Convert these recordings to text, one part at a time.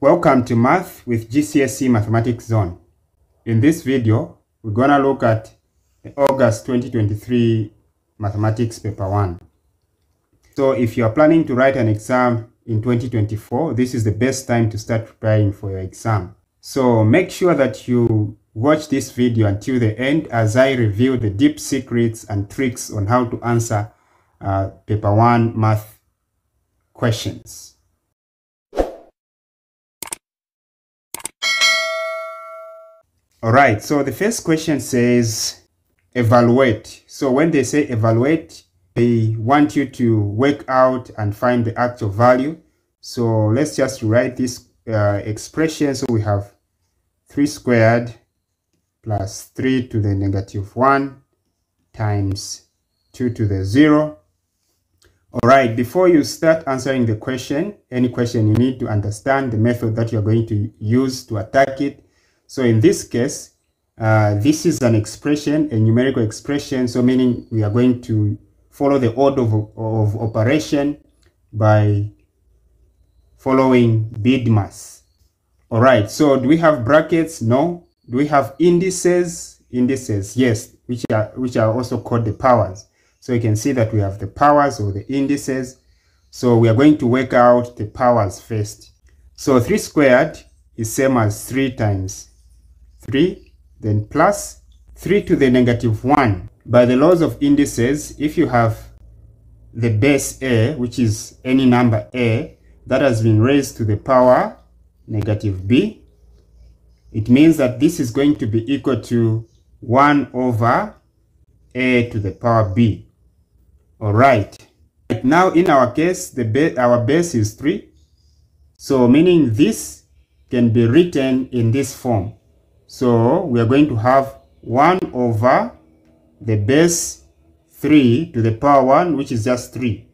Welcome to Math with GCSE Mathematics Zone. In this video, we're going to look at the August 2023 Mathematics Paper 1. So if you are planning to write an exam in 2024, this is the best time to start preparing for your exam. So make sure that you watch this video until the end as I reveal the deep secrets and tricks on how to answer uh, Paper 1 math questions. All right, so the first question says evaluate. So when they say evaluate, they want you to work out and find the actual value. So let's just write this uh, expression. So we have 3 squared plus 3 to the negative 1 times 2 to the 0. All right, before you start answering the question, any question, you need to understand the method that you're going to use to attack it so in this case, uh, this is an expression, a numerical expression, so meaning we are going to follow the order of, of operation by following BIDMAS. All right, so do we have brackets? No. Do we have indices? Indices, yes, which are, which are also called the powers. So you can see that we have the powers or the indices. So we are going to work out the powers first. So 3 squared is same as 3 times 3, then plus 3 to the negative 1. By the laws of indices, if you have the base a, which is any number a, that has been raised to the power negative b, it means that this is going to be equal to 1 over a to the power b. All right. Now, in our case, the ba our base is 3. So, meaning this can be written in this form. So we are going to have 1 over the base 3 to the power 1, which is just 3.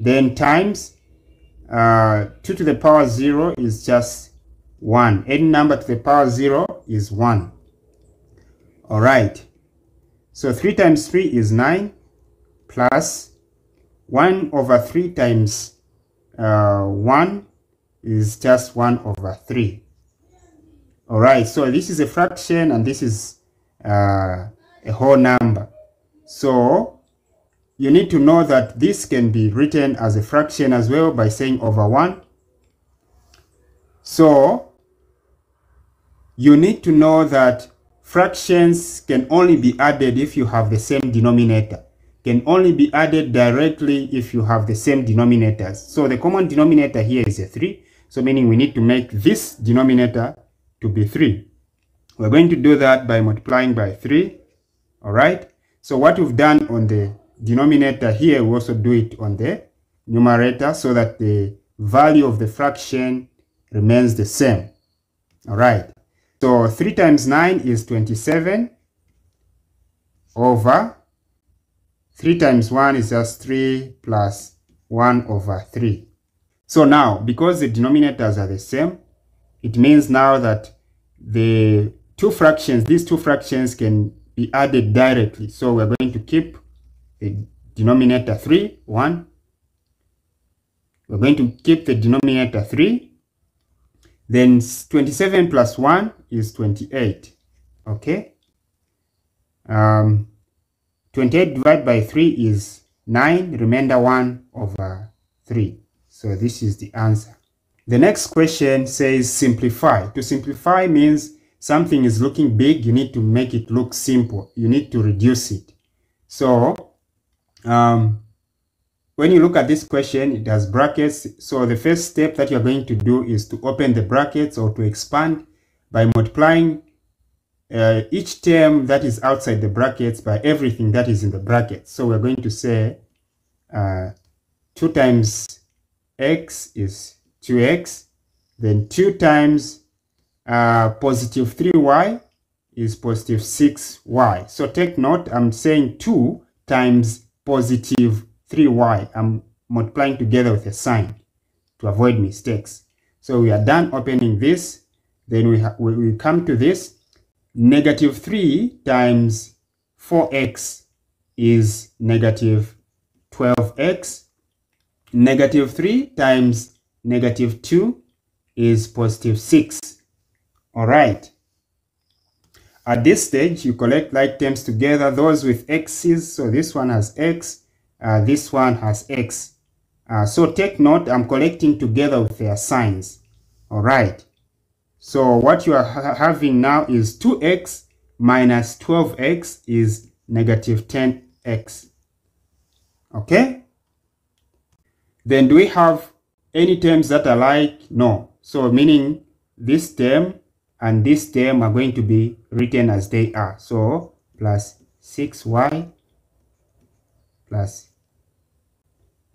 Then times uh, 2 to the power 0 is just 1. Any number to the power 0 is 1. All right. So 3 times 3 is 9 plus 1 over 3 times uh, 1 is just 1 over 3. All right, so this is a fraction and this is uh, a whole number. So you need to know that this can be written as a fraction as well by saying over 1. So you need to know that fractions can only be added if you have the same denominator. Can only be added directly if you have the same denominators. So the common denominator here is a 3. So meaning we need to make this denominator to be 3. We're going to do that by multiplying by 3. All right. So what we've done on the denominator here, we also do it on the numerator so that the value of the fraction remains the same. All right. So 3 times 9 is 27 over 3 times 1 is just 3 plus 1 over 3. So now, because the denominators are the same, it means now that the two fractions, these two fractions can be added directly. So we're going to keep the denominator 3, 1. We're going to keep the denominator 3. Then 27 plus 1 is 28. Okay. Um, 28 divided by 3 is 9. Remainder 1 over 3. So this is the answer. The next question says simplify. To simplify means something is looking big, you need to make it look simple. You need to reduce it. So um, when you look at this question, it has brackets. So the first step that you're going to do is to open the brackets or to expand by multiplying uh, each term that is outside the brackets by everything that is in the brackets. So we're going to say uh, 2 times x is 2x. Then 2 times uh, positive 3y is positive 6y. So take note, I'm saying 2 times positive 3y. I'm multiplying together with a sign to avoid mistakes. So we are done opening this. Then we, we, we come to this. Negative 3 times 4x is negative 12x. Negative 3 times negative 2 is positive 6. Alright. At this stage, you collect like terms together, those with x's. So this one has x, uh, this one has x. Uh, so take note, I'm collecting together with their signs. Alright. So what you are ha having now is 2x minus 12x is negative 10x. Okay? Then do we have any terms that are like? No. So meaning this term and this term are going to be written as they are. So plus 6y plus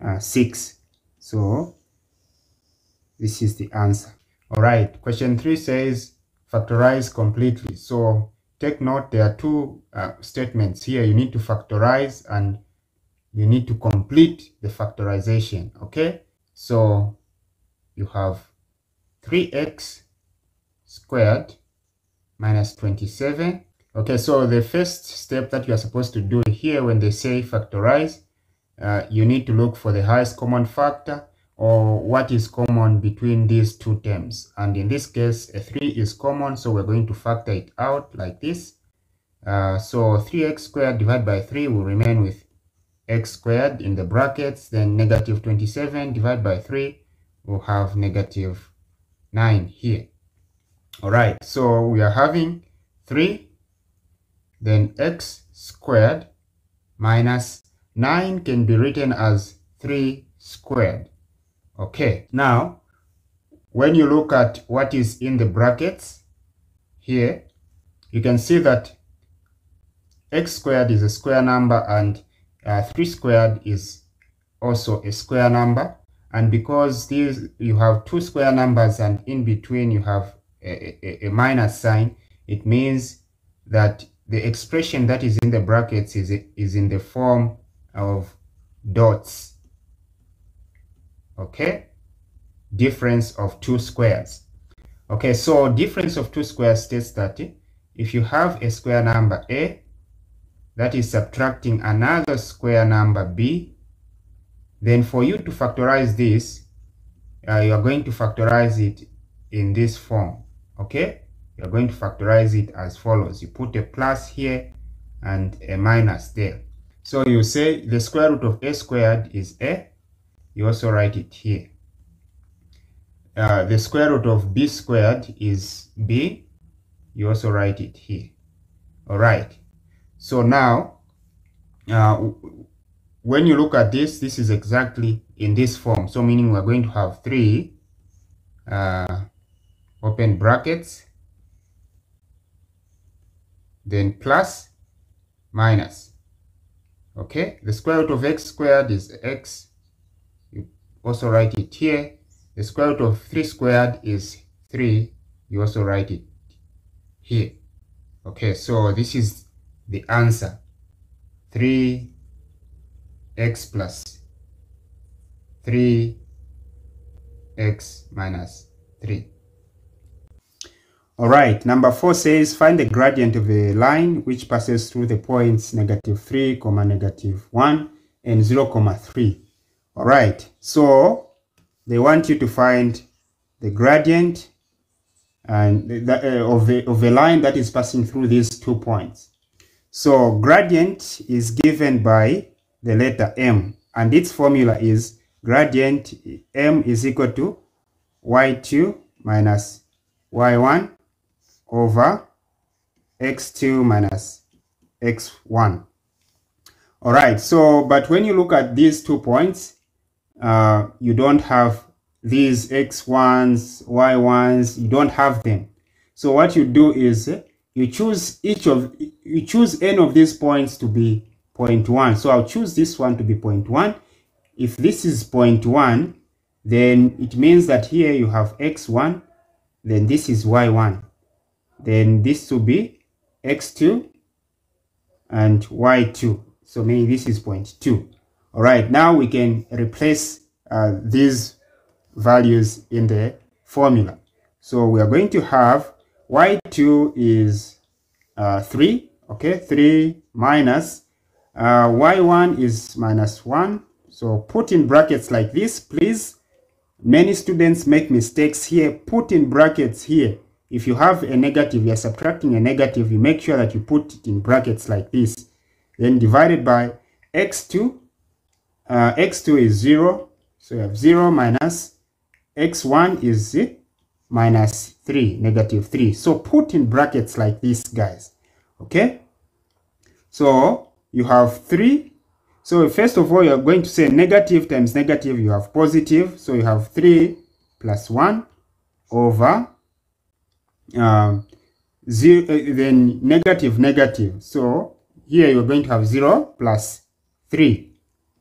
uh, 6. So this is the answer. All right, question 3 says factorize completely. So take note there are two uh, statements here. You need to factorize and you need to complete the factorization. Okay, so you have 3x squared minus 27. Okay, so the first step that you are supposed to do here when they say factorize, uh, you need to look for the highest common factor or what is common between these two terms. And in this case, a 3 is common, so we're going to factor it out like this. Uh, so 3x squared divided by 3 will remain with x squared in the brackets. Then negative 27 divided by 3 will have negative 9 here. All right, so we are having 3, then x squared minus 9 can be written as 3 squared. Okay, now when you look at what is in the brackets here, you can see that x squared is a square number and uh, 3 squared is also a square number. And because these you have two square numbers and in between you have a, a, a minus sign, it means that the expression that is in the brackets is, is in the form of dots. Okay? Difference of two squares. Okay, so difference of two squares states that if you have a square number a that is subtracting another square number b, then for you to factorize this, uh, you are going to factorize it in this form okay? You're going to factorize it as follows. You put a plus here and a minus there. So you say the square root of a squared is a. You also write it here. Uh, the square root of b squared is b. You also write it here. All right so now uh, when you look at this this is exactly in this form. So meaning we're going to have 3 uh, open brackets then plus minus. Okay? The square root of x squared is x. You also write it here. The square root of 3 squared is 3 you also write it here. Okay? So this is the answer 3 x plus 3 x minus 3 all right, number four says find the gradient of a line which passes through the points negative 3, comma negative 1 and 0, comma 3. All right, so they want you to find the gradient and the, uh, of, a, of a line that is passing through these two points. So gradient is given by the letter m and its formula is gradient m is equal to y2 minus y1 over x2 minus x1. All right, so, but when you look at these two points, uh, you don't have these x1s, y1s, you don't have them. So what you do is you choose each of, you choose any of these points to be point 1. So I'll choose this one to be point 1. If this is point 1, then it means that here you have x1, then this is y1 then this will be x2 and y2 so maybe this is point 2 all right now we can replace uh, these values in the formula so we are going to have y2 is uh, 3 okay 3 minus uh, y1 is minus 1 so put in brackets like this please Many students make mistakes here. Put in brackets here. If you have a negative, you're subtracting a negative, you make sure that you put it in brackets like this. Then divided by x2. Uh, x2 is 0. So you have 0 minus x1 is minus 3, negative 3. So put in brackets like this, guys. Okay? So you have 3. So first of all, you're going to say negative times negative, you have positive. So you have 3 plus 1 over um, zero, uh, then negative, negative. So here you're going to have 0 plus 3.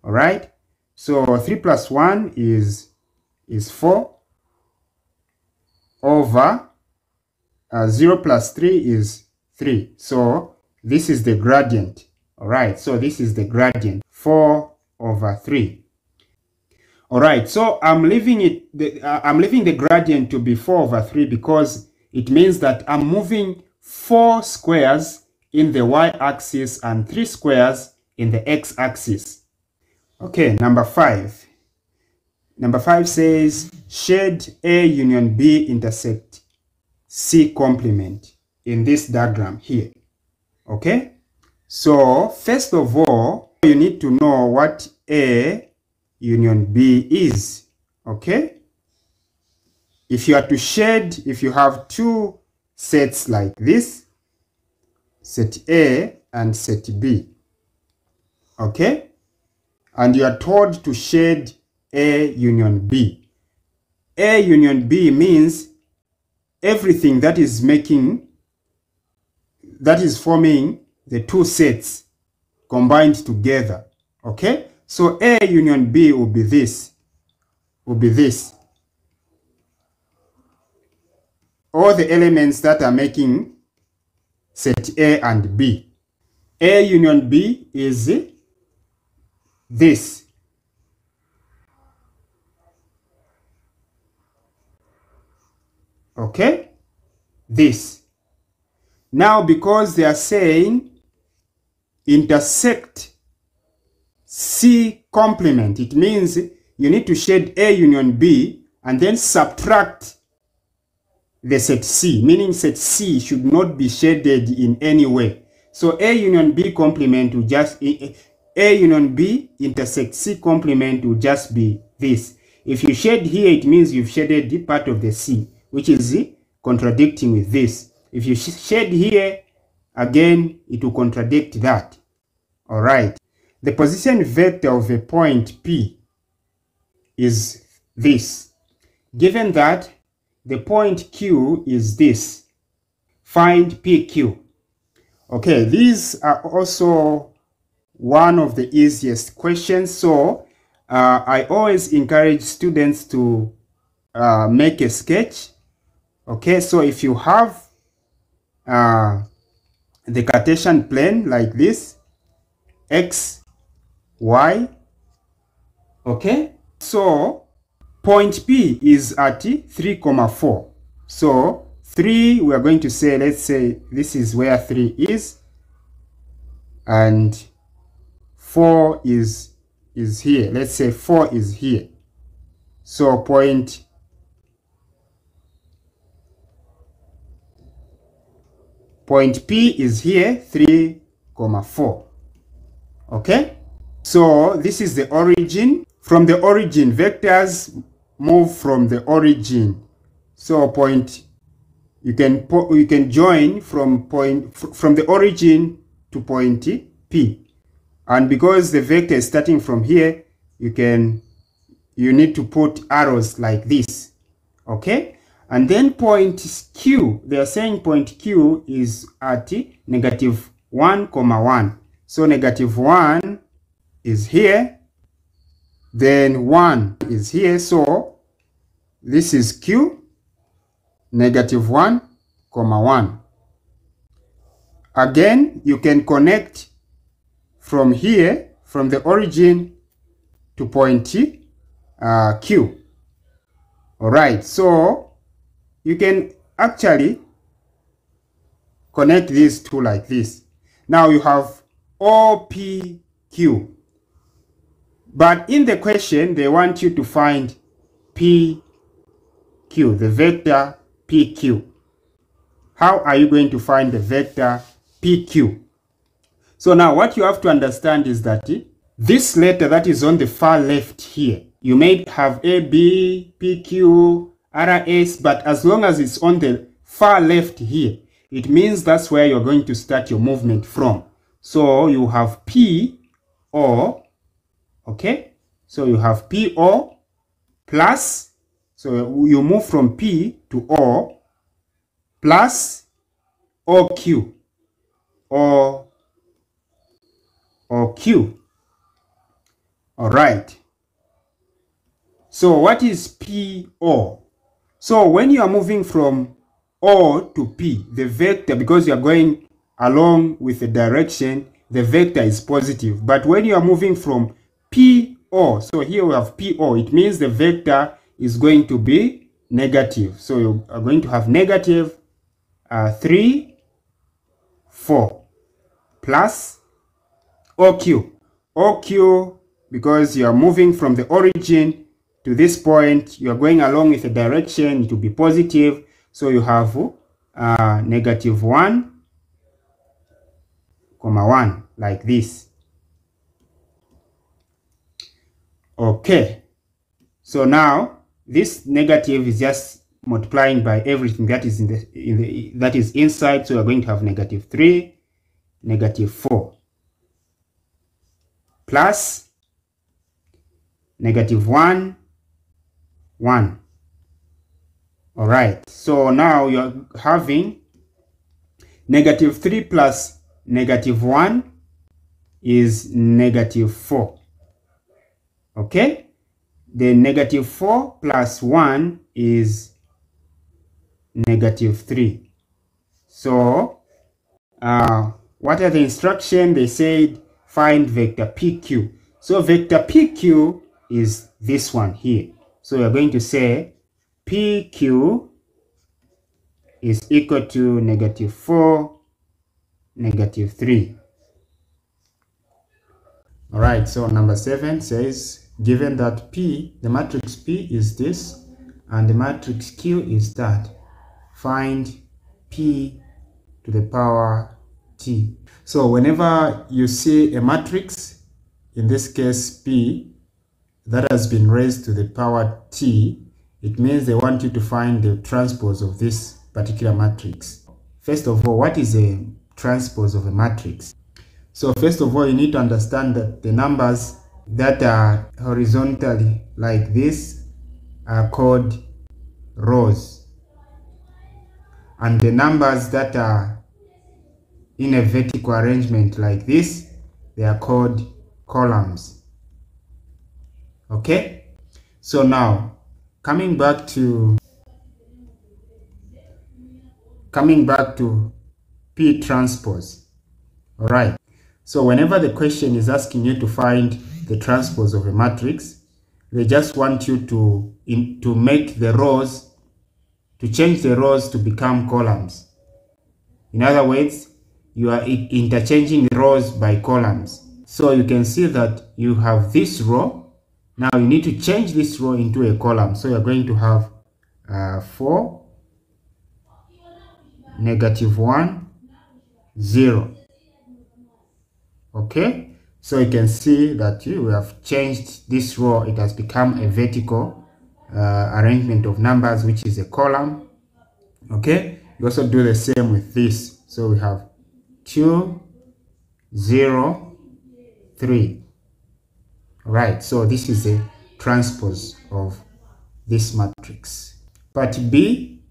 All right? So 3 plus 1 is, is 4 over uh, 0 plus 3 is 3. So this is the gradient. All right, so this is the gradient, 4 over 3. All right, so I'm leaving it, the, uh, I'm leaving the gradient to be 4 over 3 because it means that I'm moving 4 squares in the y-axis and 3 squares in the x-axis. Okay, number 5. Number 5 says, shade A union B intersect C complement in this diagram here. Okay? So, first of all, you need to know what A union B is. Okay? If you are to shade, if you have two sets like this, set A and set B. Okay? And you are told to shade A union B. A union B means everything that is making, that is forming the two sets combined together. Okay? So A union B will be this. Will be this. All the elements that are making set A and B. A union B is this. Okay? This. Now, because they are saying intersect C complement, it means you need to shade A union B and then subtract the set C, meaning set C should not be shaded in any way. So A union B complement will just, eh, eh, A union B intersect C complement will just be this. If you shade here, it means you've shaded the part of the C, which is contradicting with this. If you shade here, again, it will contradict that. All right. The position vector of a point P is this. Given that the point Q is this, find PQ. Okay, these are also one of the easiest questions. So uh, I always encourage students to uh, make a sketch. Okay, so if you have uh, the Cartesian plane like this, x, y, okay? So point P is at 3, comma 4. So 3, we are going to say, let's say this is where 3 is, and 4 is, is here. Let's say 4 is here. So point point P is here, 3, comma 4. Okay? So this is the origin. From the origin, vectors move from the origin. So point, you can you can join from point from the origin to point P. And because the vector is starting from here, you can you need to put arrows like this. Okay? And then point Q, they are saying point Q is at negative 1, comma 1. So negative 1 is here, then 1 is here. So this is Q, negative 1, comma 1. Again, you can connect from here, from the origin to point uh, Q. All right, so you can actually connect these two like this. Now you have OPQ. But in the question, they want you to find PQ, the vector PQ. How are you going to find the vector PQ? So now what you have to understand is that this letter that is on the far left here, you may have A, B, P, Q, R, S, but as long as it's on the far left here, it means that's where you're going to start your movement from. So you have P, O, okay? So you have P, O plus, so you move from P to O plus OQ or, or Q. All right. So what is PO? So when you are moving from O to P, the vector, because you are going along with the direction, the vector is positive. But when you are moving from PO, so here we have PO, it means the vector is going to be negative. So you are going to have negative uh, 3, 4 plus OQ. OQ because you are moving from the origin to this point, you are going along with a direction, to be positive, so you have uh, negative 1, comma 1, like this. Okay, so now this negative is just multiplying by everything that is in the, in the that is inside, so we are going to have negative 3, negative 4, plus negative 1, 1. All right, so now you're having negative 3 plus negative 1 is negative 4. Okay? The negative 4 plus 1 is negative 3. So, uh, what are the instructions? They said find vector PQ. So vector PQ is this one here. So we are going to say PQ is equal to negative 4, negative 3. All right, so number 7 says, given that P, the matrix P is this, and the matrix Q is that, find P to the power T. So whenever you see a matrix, in this case P, that has been raised to the power t, it means they want you to find the transpose of this particular matrix. First of all, what is a transpose of a matrix? So first of all, you need to understand that the numbers that are horizontally like this are called rows. And the numbers that are in a vertical arrangement like this, they are called columns okay? So now coming back to coming back to p transpose. All right so whenever the question is asking you to find the transpose of a matrix they just want you to in, to make the rows to change the rows to become columns. In other words you are interchanging rows by columns. So you can see that you have this row now you need to change this row into a column. So you're going to have uh, 4, negative 1, 0. Okay, so you can see that we have changed this row. It has become a vertical uh, arrangement of numbers, which is a column. Okay, you also do the same with this. So we have 2, 0, 3. Right, so this is a transpose of this matrix. Part B,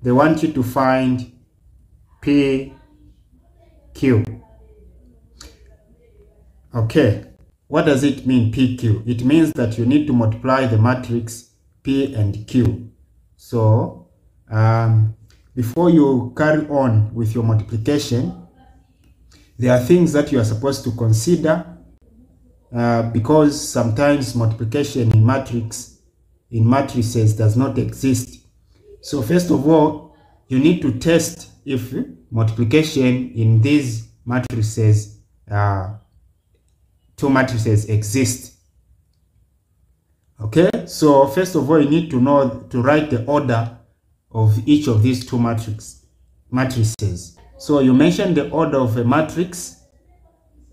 they want you to find P, Q. Okay, what does it mean PQ? It means that you need to multiply the matrix P and Q. So, um, before you carry on with your multiplication, there are things that you are supposed to consider uh, because sometimes multiplication in matrix in matrices does not exist. So first of all, you need to test if multiplication in these matrices, uh, two matrices exist. Okay, so first of all, you need to know to write the order of each of these two matrix, matrices. So you mention the order of a matrix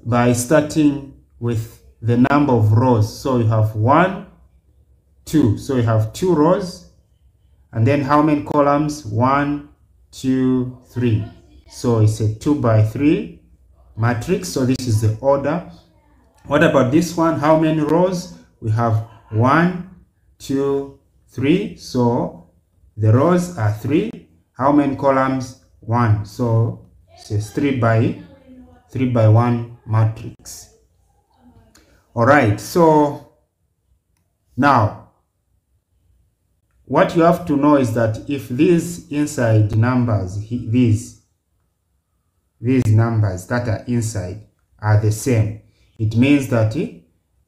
by starting with the number of rows. So you have one, two. So you have two rows. And then how many columns? One, two, three. So it's a two by three matrix. So this is the order. What about this one? How many rows? We have one, two, three. So the rows are three. How many columns? One. So it's a three by three by one matrix. All right. So now what you have to know is that if these inside numbers, these these numbers that are inside are the same, it means that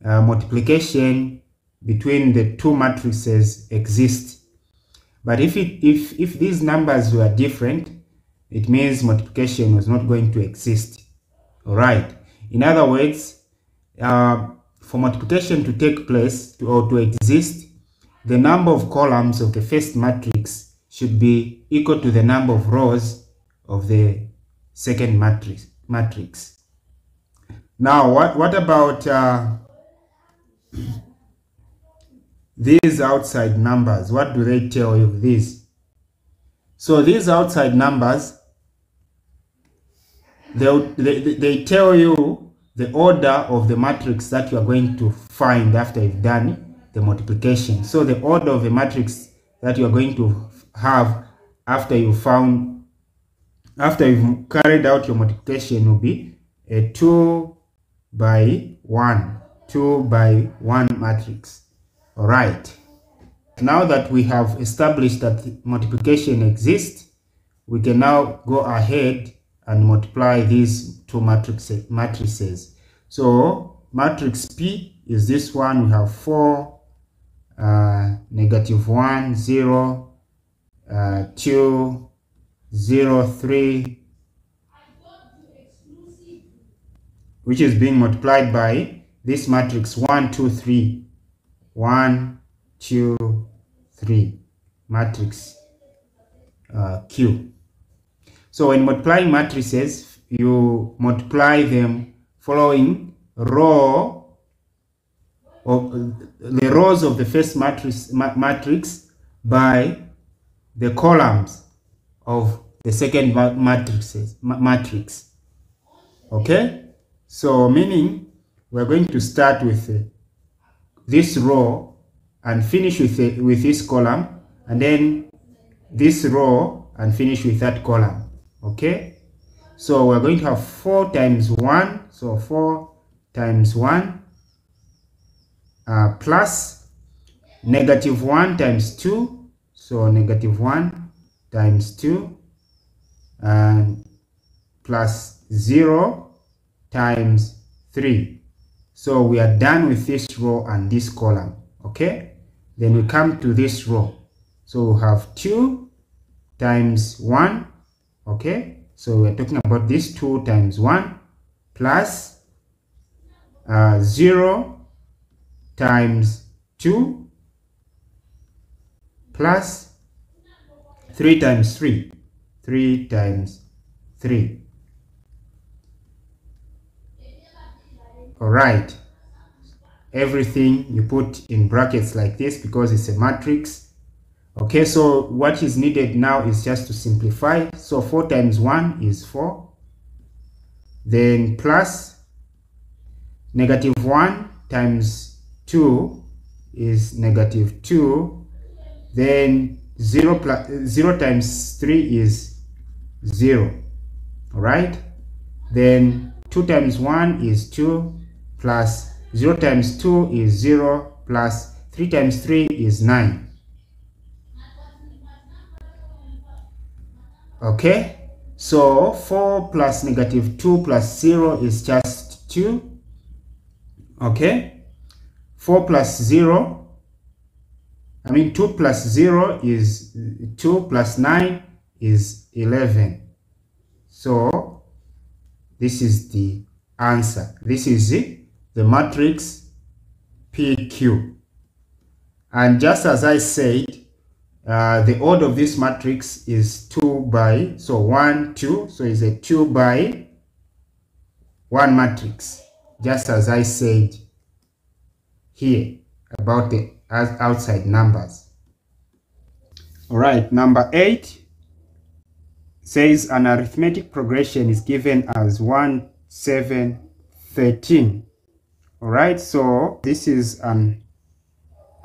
uh, multiplication between the two matrices exists But if, it, if, if these numbers were different, it means multiplication was not going to exist. All right. In other words, uh, for multiplication to take place or to exist, the number of columns of the first matrix should be equal to the number of rows of the second matrix. matrix. Now, what, what about uh, these outside numbers? What do they tell you this? So these outside numbers, they, they, they tell you the order of the matrix that you are going to find after you've done the multiplication. So the order of the matrix that you are going to have after you found, after you've carried out your multiplication will be a 2 by 1, 2 by 1 matrix. All right. Now that we have established that multiplication exists, we can now go ahead and multiply these two matrices. matrices. So matrix P is this one. We have 4, uh, negative 1, 0, uh, 2, 0, 3, which is being multiplied by this matrix 1, 2, 3. 1, 2, 3 matrix uh, Q. So when multiplying matrices, you multiply them following row of the rows of the first matrix, ma matrix by the columns of the second matrices, ma matrix. Okay? So meaning we're going to start with uh, this row and finish with, the, with this column and then this row and finish with that column okay so we're going to have 4 times 1 so 4 times 1 uh, plus negative 1 times 2 so negative 1 times 2 and plus 0 times 3 so we are done with this row and this column, okay? Then we come to this row. So we have 2 times 1, okay? So we're talking about this 2 times 1 plus uh, 0 times 2 plus 3 times 3. 3 times 3. all right everything you put in brackets like this because it's a matrix okay so what is needed now is just to simplify. So 4 times 1 is 4 then plus negative 1 times 2 is negative 2 then 0 plus 0 times 3 is 0 all right? Then 2 times 1 is 2 plus 0 times 2 is 0 plus 3 times 3 is 9. Okay, so 4 plus negative 2 plus 0 is just 2. Okay, 4 plus 0, I mean 2 plus 0 is 2 plus 9 is 11. So this is the answer. This is it the matrix PQ. And just as I said, uh, the order of this matrix is 2 by, so 1, 2, so it's a 2 by 1 matrix, just as I said here about the outside numbers. All right, number 8 says an arithmetic progression is given as 1, 7, 13. All right, so this is an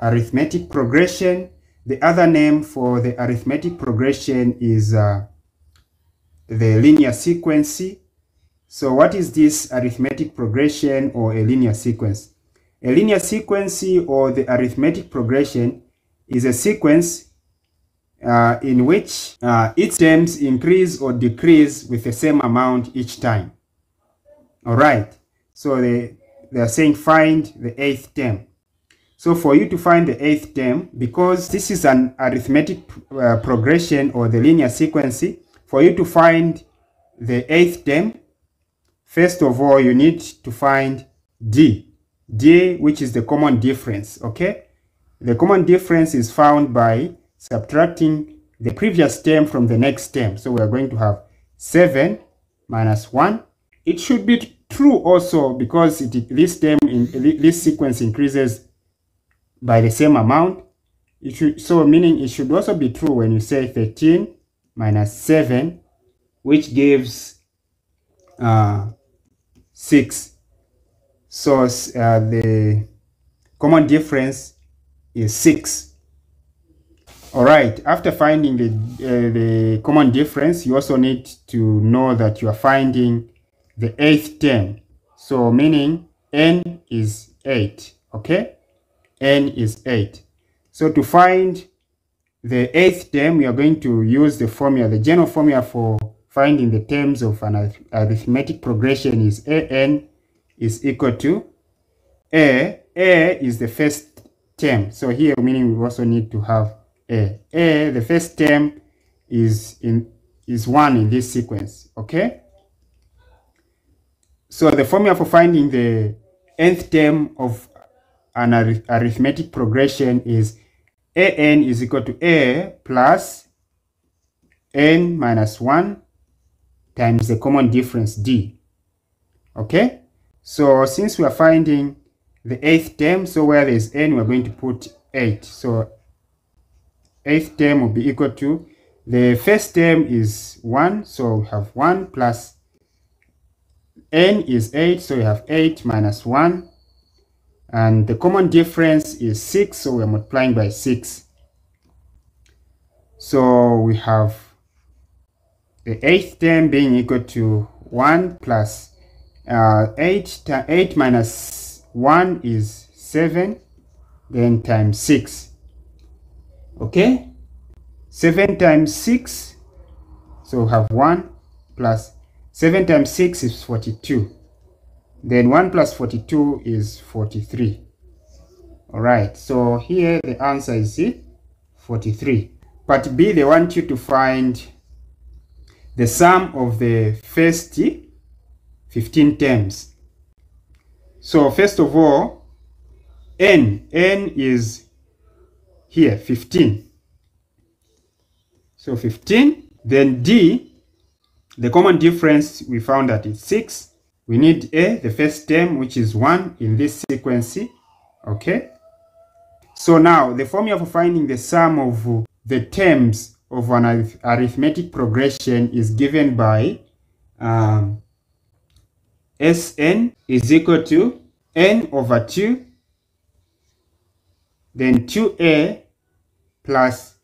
arithmetic progression. The other name for the arithmetic progression is uh, the linear sequence. So what is this arithmetic progression or a linear sequence? A linear sequence or the arithmetic progression is a sequence uh, in which uh, its terms increase or decrease with the same amount each time. All right. So they, they are saying find the eighth term. So for you to find the eighth term, because this is an arithmetic uh, progression or the linear sequence, for you to find the eighth term, first of all, you need to find D. D, which is the common difference, okay? The common difference is found by subtracting the previous term from the next term. So we are going to have 7 minus 1. It should be true also because it, this term in this sequence increases by the same amount. It should, so meaning it should also be true when you say 13 minus 7, which gives uh, 6. So uh, the common difference is 6. All right, after finding the, uh, the common difference, you also need to know that you are finding the eighth term. So meaning n is 8, okay? N is 8. So to find the eighth term, we are going to use the formula. The general formula for finding the terms of an arithmetic progression is an is equal to a. a is the first term. So here, meaning we also need to have a. a, the first term is in is 1 in this sequence, okay? So the formula for finding the nth term of an arithmetic progression is an is equal to a plus n minus 1 times the common difference d. Okay? So since we are finding the eighth term, so where there is n, we're going to put 8. So eighth term will be equal to, the first term is 1, so we have 1 plus n is 8, so we have 8 minus 1 and the common difference is 6 so we're multiplying by 6 so we have the eighth term being equal to 1 plus uh, 8 8 minus 1 is 7 then times 6 okay? 7 times 6 so we have 1 plus 7 times 6 is 42 then 1 plus 42 is 43. Alright, so here the answer is 43. Part B, they want you to find the sum of the first 15 terms. So first of all, n, n is here, 15. So 15, then d, the common difference we found that it's 6, we need a, the first term, which is 1 in this sequence. Okay. So now the formula for finding the sum of the terms of an arithmetic progression is given by um, Sn is equal to n over 2, then 2a plus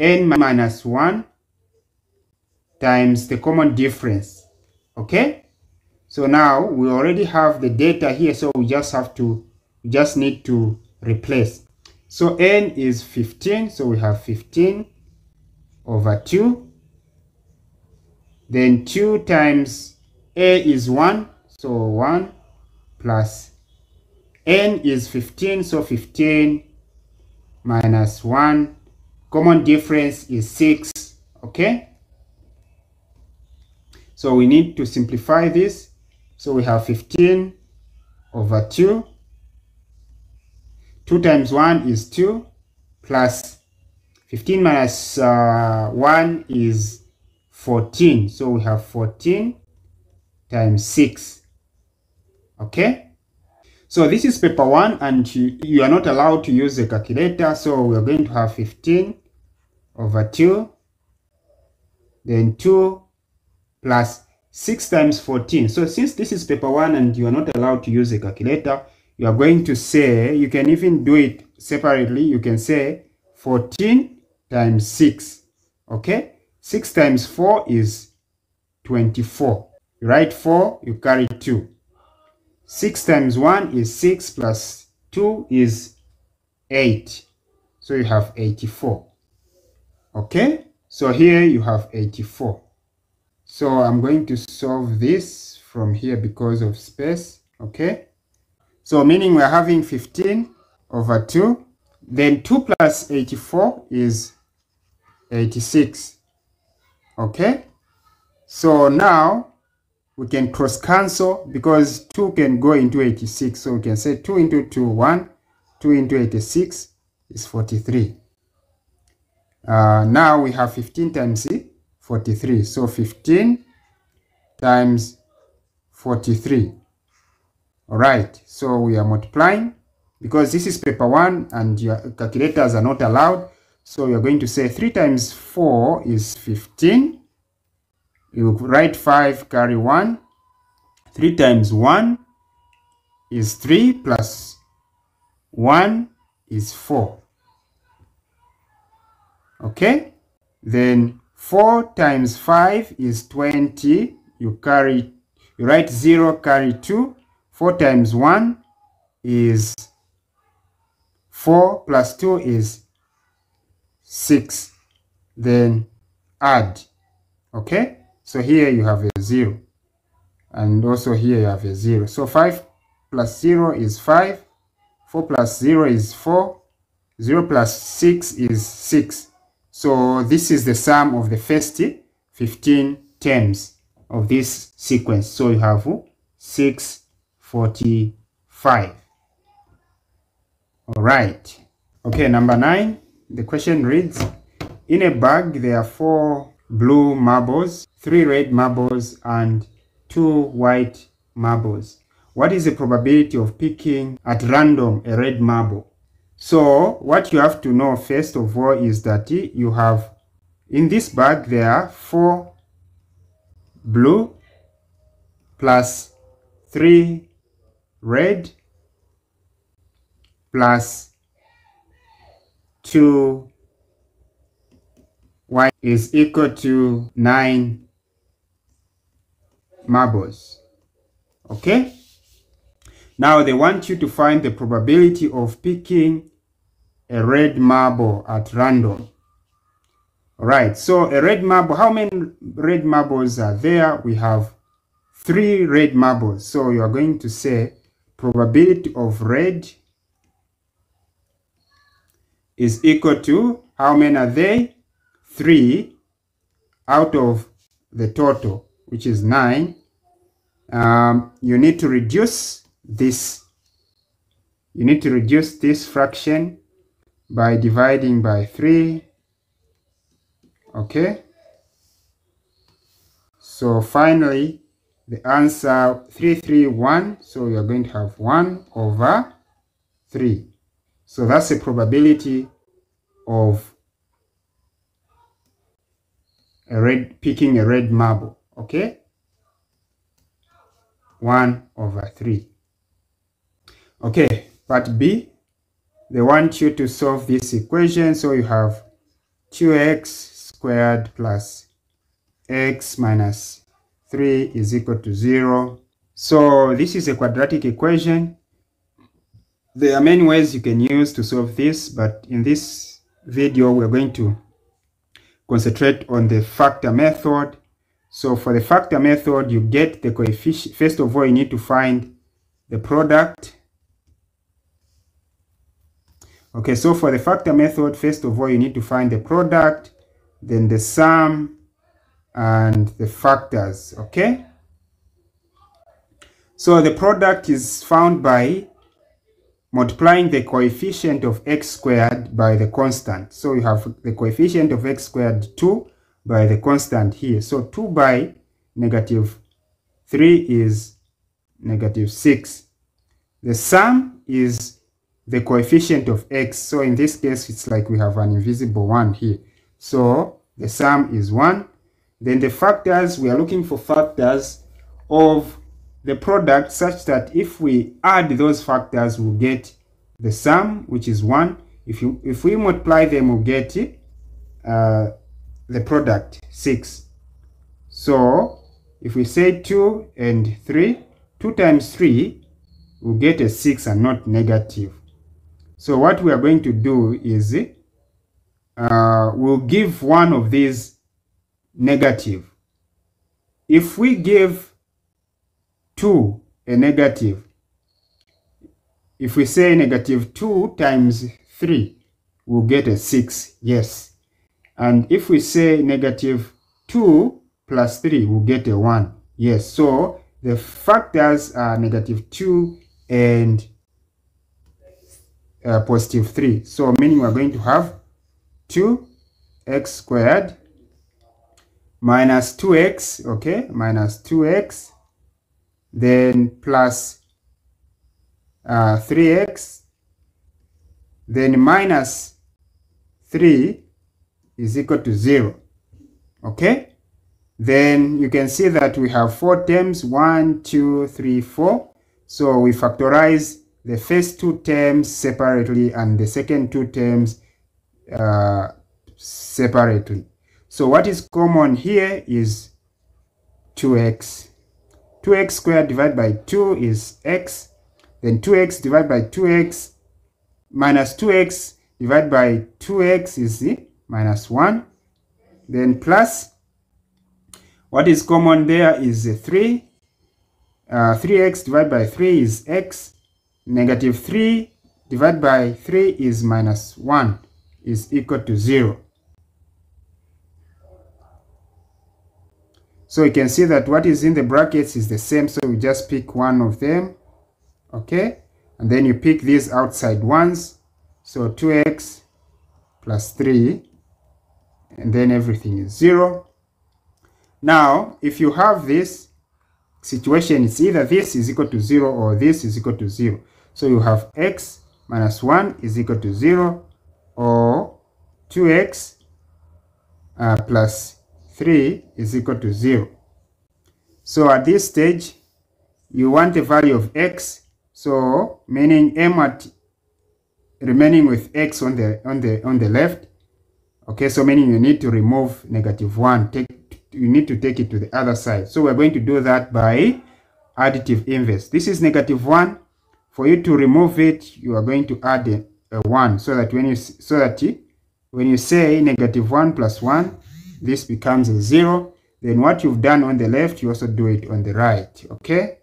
n minus 1 times the common difference. Okay? So now we already have the data here, so we just have to, just need to replace. So n is 15, so we have 15 over 2. Then 2 times a is 1, so 1 plus n is 15, so 15 minus 1. Common difference is 6, okay? So we need to simplify this. So we have 15 over 2 2 times 1 is 2 plus 15 minus uh, 1 is 14. So we have 14 times 6. Okay? So this is paper 1 and you, you are not allowed to use the calculator. So we are going to have 15 over 2. Then 2 plus 6 times 14. So since this is paper 1 and you are not allowed to use a calculator, you are going to say, you can even do it separately. You can say 14 times 6. Okay? 6 times 4 is 24. You write 4, you carry 2. 6 times 1 is 6 plus 2 is 8. So you have 84. Okay? So here you have 84. So I'm going to solve this from here because of space. Okay? So meaning we're having 15 over 2. Then 2 plus 84 is 86. Okay? So now we can cross cancel because 2 can go into 86. So we can say 2 into 2, 1. 2 into 86 is 43. Uh, now we have 15 times 43. So 15 times 43. All right, so we are multiplying because this is paper one and your calculators are not allowed. So we are going to say 3 times 4 is 15. You write 5, carry 1. 3 times 1 is 3 plus 1 is 4. Okay? Then 4 times 5 is 20. You carry, you write 0, carry 2. 4 times 1 is 4 plus 2 is 6. Then add. Okay? So here you have a 0. And also here you have a 0. So 5 plus 0 is 5. 4 plus 0 is 4. 0 plus 6 is 6. So this is the sum of the first 15 terms of this sequence. So you have 645. All right. Okay, number nine. The question reads, in a bag there are four blue marbles, three red marbles, and two white marbles. What is the probability of picking at random a red marble? So what you have to know first of all is that you have in this bag there are four blue plus three red plus 2 white is equal to 9 marbles. Okay? Now they want you to find the probability of picking a red marble at random. Alright, so a red marble, how many red marbles are there? We have three red marbles. So you are going to say probability of red is equal to how many are they? Three out of the total, which is nine. Um, you need to reduce this. You need to reduce this fraction by dividing by three. Okay. So finally, the answer 331 so you are going to have 1 over 3 so that's the probability of a red picking a red marble okay 1 over 3 okay part b they want you to solve this equation so you have 2x squared plus x minus 3 is equal to 0. So this is a quadratic equation. There are many ways you can use to solve this, but in this video we're going to concentrate on the factor method. So for the factor method, you get the coefficient. First of all, you need to find the product. Okay, so for the factor method, first of all, you need to find the product, then the sum, and the factors okay so the product is found by multiplying the coefficient of x squared by the constant. So you have the coefficient of x squared 2 by the constant here. So 2 by negative 3 is negative 6. The sum is the coefficient of x. So in this case, it's like we have an invisible 1 here. So the sum is 1. Then the factors, we are looking for factors of the product such that if we add those factors, we'll get the sum, which is 1. If, you, if we multiply them, we'll get uh, the product, 6. So if we say 2 and 3, 2 times 3, we'll get a 6 and not negative. So what we are going to do is uh, we'll give one of these negative. If we give 2 a negative, if we say negative 2 times 3, we'll get a 6, yes. And if we say negative 2 plus 3, we'll get a 1, yes. So the factors are negative 2 and uh, positive 3. So meaning we're going to have 2x squared minus 2x, okay, minus 2x, then plus uh, 3x, then minus 3 is equal to 0, okay? Then you can see that we have four terms, 1, 2, 3, 4. So we factorize the first two terms separately and the second two terms uh, separately. So what is common here is 2x. 2x squared divided by 2 is x. Then 2x divided by 2x minus 2x divided by 2x is minus 1. Then plus, what is common there is 3. Uh, 3x divided by 3 is x. Negative 3 divided by 3 is minus 1 is equal to 0. So you can see that what is in the brackets is the same, so we just pick one of them, okay? And then you pick these outside ones, so 2x plus 3, and then everything is 0. Now, if you have this situation, it's either this is equal to 0 or this is equal to 0. So you have x minus 1 is equal to 0 or 2x uh, plus 3 is equal to 0. So at this stage, you want the value of x, so meaning m at remaining with x on the on the on the left. Okay, so meaning you need to remove negative 1. Take you need to take it to the other side. So we're going to do that by additive inverse. This is negative 1 for you to remove it, you are going to add a, a 1 so that when you so that when you say negative 1 plus 1, this becomes a 0. Then what you've done on the left, you also do it on the right. Okay?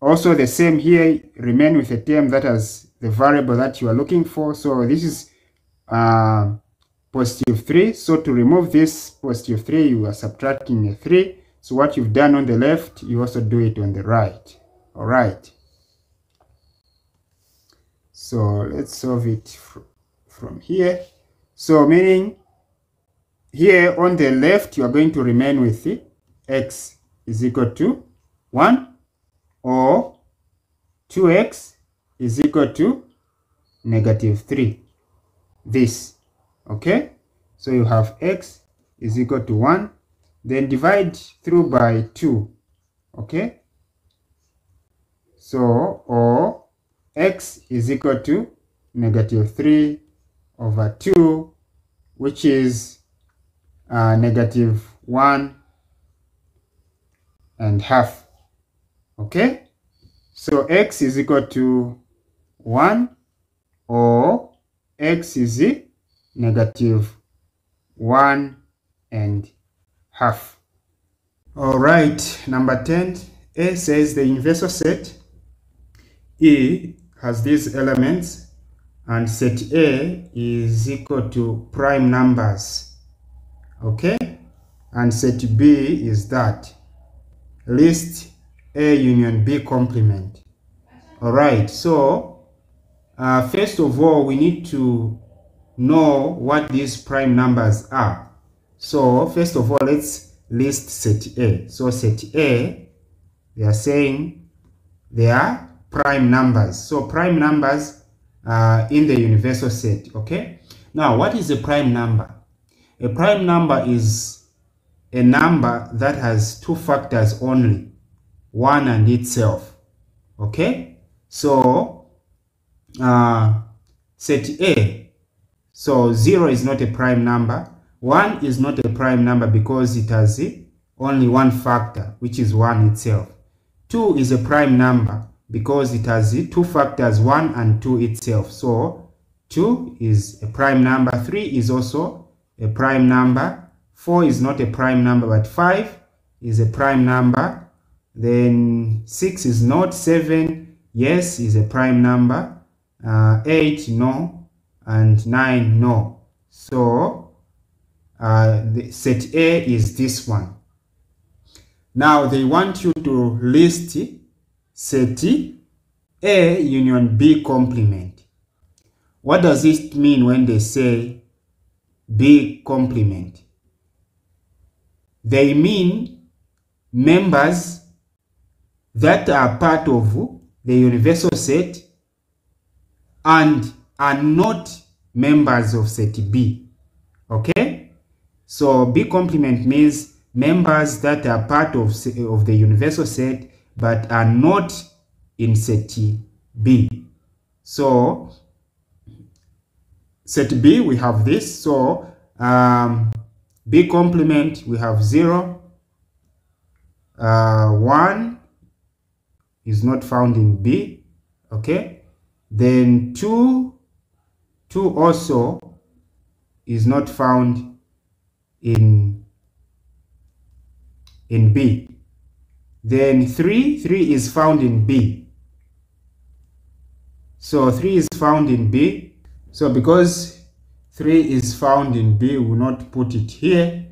Also the same here, remain with a term that has the variable that you are looking for. So this is uh, positive 3. So to remove this positive 3, you are subtracting a 3. So what you've done on the left, you also do it on the right. All right. So let's solve it fr from here. So meaning here on the left, you are going to remain with the x is equal to 1 or 2x is equal to negative 3. This, okay? So you have x is equal to 1, then divide through by 2, okay? So, or x is equal to negative 3 over 2, which is uh, negative 1 and half. Okay? So x is equal to 1 or x is negative 1 and half. All right, number 10, A says the universal set E has these elements and set A is equal to prime numbers. Okay? And set B is that. List A union B complement. Alright, so uh, first of all, we need to know what these prime numbers are. So first of all, let's list set A. So set A, they are saying they are prime numbers. So prime numbers uh, in the universal set, okay? Now, what is a prime number? A prime number is a number that has two factors only, one and itself, okay? So, uh, set A, so 0 is not a prime number, 1 is not a prime number because it has only one factor, which is 1 itself. 2 is a prime number because it has two factors, 1 and 2 itself. So 2 is a prime number, 3 is also a prime number, 4 is not a prime number, but 5 is a prime number, then 6 is not, 7, yes, is a prime number, uh, 8, no, and 9, no. So uh, the set A is this one. Now they want you to list set A union B complement. What does it mean when they say B complement? They mean members that are part of the universal set and are not members of set B. Okay? So B complement means members that are part of, of the universal set but are not in set B. So set B, we have this. So um, B complement, we have 0. Uh, 1 is not found in B. Okay. Then 2, 2 also is not found in in B. Then 3, 3 is found in B. So 3 is found in B. So because 3 is found in B, we will not put it here.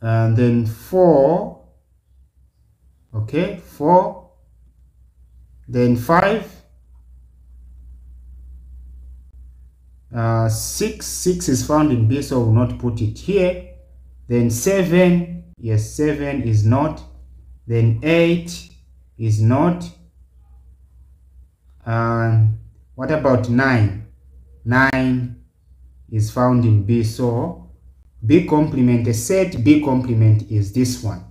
And then 4, okay, 4. Then 5. Uh, 6, 6 is found in B, so we will not put it here. Then 7, Yes, 7 is not. Then 8 is not. And what about 9? 9 is found in B. So B complement, a set B complement is this one.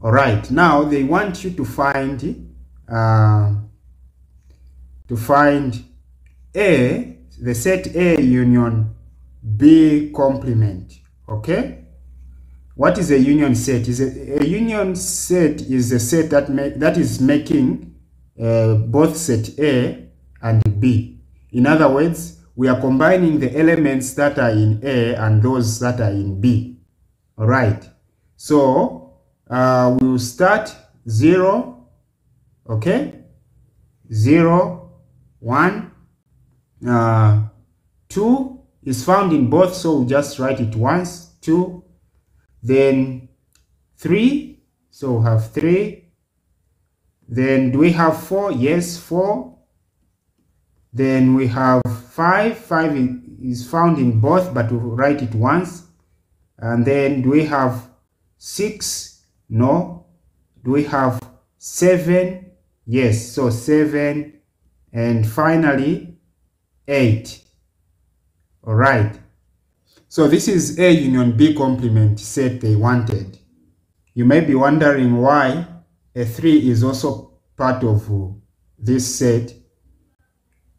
All right, now they want you to find uh, to find A, the set A union B complement. Okay? What is a union set? Is a, a union set is a set that make, that is making uh, both set A and B. In other words, we are combining the elements that are in A and those that are in B. All right. So uh, we will start 0, okay, 0, 1, uh, 2 is found in both, so we'll just write it once, 2, then 3, so we have 3. Then do we have 4? Yes, 4. Then we have 5. 5 is found in both, but we write it once. And then do we have 6? No. Do we have 7? Yes, so 7. And finally, 8. All right. So this is A union B complement set they wanted. You may be wondering why a 3 is also part of this set.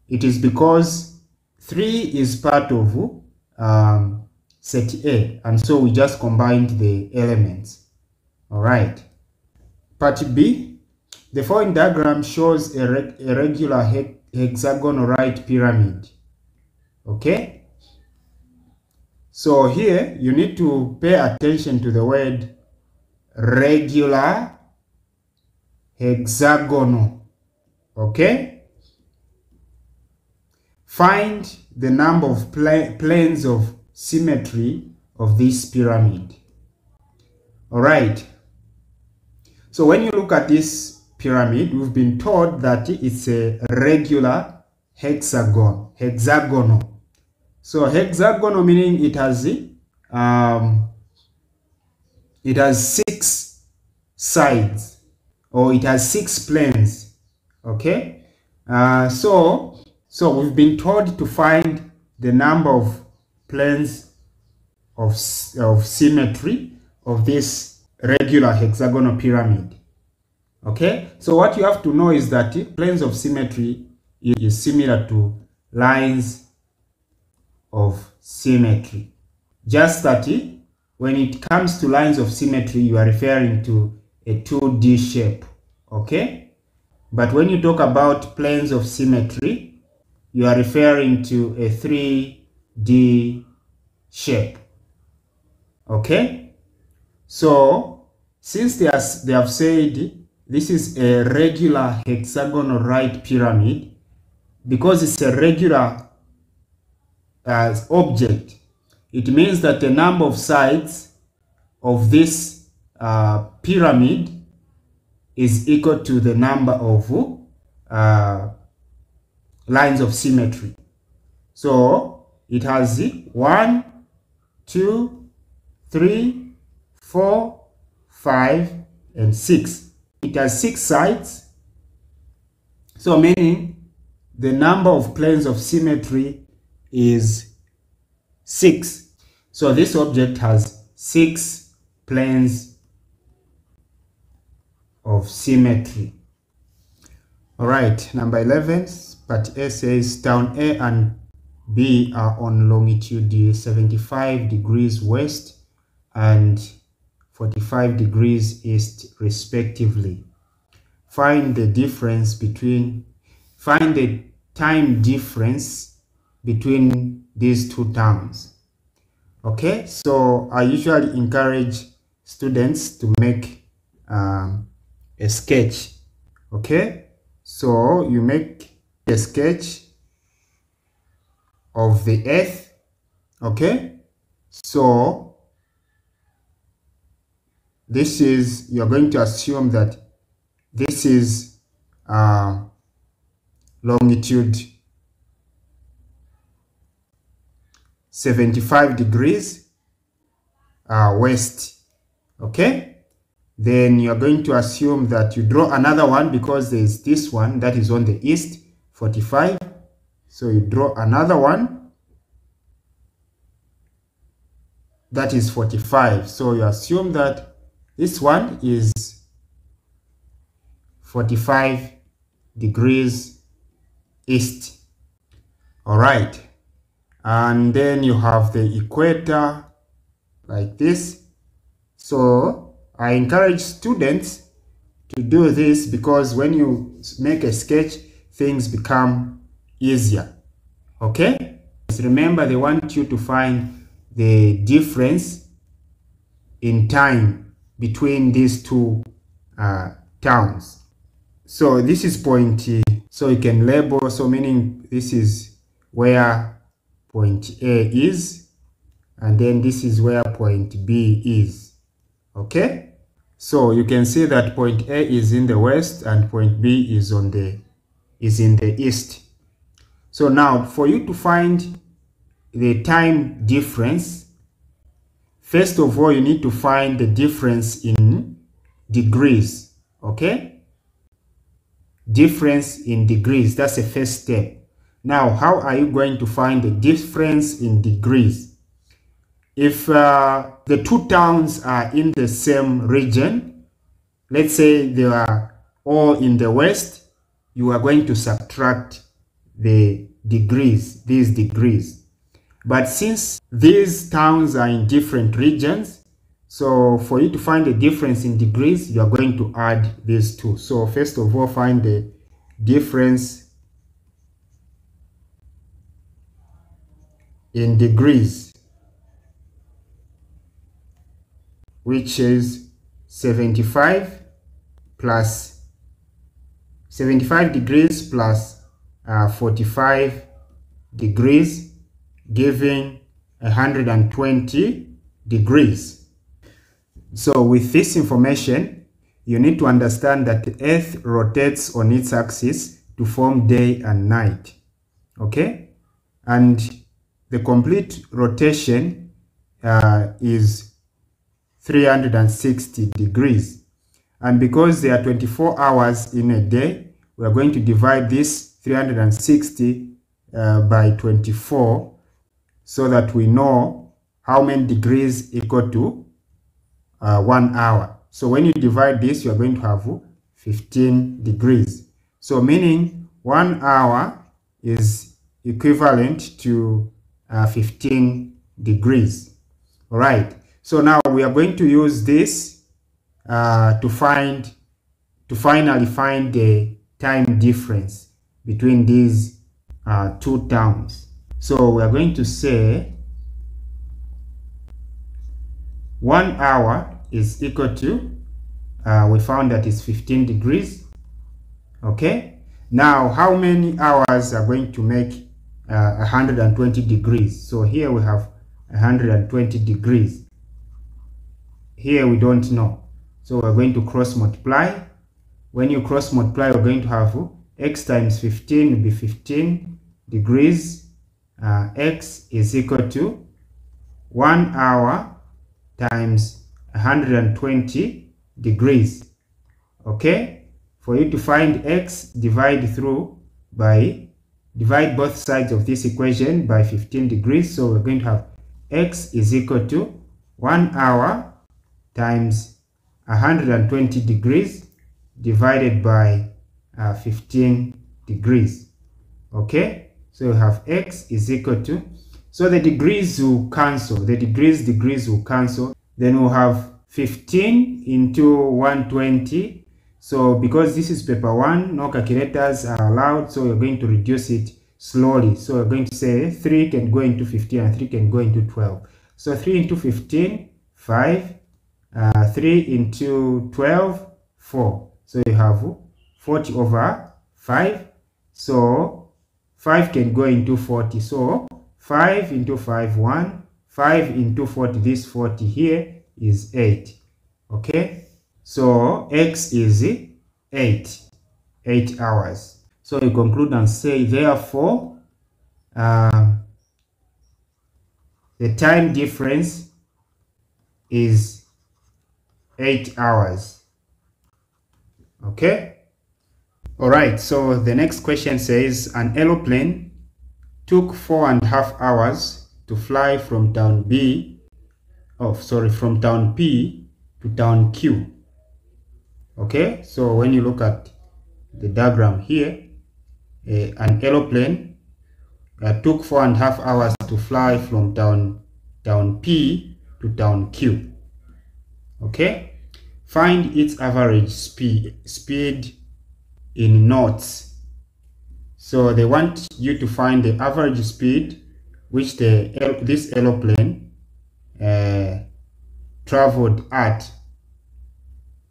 It is because 3 is part of um, set A and so we just combined the elements. Alright. Part B. The following diagram shows a, a regular he hexagonal right pyramid. Okay. So here you need to pay attention to the word regular hexagonal. Okay? Find the number of pla planes of symmetry of this pyramid. All right. So when you look at this pyramid, we've been told that it's a regular hexagon, hexagonal. So hexagonal meaning it has um, it has six sides or it has six planes. Okay, uh, so so we've been told to find the number of planes of of symmetry of this regular hexagonal pyramid. Okay, so what you have to know is that planes of symmetry is similar to lines of symmetry. Just that eh, when it comes to lines of symmetry, you are referring to a 2D shape. Okay, but when you talk about planes of symmetry, you are referring to a 3D shape. Okay, so since they, they have said eh, this is a regular hexagonal right pyramid because it's a regular uh, object. It means that the number of sides of this uh, pyramid is equal to the number of uh, lines of symmetry. So it has one, two, three, four, five, and six. It has six sides. So meaning the number of planes of symmetry is six. So this object has six planes of symmetry. All right, number 11, part A says town A and B are on longitude 75 degrees west and 45 degrees east respectively. Find the difference between, find the time difference between these two towns. Okay, so I usually encourage students to make um, a sketch. Okay, so you make a sketch of the earth. Okay, so this is, you're going to assume that this is uh, longitude 75 degrees uh, west. Okay? Then you're going to assume that you draw another one because there's this one that is on the east, 45. So you draw another one that is 45. So you assume that this one is 45 degrees east. All right. And then you have the equator like this. So I encourage students to do this because when you make a sketch, things become easier. Okay? Just remember, they want you to find the difference in time between these two uh, towns. So this is point, so you can label, so meaning this is where point A is, and then this is where point B is, okay? So you can see that point A is in the west and point B is on the is in the east. So now for you to find the time difference First of all, you need to find the difference in degrees, okay? Difference in degrees, that's the first step. Now, how are you going to find the difference in degrees? If uh, the two towns are in the same region, let's say they are all in the west, you are going to subtract the degrees, these degrees. But since these towns are in different regions, so for you to find the difference in degrees, you are going to add these two. So first of all, find the difference in degrees, which is 75 plus 75 degrees plus, uh, 45 degrees giving 120 degrees. So with this information, you need to understand that the Earth rotates on its axis to form day and night. okay and the complete rotation uh, is 360 degrees and because there are 24 hours in a day we are going to divide this 360 uh, by 24 so that we know how many degrees equal to uh, one hour. So when you divide this, you are going to have 15 degrees. So meaning one hour is equivalent to uh, 15 degrees. All right. So now we are going to use this uh, to find, to finally find the time difference between these uh, two towns. So we are going to say one hour is equal to, uh, we found that is 15 degrees. Okay. Now, how many hours are going to make uh, 120 degrees? So here we have 120 degrees. Here we don't know. So we're going to cross multiply. When you cross multiply, we're going to have x times 15 will be 15 degrees. Uh, x is equal to 1 hour times 120 degrees. Okay? For you to find x, divide through by, divide both sides of this equation by 15 degrees. So we're going to have x is equal to 1 hour times 120 degrees divided by uh, 15 degrees. Okay? So you have x is equal to, so the degrees will cancel, the degrees, degrees will cancel. Then we'll have 15 into 120. So because this is paper 1, no calculators are allowed, so we're going to reduce it slowly. So we're going to say 3 can go into 15 and 3 can go into 12. So 3 into 15, 5. Uh, 3 into 12, 4. So you have 40 over 5. So 5 can go into 40. So 5 into 5, 1. 5 into 40, this 40 here is 8. Okay? So x is 8. 8 hours. So you conclude and say, therefore, uh, the time difference is 8 hours. Okay? Alright, so the next question says, an aeroplane took four and a half hours to fly from town B, oh sorry, from town P to town Q. Okay, so when you look at the diagram here, uh, an aeroplane uh, took four and a half hours to fly from town, down P to town Q. Okay, find its average speed, speed in knots. So they want you to find the average speed which the this aeroplane uh, traveled at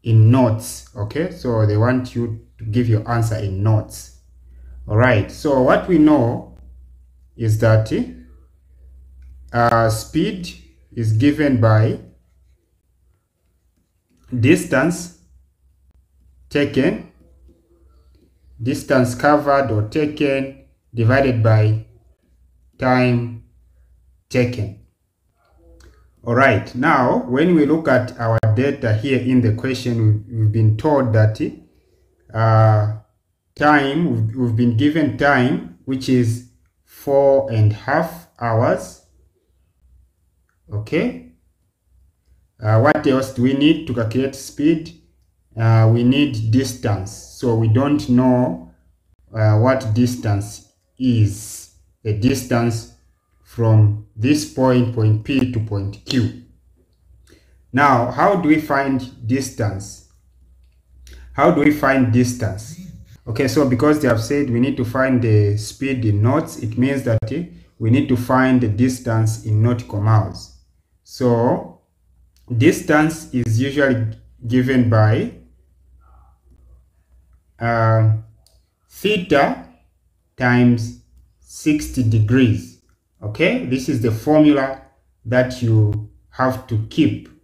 in knots. Okay, so they want you to give your answer in knots. All right. So what we know is that uh, speed is given by distance taken distance covered or taken divided by time taken. Alright, now when we look at our data here in the question, we've been told that uh, time, we've been given time, which is four and a half hours. Okay. Uh, what else do we need to calculate speed? uh, we need distance. So we don't know uh, what distance is. The distance from this point, point P to point Q. Now, how do we find distance? How do we find distance? Okay, so because they have said we need to find the speed in knots, it means that eh, we need to find the distance in nautical miles. So, distance is usually given by uh, theta times 60 degrees. Okay, this is the formula that you have to keep.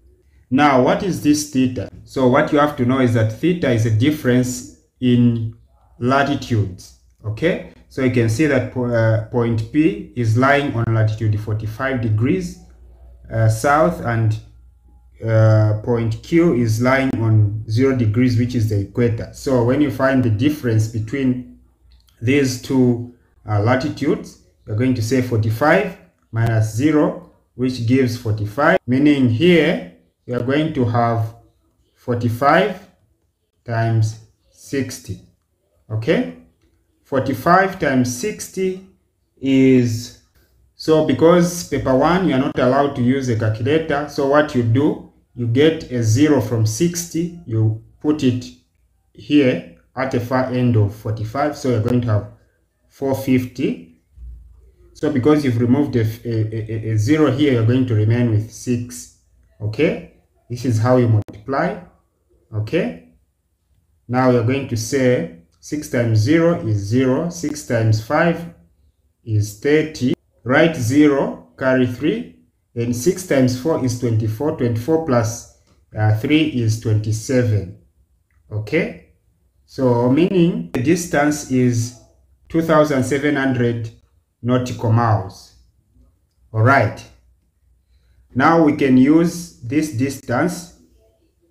Now, what is this theta? So what you have to know is that theta is a difference in latitudes. Okay, So you can see that uh, point P is lying on latitude 45 degrees uh, south and uh, point Q is lying on 0 degrees, which is the equator. So when you find the difference between these two uh, latitudes, you're going to say 45 minus 0, which gives 45, meaning here we are going to have 45 times 60. Okay? 45 times 60 is, so because paper 1 you are not allowed to use a calculator, so what you do, you get a 0 from 60, you put it here at the far end of 45, so you're going to have 450. So because you've removed a, a, a, a 0 here, you're going to remain with 6. Okay? This is how you multiply. Okay? Now you're going to say 6 times 0 is 0, 6 times 5 is 30. Write 0, carry 3, then 6 times 4 is 24. 24 plus, uh, 3 is 27. Okay? So meaning the distance is 2700 nautical miles. Alright. Now we can use this distance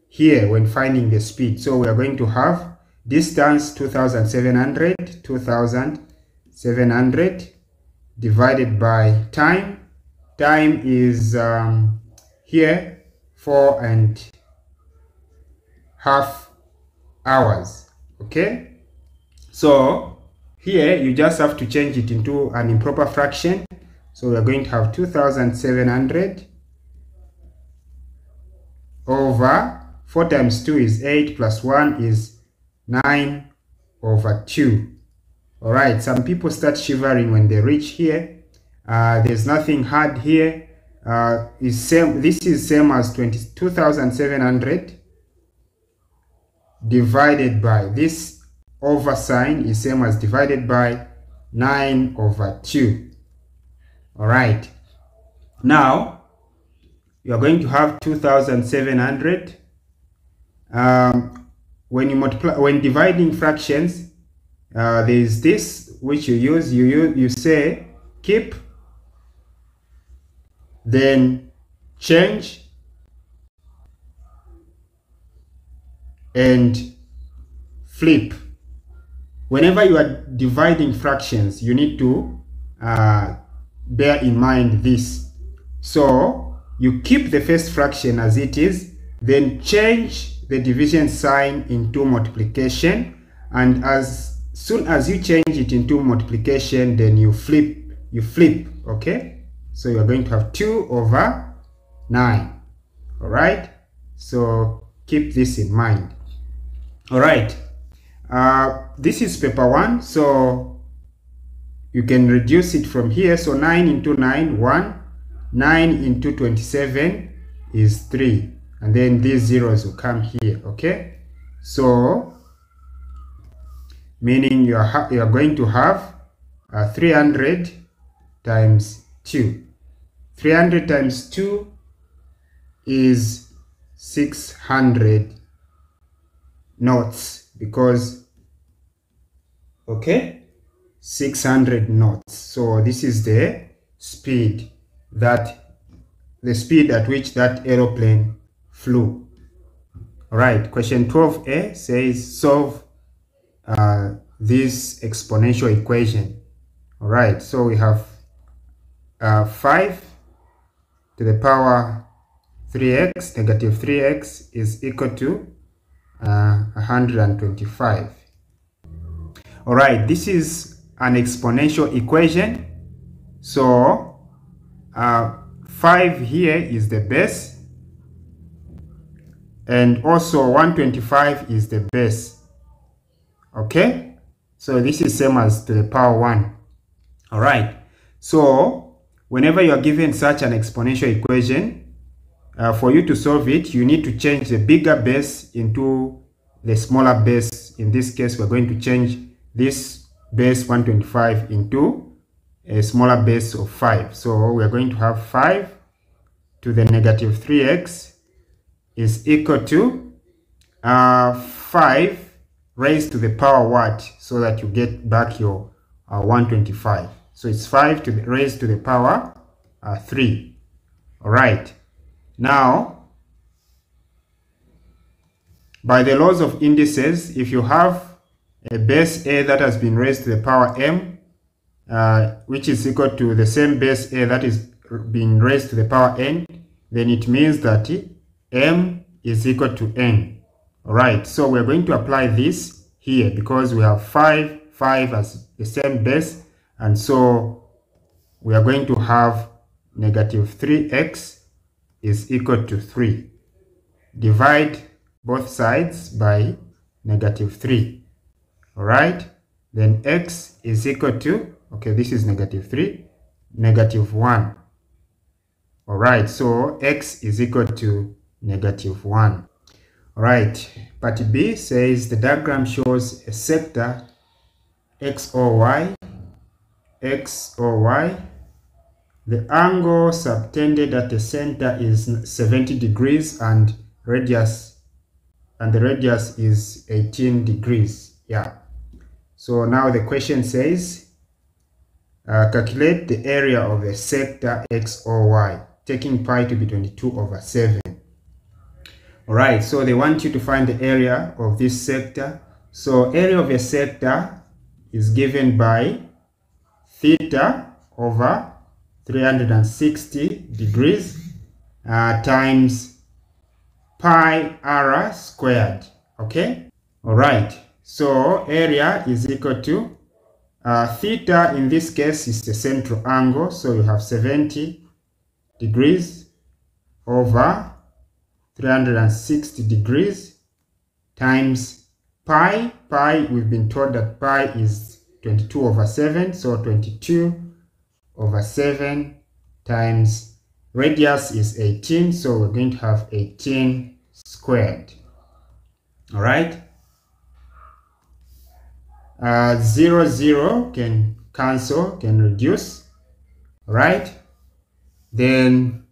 here when finding the speed. So we are going to have distance 2700, 2700 divided by time. Time is um, here four and half hours okay? So here you just have to change it into an improper fraction. So we're going to have 2700 over 4 times 2 is 8 plus 1 is 9 over 2 all right some people start shivering when they reach here uh, there's nothing hard here. Uh, is same. This is same as 22,700 divided by this over sign is same as divided by 9 over 2. All right. Now, you are going to have 2,700. Um, when you multiply, when dividing fractions, uh, there is this which you use. You you, you say keep then change and flip. Whenever you are dividing fractions, you need to uh, bear in mind this. So you keep the first fraction as it is, then change the division sign into multiplication, and as soon as you change it into multiplication, then you flip, you flip, okay? So you're going to have 2 over 9. Alright? So keep this in mind. Alright. Uh, this is paper 1. So you can reduce it from here. So 9 into 9, 1. 9 into 27 is 3. And then these zeros will come here. Okay? So meaning you are, you are going to have uh, 300 times 2. 300 times 2 is 600 knots because okay 600 knots so this is the speed that the speed at which that aeroplane flew all right question 12a says solve uh, this exponential equation all right so we have uh, 5 to the power 3x, negative 3x is equal to uh, 125. All right, this is an exponential equation. So uh, 5 here is the base and also 125 is the base. Okay, so this is same as to the power 1. All right, so Whenever you are given such an exponential equation, uh, for you to solve it, you need to change the bigger base into the smaller base. In this case, we're going to change this base 125 into a smaller base of 5. So we're going to have 5 to the negative 3x is equal to uh, 5 raised to the power what so that you get back your uh, 125. So it's 5 to the raised to the power uh, 3. All right. Now, by the laws of indices, if you have a base A that has been raised to the power m, uh, which is equal to the same base A that is being raised to the power n, then it means that m is equal to n. All right, so we're going to apply this here because we have 5, 5 as the same base, and so we are going to have negative 3x is equal to 3. Divide both sides by negative 3. Alright, then x is equal to, okay, this is negative 3, negative 1. Alright, so x is equal to negative 1. Alright, part B says the diagram shows a sector x or y, x or y. The angle subtended at the center is 70 degrees and radius and the radius is 18 degrees. Yeah. So now the question says, uh, calculate the area of a sector x or y, taking pi to be 22 over 7. Alright, so they want you to find the area of this sector. So area of a sector is given by theta over 360 degrees uh, times pi r squared okay all right so area is equal to uh, theta in this case is the central angle so you have 70 degrees over 360 degrees times pi pi we've been told that pi is 22 over 7 so 22 over 7 times Radius is 18, so we're going to have 18 squared. All right. Uh, 0, 0 can cancel, can reduce. right? Then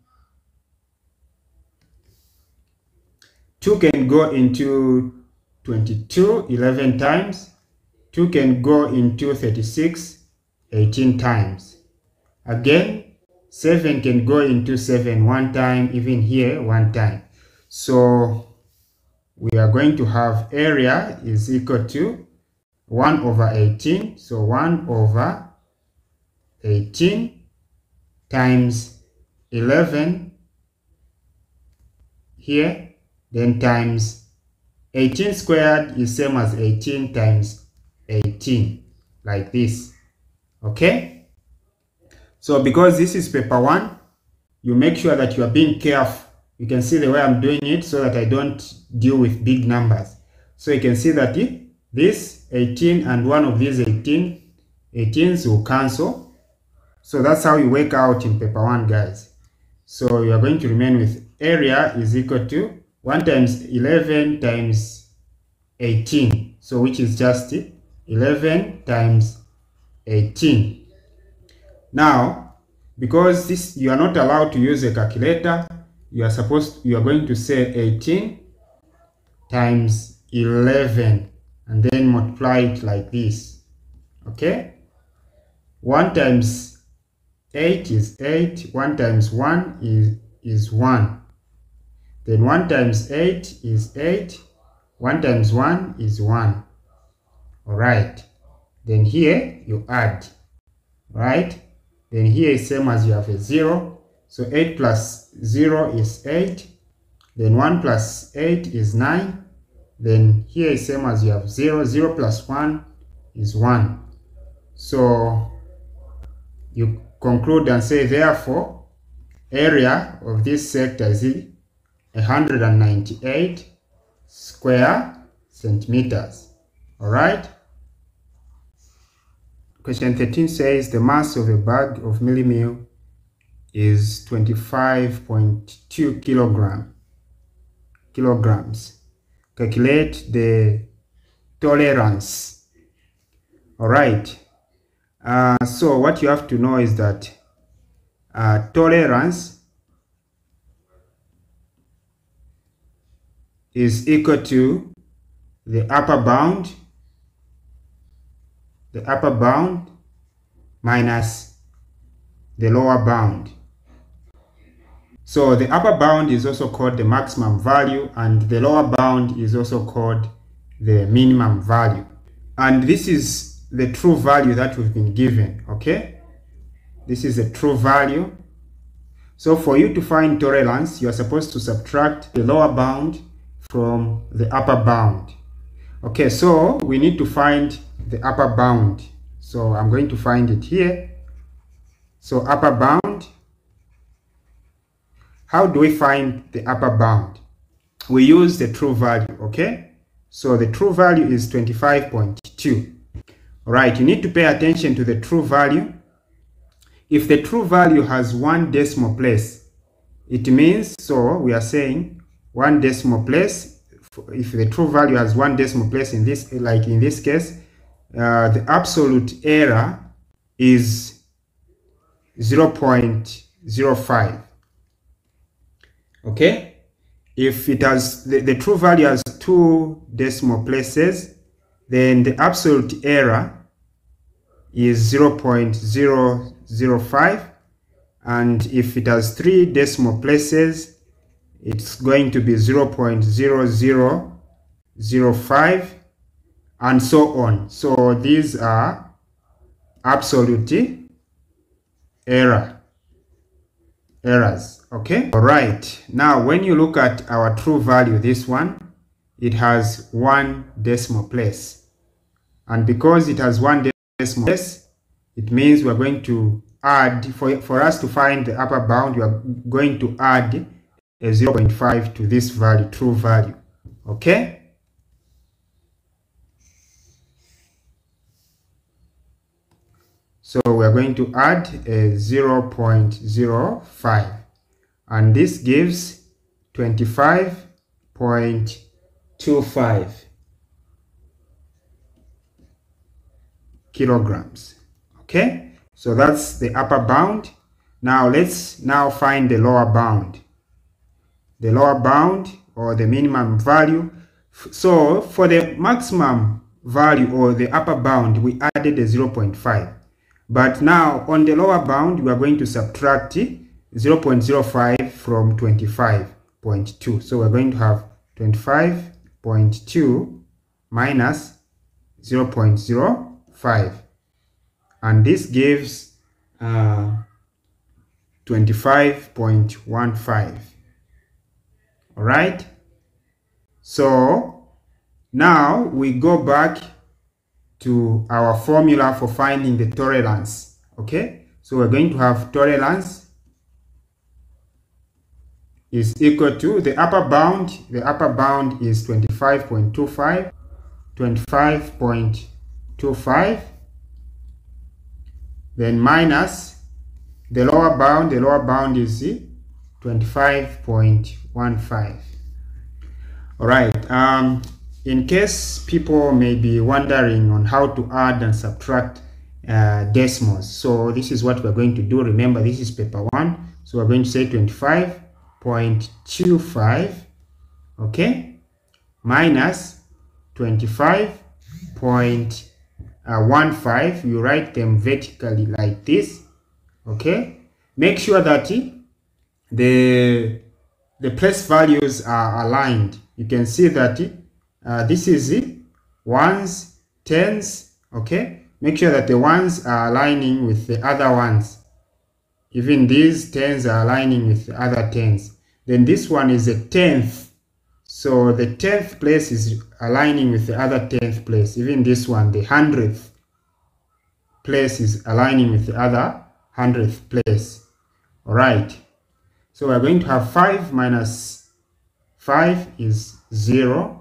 2 can go into 22 11 times. 2 can go into 36 18 times. Again, 7 can go into 7 one time, even here one time. So we are going to have area is equal to 1 over 18. So 1 over 18 times 11 here, then times 18 squared is same as 18 times 18, like this. Okay? So because this is paper one, you make sure that you are being careful. You can see the way I'm doing it so that I don't deal with big numbers. So you can see that this 18 and one of these 18, 18s will cancel. So that's how you work out in paper one, guys. So you are going to remain with area is equal to 1 times 11 times 18. So which is just 11 times 18. Now, because this you are not allowed to use a calculator, you are supposed you are going to say 18 times 11 and then multiply it like this. Okay? 1 times 8 is 8, 1 times 1 is, is 1. Then 1 times 8 is 8, 1 times 1 is 1. Alright. Then here you add. Right? Then here is same as you have a 0. So 8 plus 0 is 8. Then 1 plus 8 is 9. Then here is same as you have 0. 0 plus 1 is 1. So you conclude and say therefore area of this sector is 198 square centimeters. All right. Question 13 says the mass of a bag of mealie is 25.2 kilogram kilograms. Calculate the tolerance. All right. Uh, so what you have to know is that uh, tolerance is equal to the upper bound the upper bound minus the lower bound. So the upper bound is also called the maximum value and the lower bound is also called the minimum value. And this is the true value that we've been given, okay? This is a true value. So for you to find tolerance, you are supposed to subtract the lower bound from the upper bound. Okay, so we need to find the upper bound. So I'm going to find it here. So upper bound. How do we find the upper bound? We use the true value, okay? So the true value is 25.2. All right, you need to pay attention to the true value. If the true value has one decimal place, it means, so we are saying one decimal place, if the true value has one decimal place in this, like in this case, uh, the absolute error is 0.05. Okay? If it has, the, the true value has two decimal places, then the absolute error is 0.005 and if it has three decimal places it's going to be 0.0005 and so on. So these are absolute error errors okay? All right. Now when you look at our true value this one it has one decimal place. And because it has one decimal place it means we're going to add for for us to find the upper bound we are going to add a 0.5 to this value true value okay so we are going to add a 0.05 and this gives 25.25 kilograms. Okay? So that's the upper bound. Now let's now find the lower bound. The lower bound or the minimum value. So for the maximum value or the upper bound we added a 0.5 but now on the lower bound we are going to subtract 0.05 from 25.2 so we're going to have 25.2 minus 0.05 and this gives uh, 25.15 all right so now we go back to our formula for finding the tolerance okay? So we're going to have tolerance is equal to the upper bound. The upper bound is 25.25 25.25 then minus the lower bound. The lower bound is 25.15 all right um in case people may be wondering on how to add and subtract uh, decimals so this is what we're going to do. Remember this is paper one so we're going to say 25.25 okay? Minus 25.15 you write them vertically like this okay? Make sure that the the place values are aligned. You can see that uh, this is ones tens okay? Make sure that the ones are aligning with the other ones. Even these tens are aligning with the other tens. Then this one is a tenth. So the tenth place is aligning with the other tenth place. Even this one the hundredth place is aligning with the other hundredth place. All right. So we're going to have 5 minus 5 is 0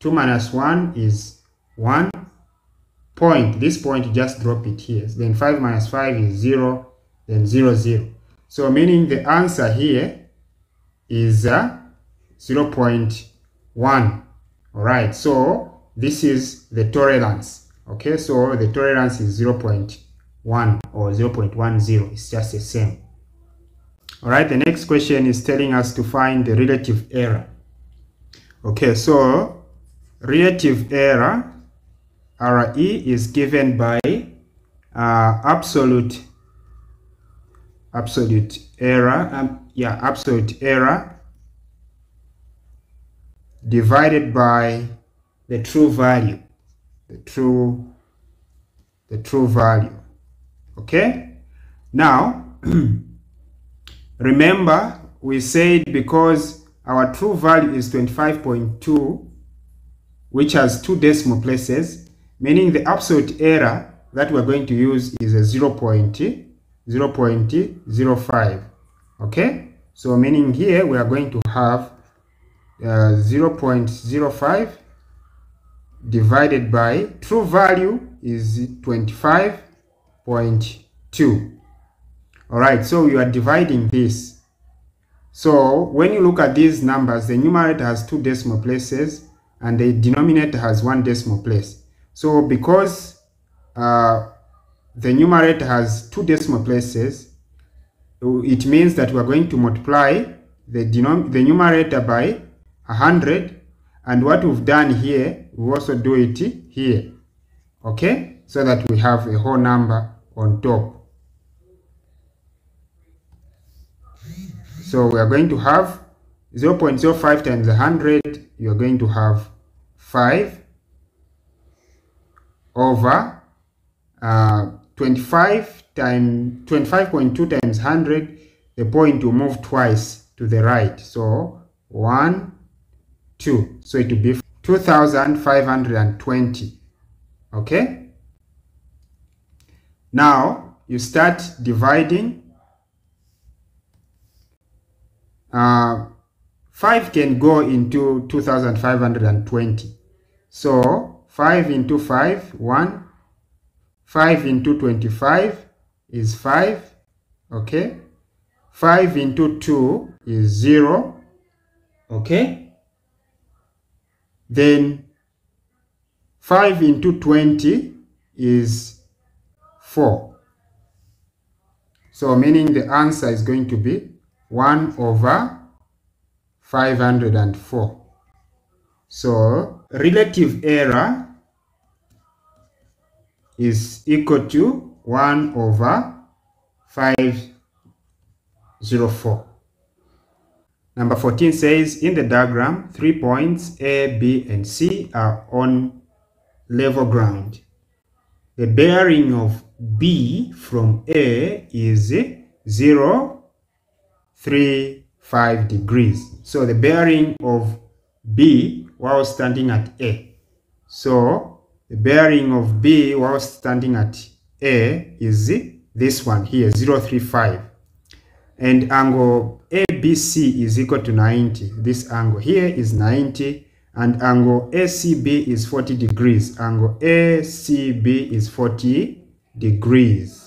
2 minus 1 is 1 point. This point, just drop it here. Then 5 minus 5 is 0, then 0, 0. So meaning the answer here is uh, 0 0.1. All right, so this is the tolerance. Okay, so the tolerance is 0 0.1 or 0 0.10. It's just the same. All right, the next question is telling us to find the relative error. Okay, so relative error RE is given by uh, absolute absolute error um, yeah absolute error divided by the true value the true the true value okay? Now remember we said because our true value is 25.2 which has two decimal places meaning the absolute error that we're going to use is a 0. 0 0.05 okay so meaning here we are going to have uh, 0 0.05 divided by true value is 25.2 all right so you are dividing this so when you look at these numbers the numerator has two decimal places and the denominator has one decimal place so because uh, the numerator has two decimal places, it means that we're going to multiply the, the numerator by 100 and what we've done here, we also do it here, okay? So that we have a whole number on top. So we are going to have 0 0.05 times 100, you're going to have 5 over uh, 25 times 25.2 times 100 the point will move twice to the right. So 1 2 so it will be 2520 okay? Now you start dividing uh, 5 can go into 2520 so 5 into 5 1 5 into 25 is 5 okay? 5 into 2 is 0 okay? Then 5 into 20 is 4 so meaning the answer is going to be 1 over 504 so relative error is equal to 1 over 504. Number 14 says, in the diagram, three points A, B, and C are on level ground. The bearing of B from A is 0, 3, 5 degrees. So the bearing of B while standing at A. So the bearing of B while standing at A is this one here, 035. And angle ABC is equal to 90. This angle here is 90 and angle ACB is 40 degrees. Angle ACB is 40 degrees.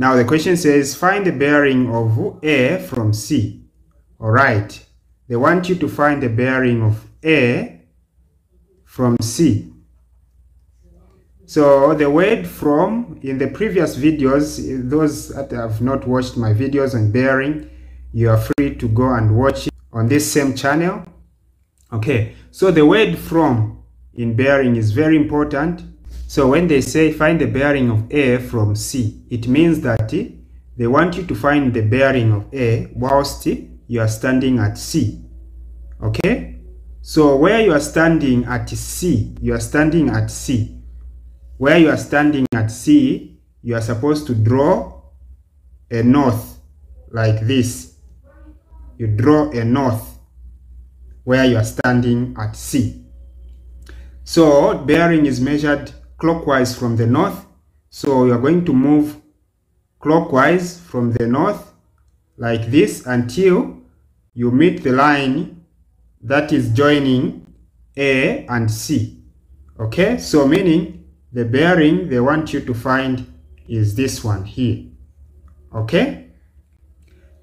Now the question says find the bearing of A from C. All right. They want you to find the bearing of A from C. So the word from in the previous videos, those that have not watched my videos on bearing, you are free to go and watch it on this same channel. Okay, so the word from in bearing is very important. So when they say find the bearing of A from C, it means that they want you to find the bearing of A whilst you are standing at C. Okay, so where you are standing at C, you are standing at C where you are standing at C, you are supposed to draw a north like this. You draw a north where you are standing at C. So bearing is measured clockwise from the north. So you are going to move clockwise from the north like this until you meet the line that is joining A and C. Okay, so meaning the bearing they want you to find is this one here. Okay?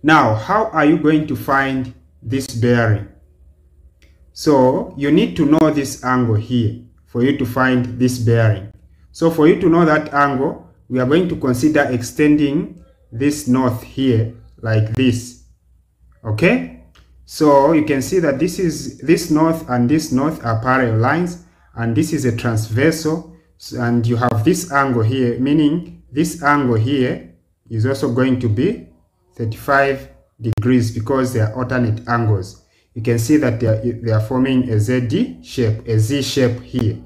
Now how are you going to find this bearing? So you need to know this angle here for you to find this bearing so for you to know that angle we are going to consider extending this north here like this okay so you can see that this is this north and this north are parallel lines and this is a transversal and you have this angle here, meaning this angle here is also going to be 35 degrees because they are alternate angles. You can see that they are, they are forming a ZD shape, a Z shape here.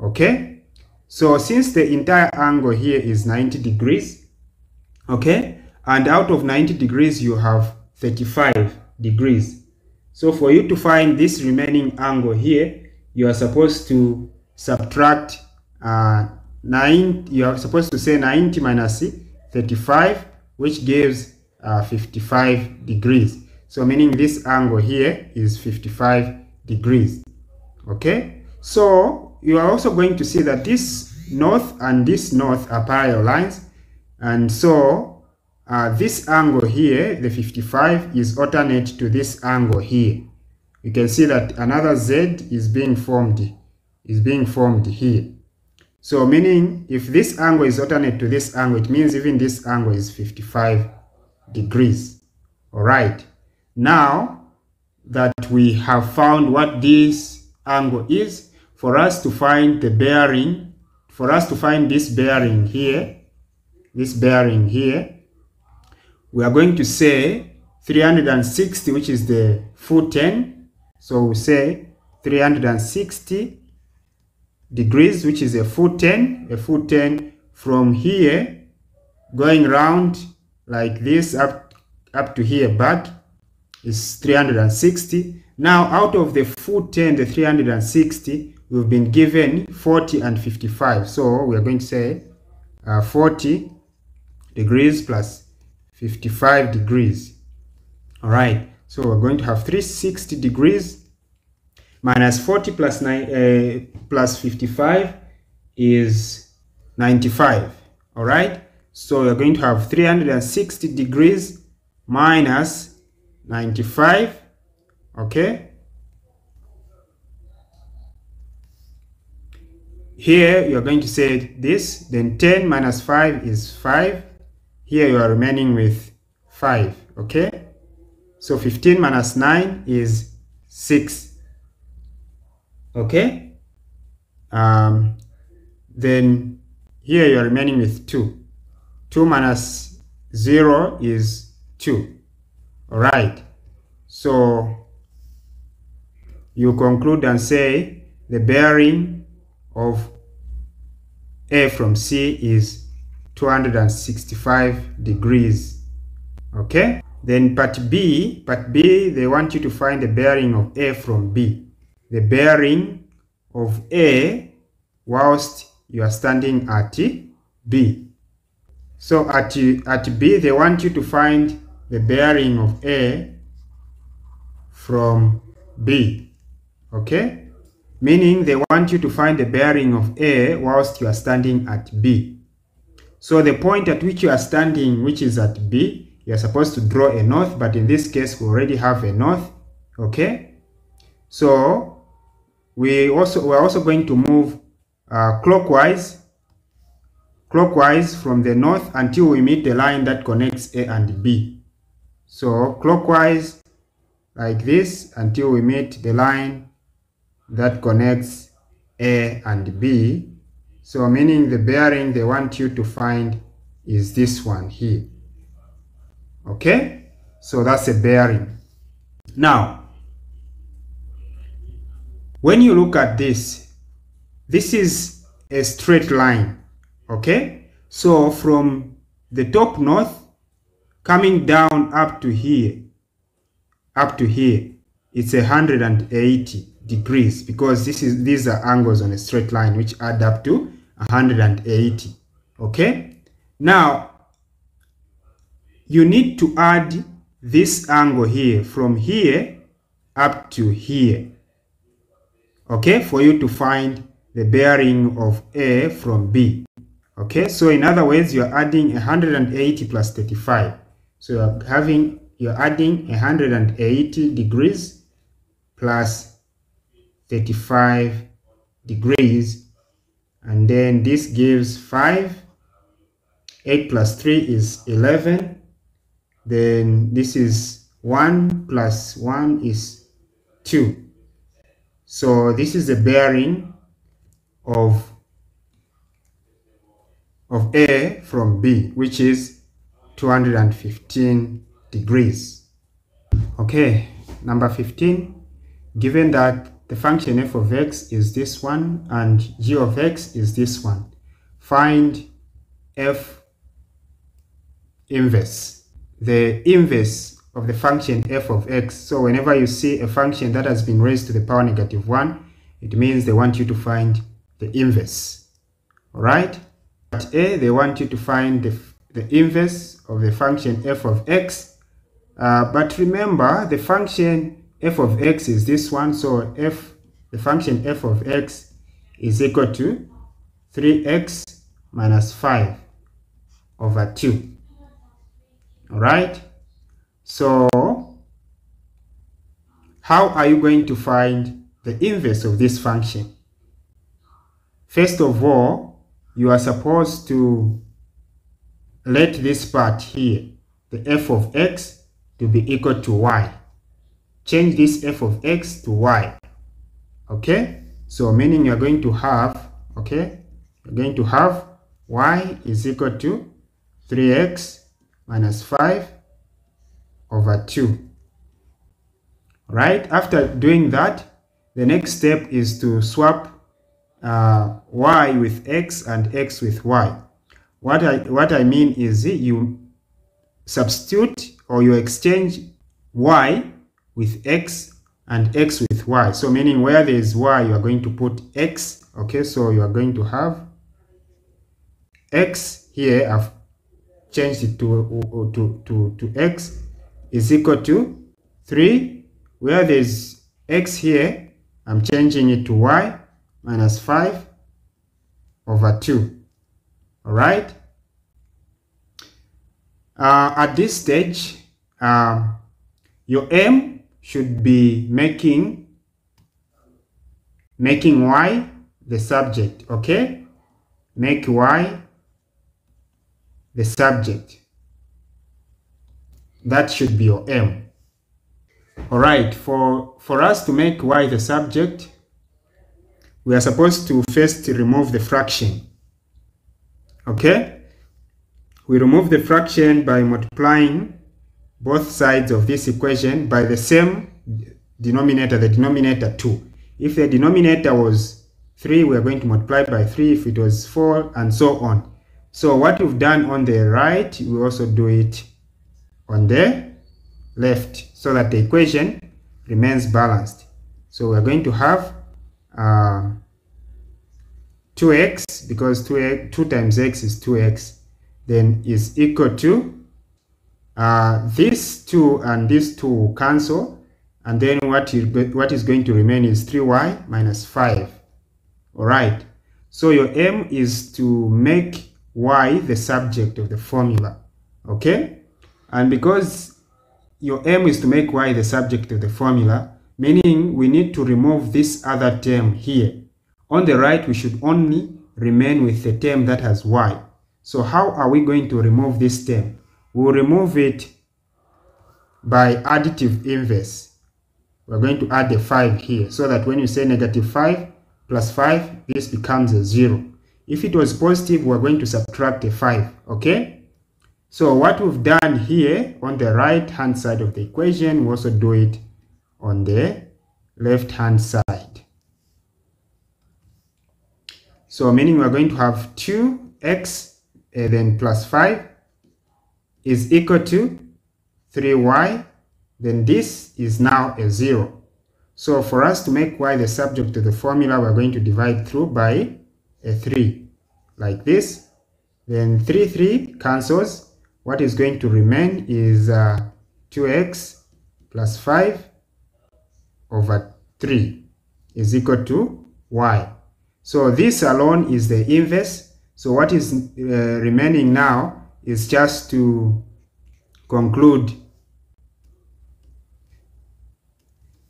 Okay? So since the entire angle here is 90 degrees, okay, and out of 90 degrees you have 35 degrees. So for you to find this remaining angle here, you are supposed to subtract uh, 9, you are supposed to say 90 minus 35, which gives uh, 55 degrees. So meaning this angle here is 55 degrees. Okay, so you are also going to see that this north and this north are parallel lines. And so uh, this angle here, the 55, is alternate to this angle here. You can see that another Z is being formed, is being formed here. So meaning if this angle is alternate to this angle, it means even this angle is 55 degrees. All right. Now that we have found what this angle is, for us to find the bearing, for us to find this bearing here, this bearing here, we are going to say 360, which is the full 10. So we say 360 degrees, which is a full 10, a full 10 from here going round like this up up to here back is 360 now out of the full 10 the 360 we've been given 40 and 55 so we are going to say uh, 40 degrees plus 55 degrees. All right. So we're going to have 360 degrees minus 40 plus 9 uh, plus 55 is 95 all right. So we're going to have 360 degrees minus 95 okay here you're going to say this then 10 minus 5 is 5 here you are remaining with 5 okay? So 15 minus 9 is 6 okay? Um, then here you are remaining with 2 2 minus 0 is 2 all right? So you conclude and say the bearing of A from C is 265 degrees okay then part B part B they want you to find the bearing of A from B the bearing of A whilst you are standing at B. So at, at B, they want you to find the bearing of A from B. Okay? Meaning they want you to find the bearing of A whilst you are standing at B. So the point at which you are standing, which is at B, you are supposed to draw a north, but in this case, we already have a north. Okay? So we also we're also going to move uh, clockwise clockwise from the north until we meet the line that connects A and B. So clockwise like this until we meet the line that connects A and B. So meaning the bearing they want you to find is this one here. Okay? So that's a bearing. Now, when you look at this, this is a straight line, okay? So from the top north, coming down up to here, up to here, it's 180 degrees because this is these are angles on a straight line which add up to 180 okay now you need to add this angle here from here up to here okay, for you to find the bearing of A from B. Okay, so in other words, you're adding 180 plus 35. So you're having, you're adding 180 degrees plus 35 degrees. And then this gives 5. 8 plus 3 is 11. Then this is 1 plus 1 is 2. So this is the bearing of of A from B, which is 215 degrees. Okay, number 15, given that the function f of x is this one and g of x is this one, find f inverse, the inverse of the function f of x. So whenever you see a function that has been raised to the power negative 1, it means they want you to find the inverse. Alright? At A, they want you to find the, the inverse of the function f of x. Uh, but remember, the function f of x is this one. So f, the function f of x is equal to 3x minus 5 over 2. Alright? So, how are you going to find the inverse of this function? First of all, you are supposed to let this part here, the f of x, to be equal to y. Change this f of x to y. Okay? So meaning you're going to have, okay, you're going to have y is equal to 3x minus 5 over 2. Right? After doing that, the next step is to swap uh, y with x and x with y. What I, what I mean is you substitute or you exchange y with x and x with y. So meaning where there is y, you are going to put x. Okay, so you are going to have x here, I've changed it to, to, to, to x is equal to 3. Where there's x here, I'm changing it to y minus 5 over 2. Alright? Uh, at this stage, uh, your aim should be making making y the subject, okay? Make y the subject. That should be your m Alright, for, for us to make y the subject, we are supposed to first remove the fraction. Okay? We remove the fraction by multiplying both sides of this equation by the same denominator, the denominator 2. If the denominator was 3, we are going to multiply by 3. If it was 4, and so on. So what we've done on the right, we also do it on the left so that the equation remains balanced. So we're going to have uh, 2x because 2, 2 times x is 2x then is equal to uh, this 2 and these 2 cancel and then what is, what is going to remain is 3y minus 5 all right so your aim is to make y the subject of the formula okay and because your aim is to make y the subject of the formula meaning we need to remove this other term here. On the right, we should only remain with the term that has y. So how are we going to remove this term? We'll remove it by additive inverse. We're going to add the 5 here so that when you say negative 5 plus 5, this becomes a 0. If it was positive, we're going to subtract a 5, okay? So what we've done here on the right hand side of the equation, we also do it on the left hand side. So meaning we're going to have 2x and then plus 5 is equal to 3y then this is now a 0. So for us to make y the subject of the formula we're going to divide through by a 3 like this then 3 3 cancels what is going to remain is uh, 2x plus 5 over 3 is equal to y. So this alone is the inverse. So what is uh, remaining now is just to conclude.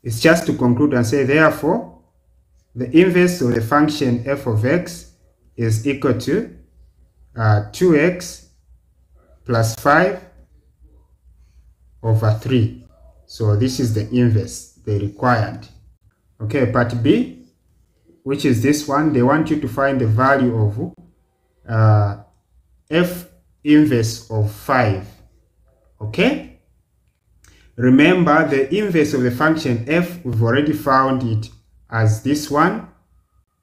It's just to conclude and say, therefore, the inverse of the function f of x is equal to uh, 2x plus 5 over 3. So this is the inverse they required. Okay, part B, which is this one, they want you to find the value of uh, f inverse of 5. Okay? Remember the inverse of the function f, we've already found it as this one,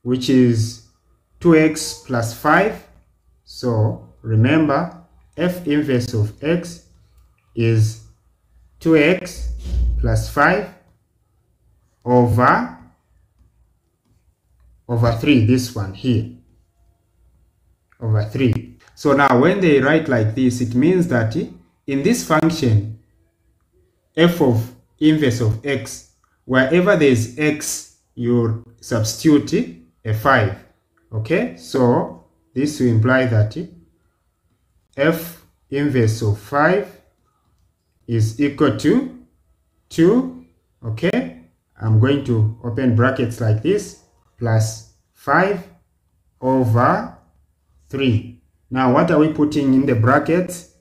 which is 2x plus 5. So remember f inverse of x is 2x plus 5 over over 3 this one here over 3 so now when they write like this it means that in this function f of inverse of x wherever there is x you substitute a 5 okay? So this will imply that f inverse of 5 is equal to 2 okay? I'm going to open brackets like this plus 5 over 3 now what are we putting in the brackets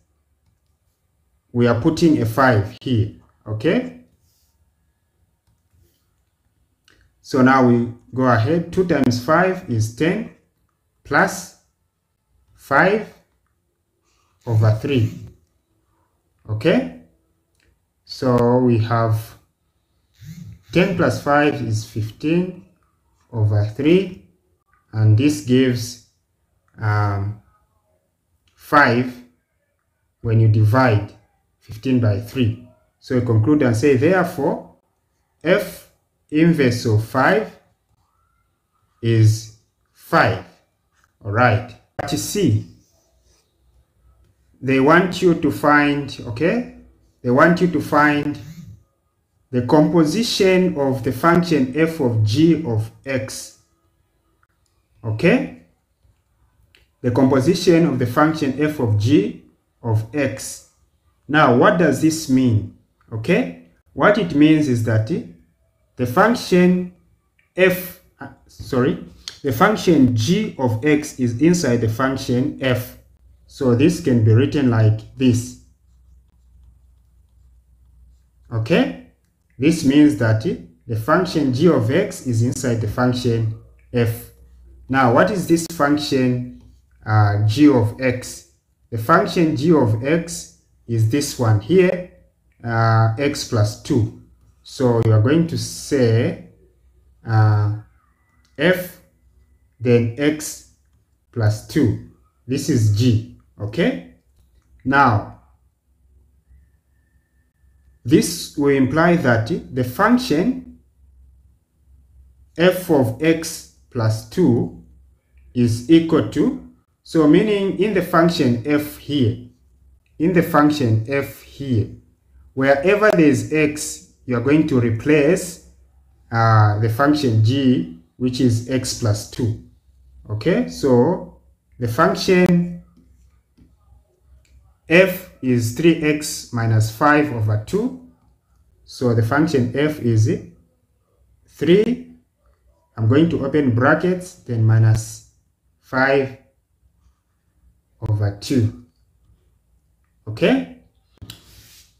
we are putting a 5 here okay? So now we go ahead. 2 times 5 is 10 plus 5 over 3 okay? So we have 10 plus 5 is 15 over 3 and this gives um, 5 when you divide 15 by 3 so we conclude and say therefore f inverse of 5 is 5 all right. But you see they want you to find okay? They want you to find the composition of the function f of g of x. Okay the composition of the function f of g of x. Now what does this mean? Okay? What it means is that the function f uh, sorry the function g of x is inside the function f. So this can be written like this. Okay? This means that the function g of x is inside the function f. Now what is this function uh, g of x. The function g of x is this one here uh, x plus 2 so you are going to say uh, f then x plus 2 this is g okay? Now this will imply that the function f of x plus 2 is equal to, so meaning in the function f here, in the function f here, wherever there is x, you are going to replace uh, the function g, which is x plus 2. Okay, so the function f is 3x minus 5 over 2. So the function f is 3. I'm going to open brackets, then minus 5 over 2. Okay?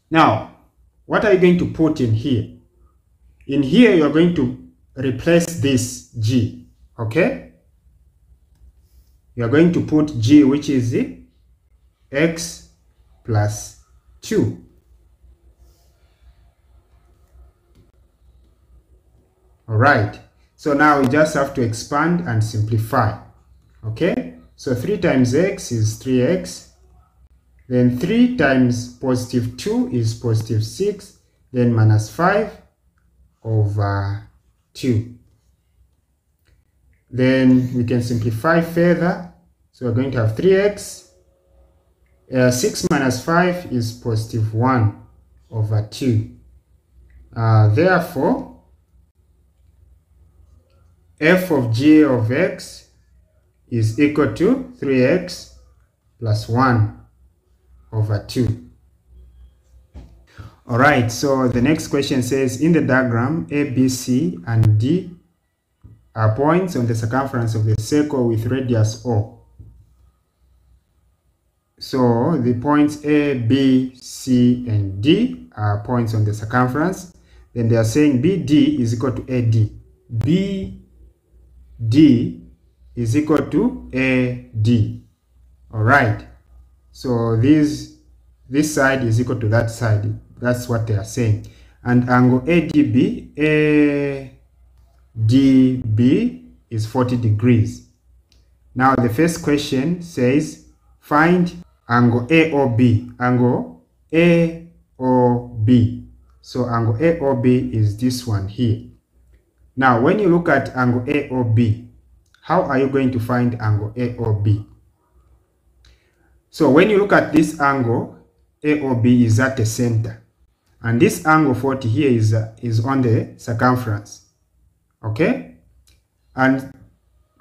Now, what are you going to put in here? In here, you're going to replace this g. Okay? You're going to put g, which is x plus 2. Alright, so now we just have to expand and simplify. Okay, so 3 times x is 3x. Then 3 times positive 2 is positive 6. Then minus 5 over 2. Then we can simplify further. So we're going to have 3x uh, 6 minus 5 is positive 1 over 2. Uh, therefore, f of g of x is equal to 3x plus 1 over 2. Alright, so the next question says, in the diagram, A, B, C, and D are points on the circumference of the circle with radius O. So the points A, B, C, and D are points on the circumference. Then they are saying BD is equal to AD. BD is equal to AD. All right. So this, this side is equal to that side. That's what they are saying. And angle ADB, ADB is 40 degrees. Now the first question says, find angle AOB, angle AOB. So angle AOB is this one here. Now when you look at angle AOB, how are you going to find angle AOB? So when you look at this angle, AOB is at the center. And this angle 40 here is, uh, is on the circumference. Okay? And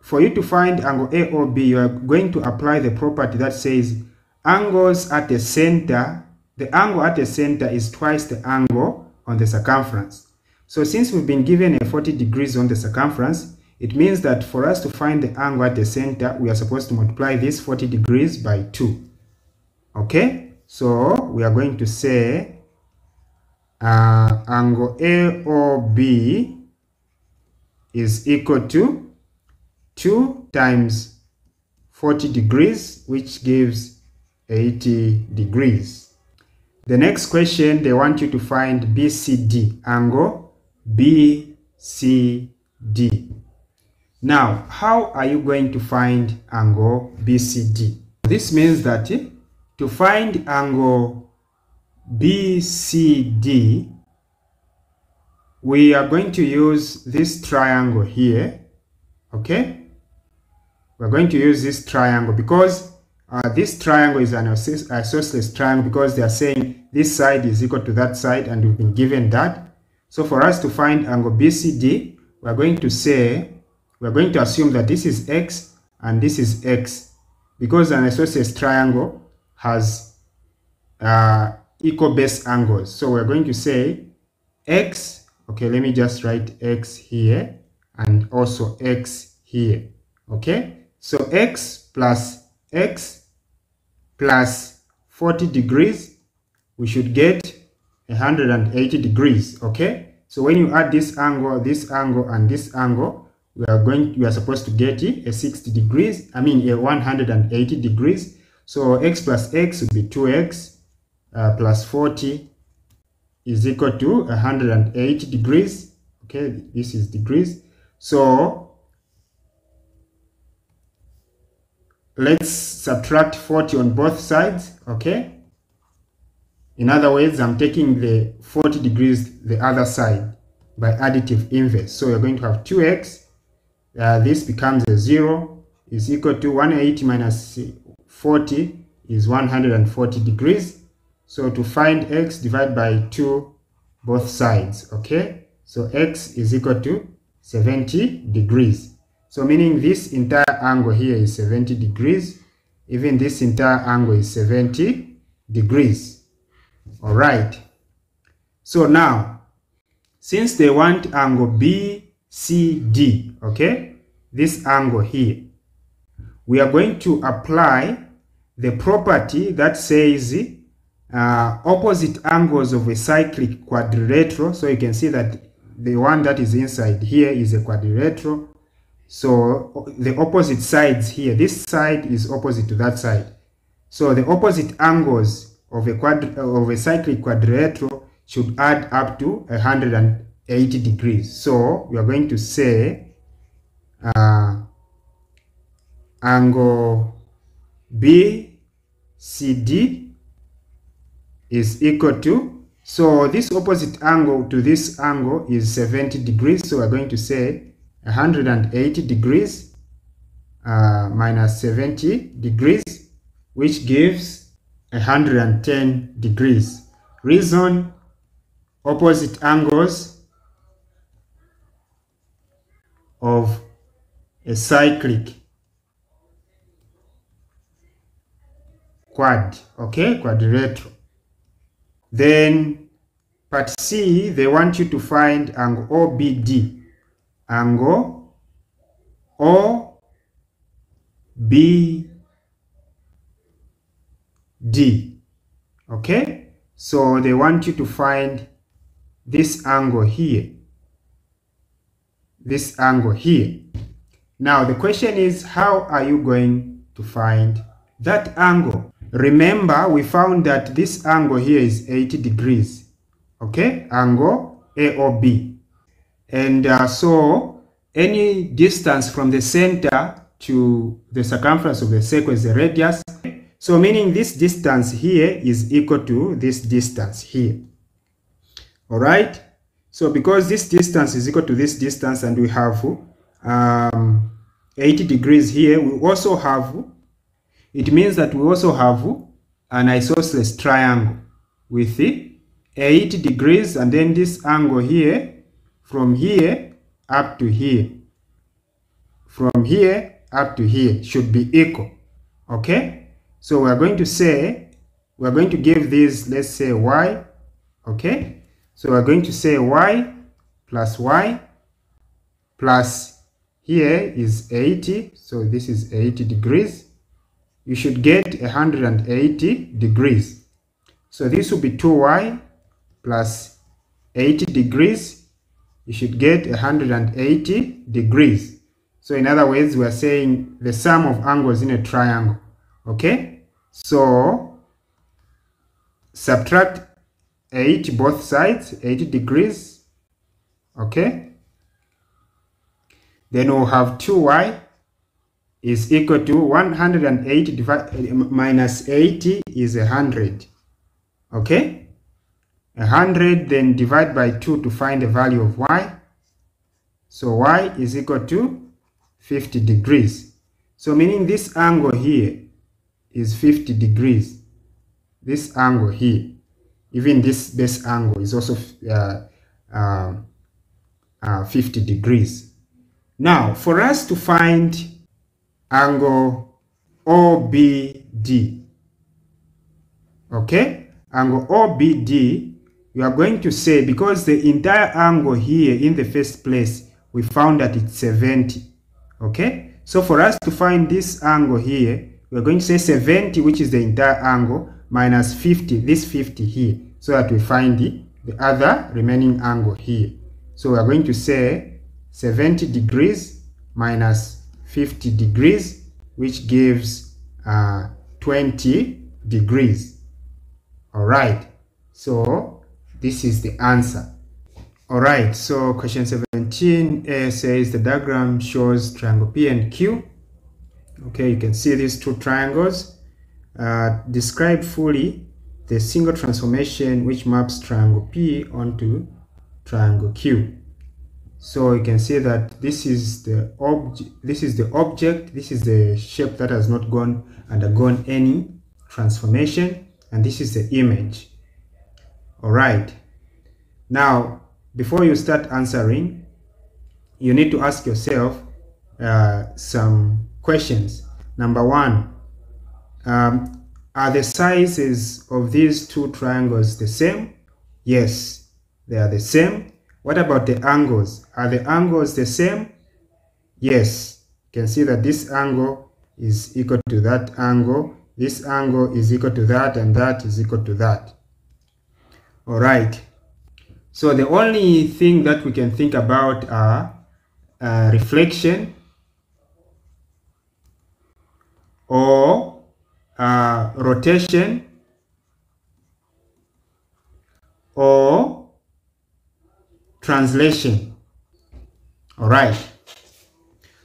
for you to find angle AOB, you are going to apply the property that says angles at the center, the angle at the center is twice the angle on the circumference. So since we've been given a 40 degrees on the circumference, it means that for us to find the angle at the center, we are supposed to multiply this 40 degrees by 2. Okay? So we are going to say uh, angle AOB is equal to 2 times 40 degrees, which gives 80 degrees. The next question, they want you to find BCD, angle BCD. Now, how are you going to find angle BCD? This means that to find angle BCD, we are going to use this triangle here, okay? We're going to use this triangle because uh, this triangle is an isosceles triangle because they are saying this side is equal to that side and we've been given that. So for us to find angle BCD, we're going to say, we're going to assume that this is x and this is x because an isosceles triangle has uh, equal base angles. So we're going to say x, okay, let me just write x here and also x here, okay? So x plus x plus 40 degrees, we should get 180 degrees, okay? So when you add this angle, this angle, and this angle, we are going, we are supposed to get it a 60 degrees, I mean a 180 degrees. So x plus x would be 2x uh, plus 40 is equal to 180 degrees. Okay, this is degrees. So let's subtract 40 on both sides. Okay. In other words, I'm taking the 40 degrees the other side by additive inverse. So we're going to have 2x. Uh, this becomes a 0 is equal to 180 minus 40 is 140 degrees. So to find x, divide by 2 both sides, okay? So x is equal to 70 degrees. So meaning this entire angle here is 70 degrees. Even this entire angle is 70 degrees. All right. So now, since they want angle BCD, okay, this angle here, we are going to apply the property that says uh, opposite angles of a cyclic quadrilateral. So you can see that the one that is inside here is a quadrilateral. So the opposite sides here, this side is opposite to that side. So the opposite angles of a quad of a cyclic quadrilateral should add up to 180 degrees. So we are going to say uh, angle BCD is equal to, so this opposite angle to this angle is 70 degrees, so we're going to say 180 degrees uh, minus 70 degrees, which gives 110 degrees. Reason, opposite angles of a cyclic quad, okay, quadrilateral. Then part C, they want you to find angle OBD. Angle OBD. Okay? So they want you to find this angle here. This angle here. Now the question is, how are you going to find that angle? remember we found that this angle here is 80 degrees okay angle AOB and uh, so any distance from the center to the circumference of the circle is the radius so meaning this distance here is equal to this distance here all right so because this distance is equal to this distance and we have um, 80 degrees here we also have it means that we also have an isosceles triangle with 80 degrees and then this angle here from here up to here. From here up to here should be equal okay? So we're going to say we're going to give this let's say y okay so we're going to say y plus y plus here is 80 so this is 80 degrees. You should get 180 degrees. So this will be 2y plus 80 degrees. You should get 180 degrees. So in other words we are saying the sum of angles in a triangle. Okay? So subtract 8 both sides 80 degrees okay? Then we'll have 2y is equal to 180 divided minus 80 is 100 okay? 100 then divide by 2 to find the value of y. So y is equal to 50 degrees. So meaning this angle here is 50 degrees. This angle here even this base angle is also uh, uh, uh, 50 degrees now for us to find angle OBD. Okay, angle OBD, we are going to say because the entire angle here in the first place, we found that it's 70. Okay, so for us to find this angle here, we are going to say 70, which is the entire angle, minus 50, this 50 here, so that we find the, the other remaining angle here. So we are going to say 70 degrees minus 50 degrees which gives uh, 20 degrees. All right. So this is the answer. All right. So question 17 a says the diagram shows triangle p and q. Okay you can see these two triangles uh, describe fully the single transformation which maps triangle p onto triangle q. So you can see that this is the object this is the object this is the shape that has not gone undergone any transformation and this is the image. All right now before you start answering you need to ask yourself uh, some questions. Number one um, are the sizes of these two triangles the same yes they are the same what about the angles? Are the angles the same? Yes. You can see that this angle is equal to that angle. This angle is equal to that and that is equal to that. All right. So the only thing that we can think about are uh, reflection or rotation or translation. All right.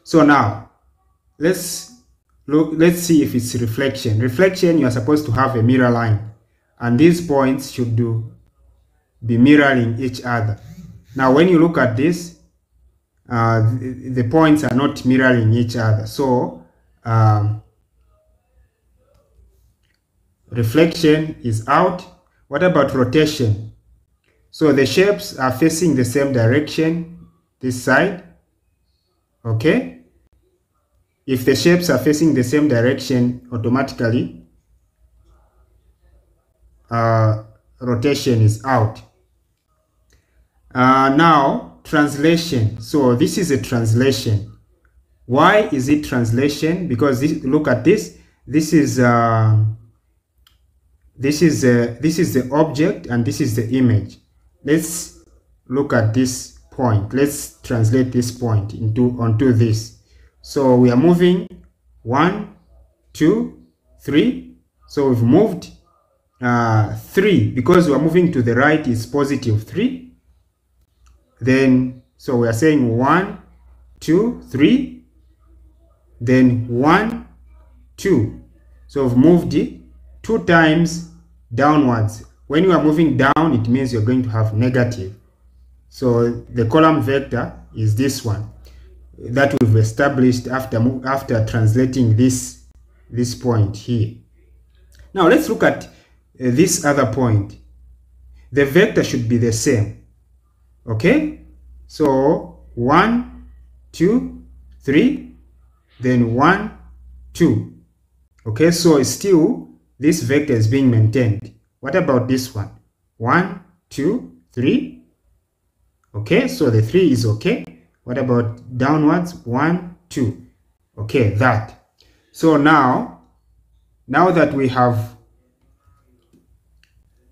So now let's look, let's see if it's reflection. Reflection, you are supposed to have a mirror line and these points should do be mirroring each other. Now, when you look at this, uh, the, the, points are not mirroring each other. So, um, reflection is out. What about rotation? So the shapes are facing the same direction, this side, okay? If the shapes are facing the same direction, automatically, uh, rotation is out. Uh, now, translation. So this is a translation. Why is it translation? Because this, look at this. This is uh, this is uh, this is the object and this is the image let's look at this point let's translate this point into onto this so we are moving one two three So we've moved uh, 3 because we're moving to the right is positive 3. Then, so we are saying one, two, three. Then 1, 2. So we've moved two times downwards. When you are moving down, it means you're going to have negative. So the column vector is this one that we've established after, after translating this, this point here. Now let's look at uh, this other point. The vector should be the same. Okay? So 1, 2, 3, then 1, 2. Okay, so it's still this vector is being maintained. What about this one? 1, 2, 3. Okay, so the 3 is okay. What about downwards? 1, 2. Okay, that. So now, now that we have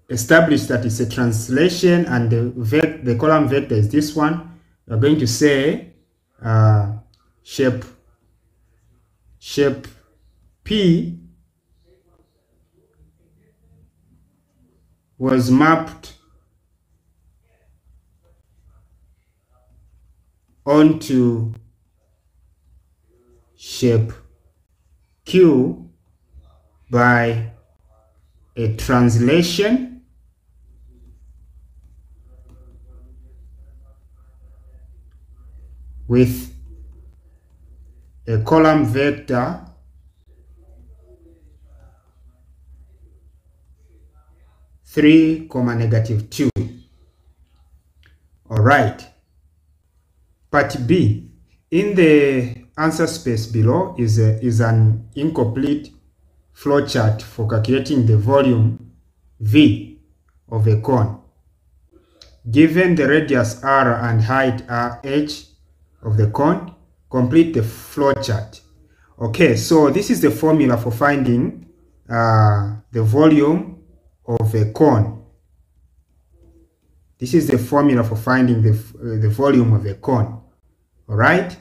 established that it's a translation and the, the column vector is this one, we're going to say uh, shape, shape P was mapped onto shape Q by a translation with a column vector three comma negative two. All right. Part B. In the answer space below is, a, is an incomplete flowchart for calculating the volume V of a cone. Given the radius r and height r h of the cone, complete the flowchart. Okay, so this is the formula for finding uh, the volume of a cone. This is the formula for finding the, uh, the volume of a cone. All right.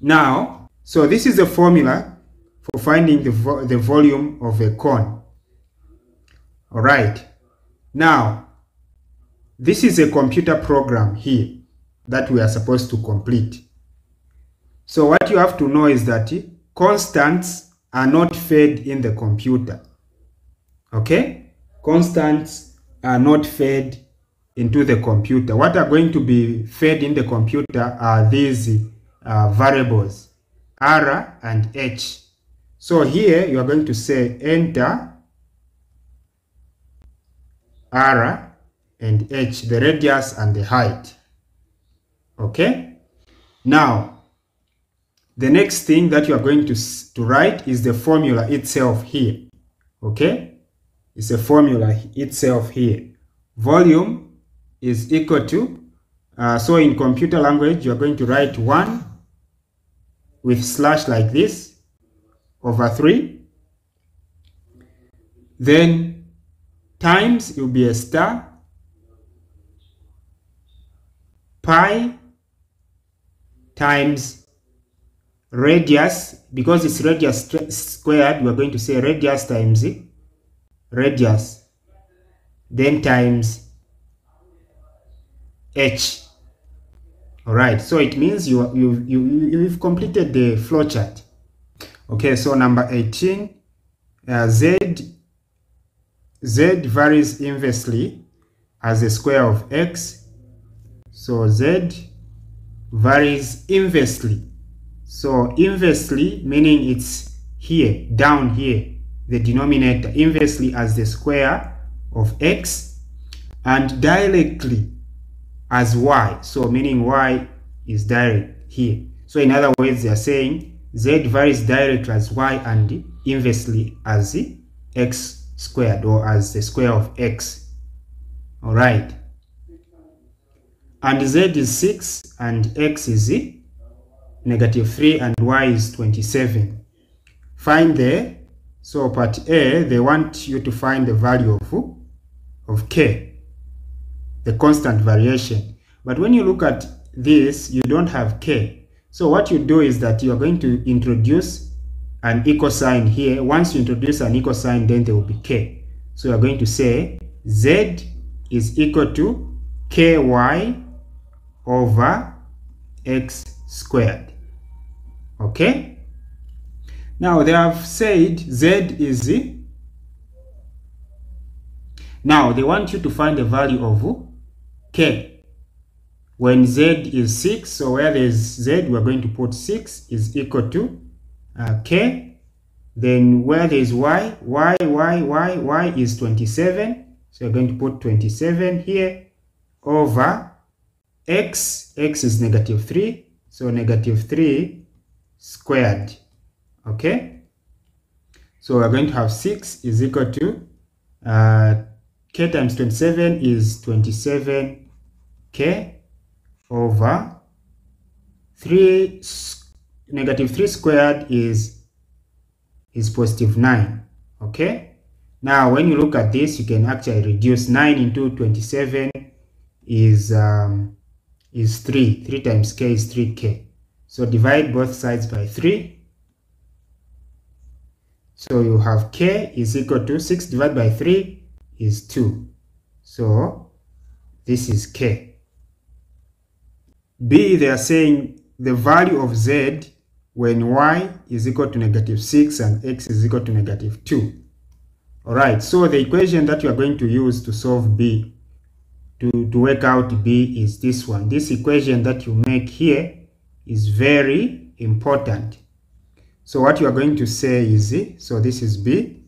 Now, so this is the formula for finding the, vo the volume of a cone. All right. Now, this is a computer program here that we are supposed to complete. So what you have to know is that constants are not fed in the computer. Okay? Constants are not fed into the computer. What are going to be fed in the computer are these uh, variables, R and H. So here you are going to say enter R and H, the radius and the height. Okay? Now, the next thing that you are going to, to write is the formula itself here. Okay? It's a formula itself here. Volume is equal to, uh, so in computer language, you're going to write 1 with slash like this over 3. Then times will be a star. Pi times radius, because it's radius squared, we're going to say radius times radius, then times H. All right, so it means you, you, you, you've completed the flowchart. Okay, so number 18, uh, Z, Z varies inversely as the square of X. So Z varies inversely. So inversely meaning it's here, down here, the denominator, inversely as the square of X and directly as y. So meaning y is direct here. So in other words, they are saying z varies directly as y and inversely as x squared or as the square of x. All right. And z is 6 and x is negative 3 and y is 27. Find the, so part A, they want you to find the value of, of k the constant variation. But when you look at this, you don't have k. So what you do is that you are going to introduce an equal sign here. Once you introduce an equal sign, then there will be k. So you are going to say z is equal to ky over x squared. Okay? Now they have said z is z. now they want you to find the value of k. When z is 6 so where there is z we're going to put 6 is equal to uh, k. Then where there is y y y y y is 27 so we're going to put 27 here over x. X is negative 3 so negative 3 squared okay? So we're going to have 6 is equal to uh, k times 27 is 27k over 3 negative 3 squared is is positive 9 okay? Now when you look at this you can actually reduce 9 into 27 is um, is 3 3 times k is 3k so divide both sides by 3 so you have k is equal to 6 divided by 3 is 2 so this is k B, they are saying the value of z when y is equal to negative 6 and x is equal to negative 2. Alright, so the equation that you are going to use to solve B, to, to work out B is this one. This equation that you make here is very important. So what you are going to say is, so this is B,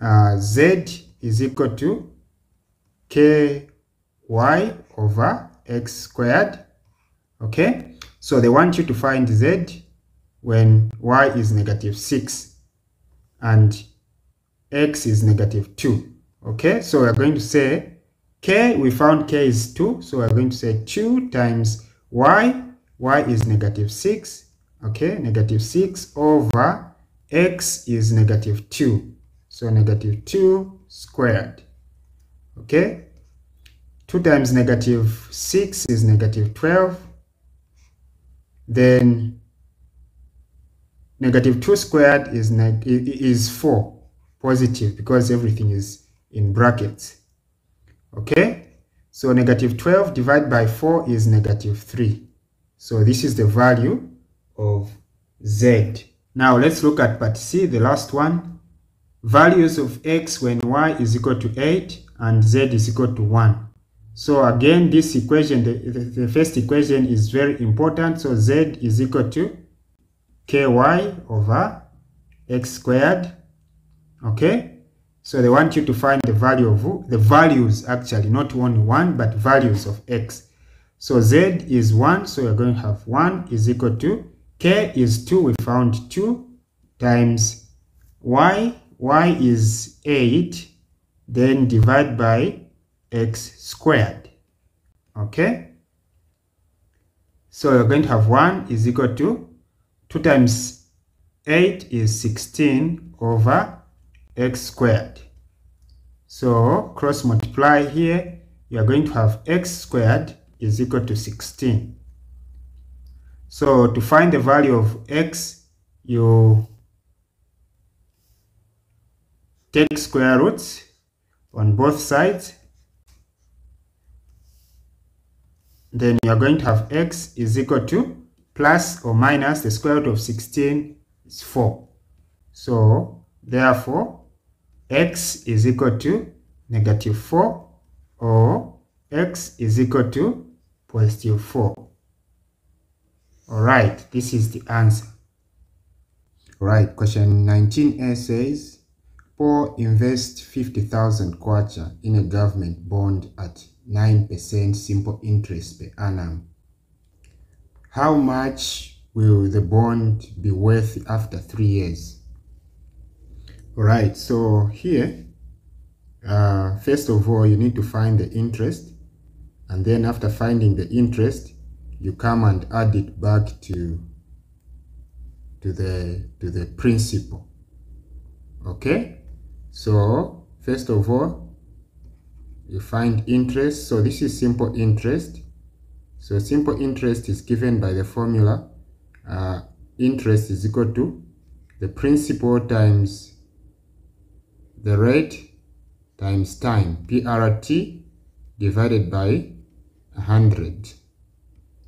uh, Z is equal to Ky over x squared okay? So they want you to find z when y is negative 6 and x is negative 2 okay? So we're going to say k we found k is 2 so we're going to say 2 times y y is negative 6 okay negative 6 over x is negative 2 so negative 2 squared okay 2 times negative 6 is negative 12 then negative 2 squared is, is 4 positive because everything is in brackets. Okay, so negative 12 divided by 4 is negative 3. So this is the value of z. Now let's look at part C, the last one. Values of x when y is equal to 8 and z is equal to 1. So again, this equation, the, the, first equation is very important. So z is equal to ky over x squared. Okay. So they want you to find the value of the values actually, not only one, but values of x. So z is 1, so we're going to have 1 is equal to k is 2, we found 2 times y, y is 8, then divide by x squared. Okay? So you're going to have 1 is equal to 2 times 8 is 16 over x squared. So cross multiply here, you are going to have x squared is equal to 16. So to find the value of x, you take square roots on both sides then you are going to have x is equal to plus or minus the square root of 16 is 4. So therefore x is equal to negative 4 or x is equal to positive 4. Alright, this is the answer. Alright, question 19a says, Paul invest 50,000 kwacha in a government bond at 9% simple interest per annum. How much will the bond be worth after three years? All right, so here, uh, first of all, you need to find the interest. And then after finding the interest, you come and add it back to, to, the, to the principal. Okay? So, first of all, you find interest. So this is simple interest. So simple interest is given by the formula uh, interest is equal to the principal times the rate times time PRT divided by 100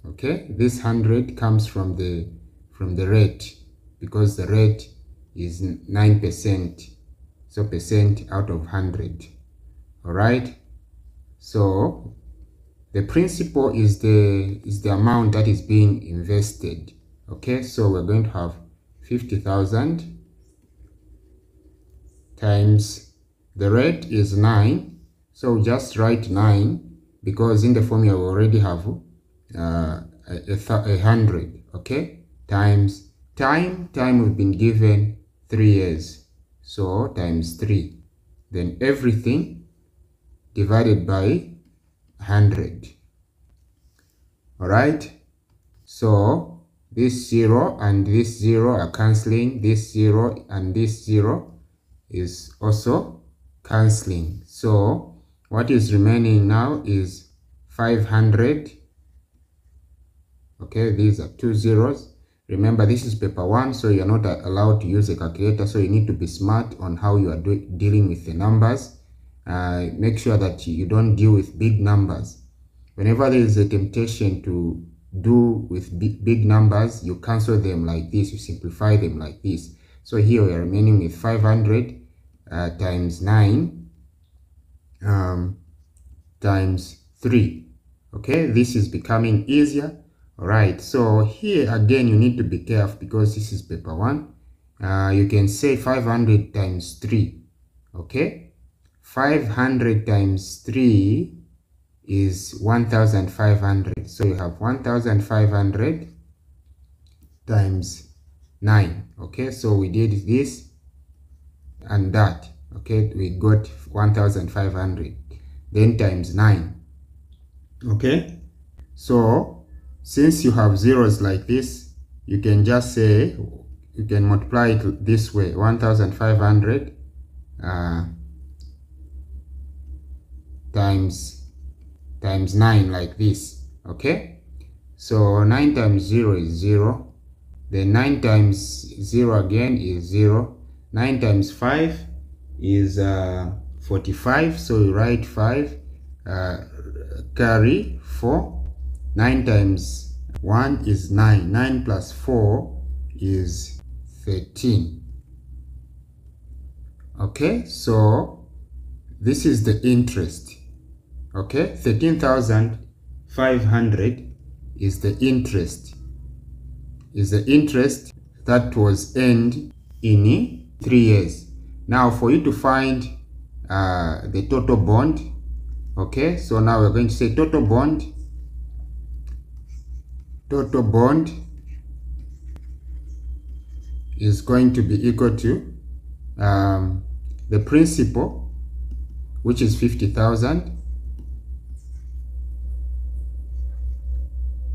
okay? This 100 comes from the from the rate because the rate is 9 percent. So percent out of 100 all right so the principal is the is the amount that is being invested. Okay? So we're going to have 50,000 times the rate is 9 so just write 9 because in the formula we already have uh, a, a, hundred okay? Times time time we've been given three years. So times three. Then everything divided by 100 all right? So this zero and this zero are cancelling. This zero and this zero is also cancelling. So what is remaining now is 500 okay these are two zeros. Remember this is paper one so you're not allowed to use a calculator so you need to be smart on how you are dealing with the numbers. Uh, make sure that you don't deal with big numbers. Whenever there is a temptation to do with big, big numbers you cancel them like this you simplify them like this. So here we are remaining with 500 uh, times 9 um, times 3 okay this is becoming easier all right so here again you need to be careful because this is paper one. Uh, you can say 500 times 3 okay? 500 times 3 is 1500 so you have 1500 times 9 okay? So we did this and that okay? We got 1500 then times 9 okay? So since you have zeros like this you can just say you can multiply it this way 1500 uh, times times 9 like this okay? So 9 times 0 is 0 then 9 times 0 again is 0 9 times 5 is uh, 45 so you write 5 uh, carry 4 9 times 1 is 9. 9 plus 4 is 13. Okay, so this is the interest. Okay, 13,500 is the interest. Is the interest that was earned in three years. Now, for you to find uh, the total bond, okay, so now we're going to say total bond total bond is going to be equal to um, the principal which is 50,000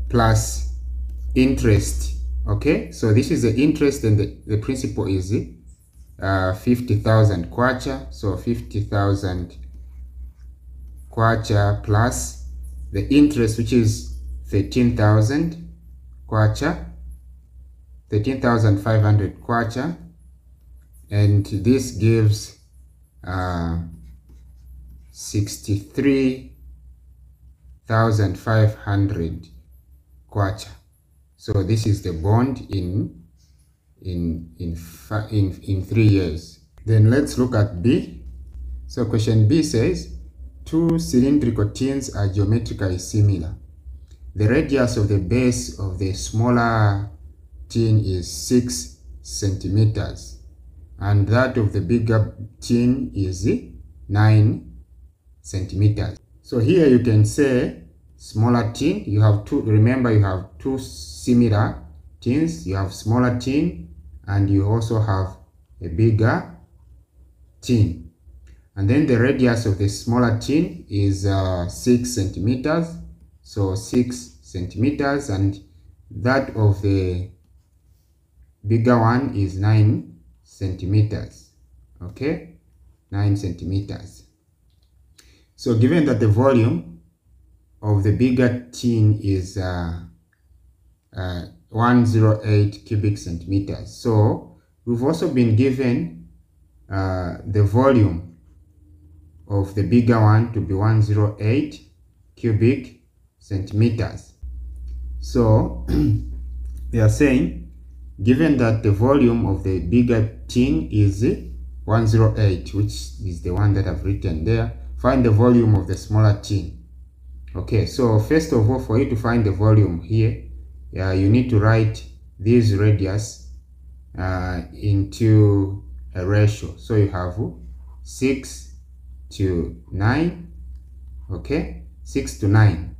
plus interest okay? So this is the interest and the, the principal is uh, 50,000 kwacha so 50,000 kwacha plus the interest which is 13,000 kwacha 13,500 kwacha and this gives uh, 63,500 kwacha. So this is the bond in in in in in three years. Then let's look at b. So question b says two cylindrical tins are geometrically similar the radius of the base of the smaller tin is 6 centimeters and that of the bigger tin is 9 centimeters. So here you can say smaller tin, you have two, remember you have two similar tins, you have smaller tin and you also have a bigger tin. And then the radius of the smaller tin is uh, 6 centimeters so 6 centimeters and that of the bigger one is 9 centimeters. Okay? 9 centimeters. So given that the volume of the bigger tin is uh, uh, 108 cubic centimeters. So we've also been given uh, the volume of the bigger one to be 108 cubic centimeters. So they are saying, given that the volume of the bigger tin is 108, which is the one that I've written there, find the volume of the smaller tin. Okay, so first of all, for you to find the volume here, uh, you need to write this radius uh, into a ratio. So you have 6 to 9, okay, 6 to 9.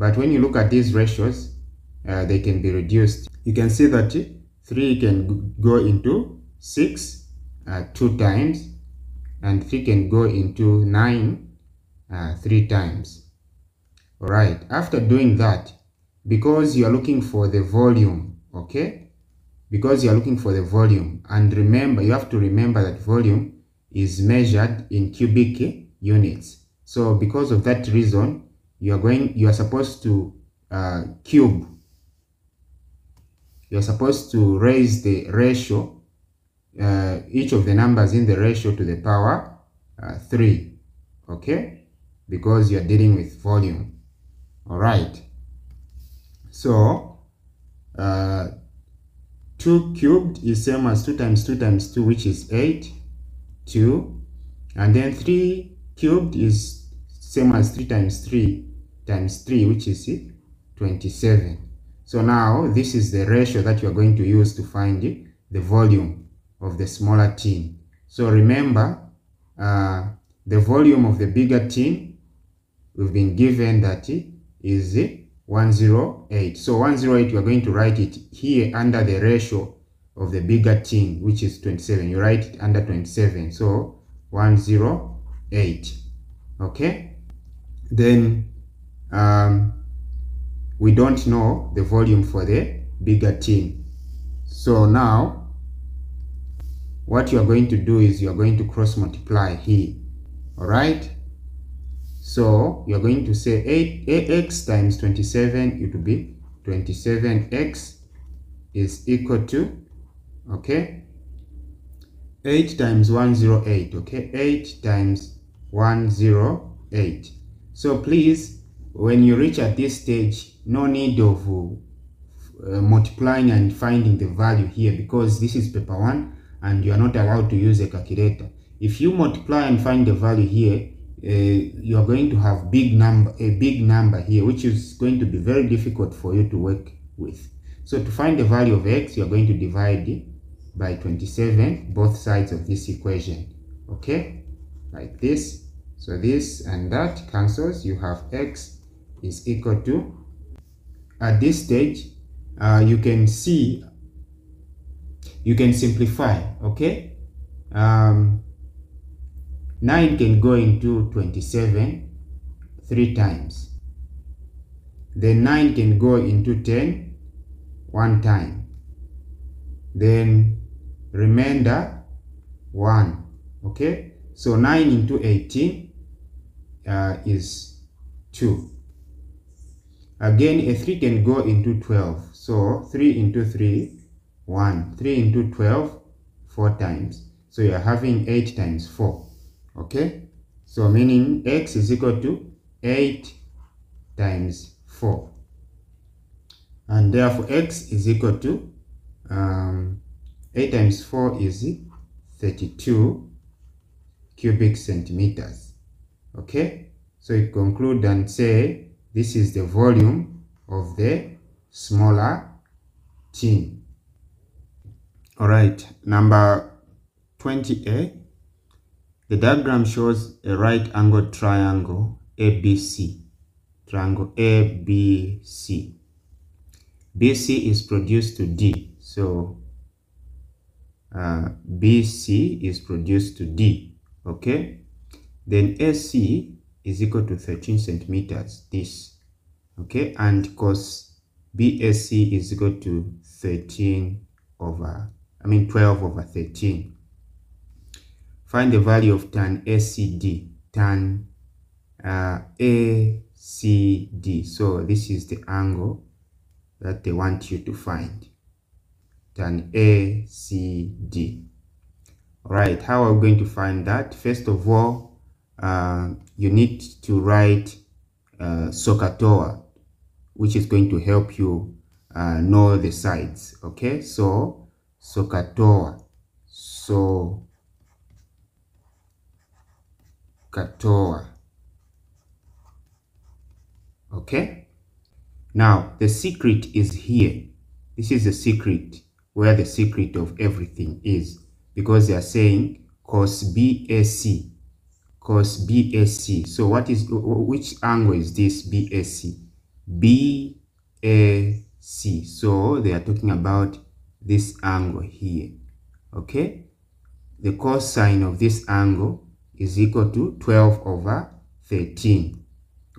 But when you look at these ratios, uh, they can be reduced. You can see that 3 can go into 6 uh, 2 times and 3 can go into 9 uh, 3 times. Alright, after doing that, because you are looking for the volume, okay? Because you are looking for the volume, and remember, you have to remember that volume is measured in cubic units. So because of that reason, you are going, you are supposed to uh, cube. You are supposed to raise the ratio, uh, each of the numbers in the ratio to the power uh, 3, okay? Because you are dealing with volume. All right. So, uh, 2 cubed is same as 2 times 2 times 2, which is 8, 2. And then 3 cubed is same as 3 times 3 times 3, which is 27. So now this is the ratio that you are going to use to find the volume of the smaller tin. So remember, uh, the volume of the bigger tin, we've been given that is 108. So 108, you are going to write it here under the ratio of the bigger tin, which is 27. You write it under 27. So 108. Okay. Then um, we don't know the volume for the bigger tin. So now what you are going to do is you are going to cross multiply here. All right. So you're going to say 8 ax times 27, it will be 27x is equal to, okay, 8 times 108, okay, 8 times 108. So please, when you reach at this stage, no need of uh, multiplying and finding the value here because this is paper 1 and you are not allowed to use a calculator. If you multiply and find the value here, uh, you are going to have big number a big number here which is going to be very difficult for you to work with so to find the value of x you are going to divide by 27 both sides of this equation okay like this so this and that cancels you have x is equal to at this stage uh, you can see you can simplify okay um, 9 can go into 27 three times. Then 9 can go into 10 one time. Then remainder 1. Okay? So 9 into 18 uh, is 2. Again, a 3 can go into 12. So 3 into 3, 1. 3 into 12, 4 times. So you're having 8 times 4 okay so meaning x is equal to 8 times 4 and therefore x is equal to um, 8 times 4 is 32 cubic centimeters okay so you conclude and say this is the volume of the smaller tin all right number 20a the diagram shows a right angled triangle ABC. Triangle ABC. BC is produced to D. So uh, BC is produced to D. Okay. Then AC is equal to 13 centimeters. This. Okay. And cos BSC is equal to 13 over, I mean 12 over 13. Find the value of tan ACD, tan uh, ACD. So this is the angle that they want you to find. tan ACD. Right, how are we going to find that? First of all, uh, you need to write uh, which is going to help you uh, know the sides. Okay, so SOHCAHTOA, so Katoa. Okay, now the secret is here. This is the secret where the secret of everything is because they are saying cos BAC cos BAC. So what is which angle is this BAC? BAC. So they are talking about this angle here. Okay? The cosine of this angle is equal to 12 over 13.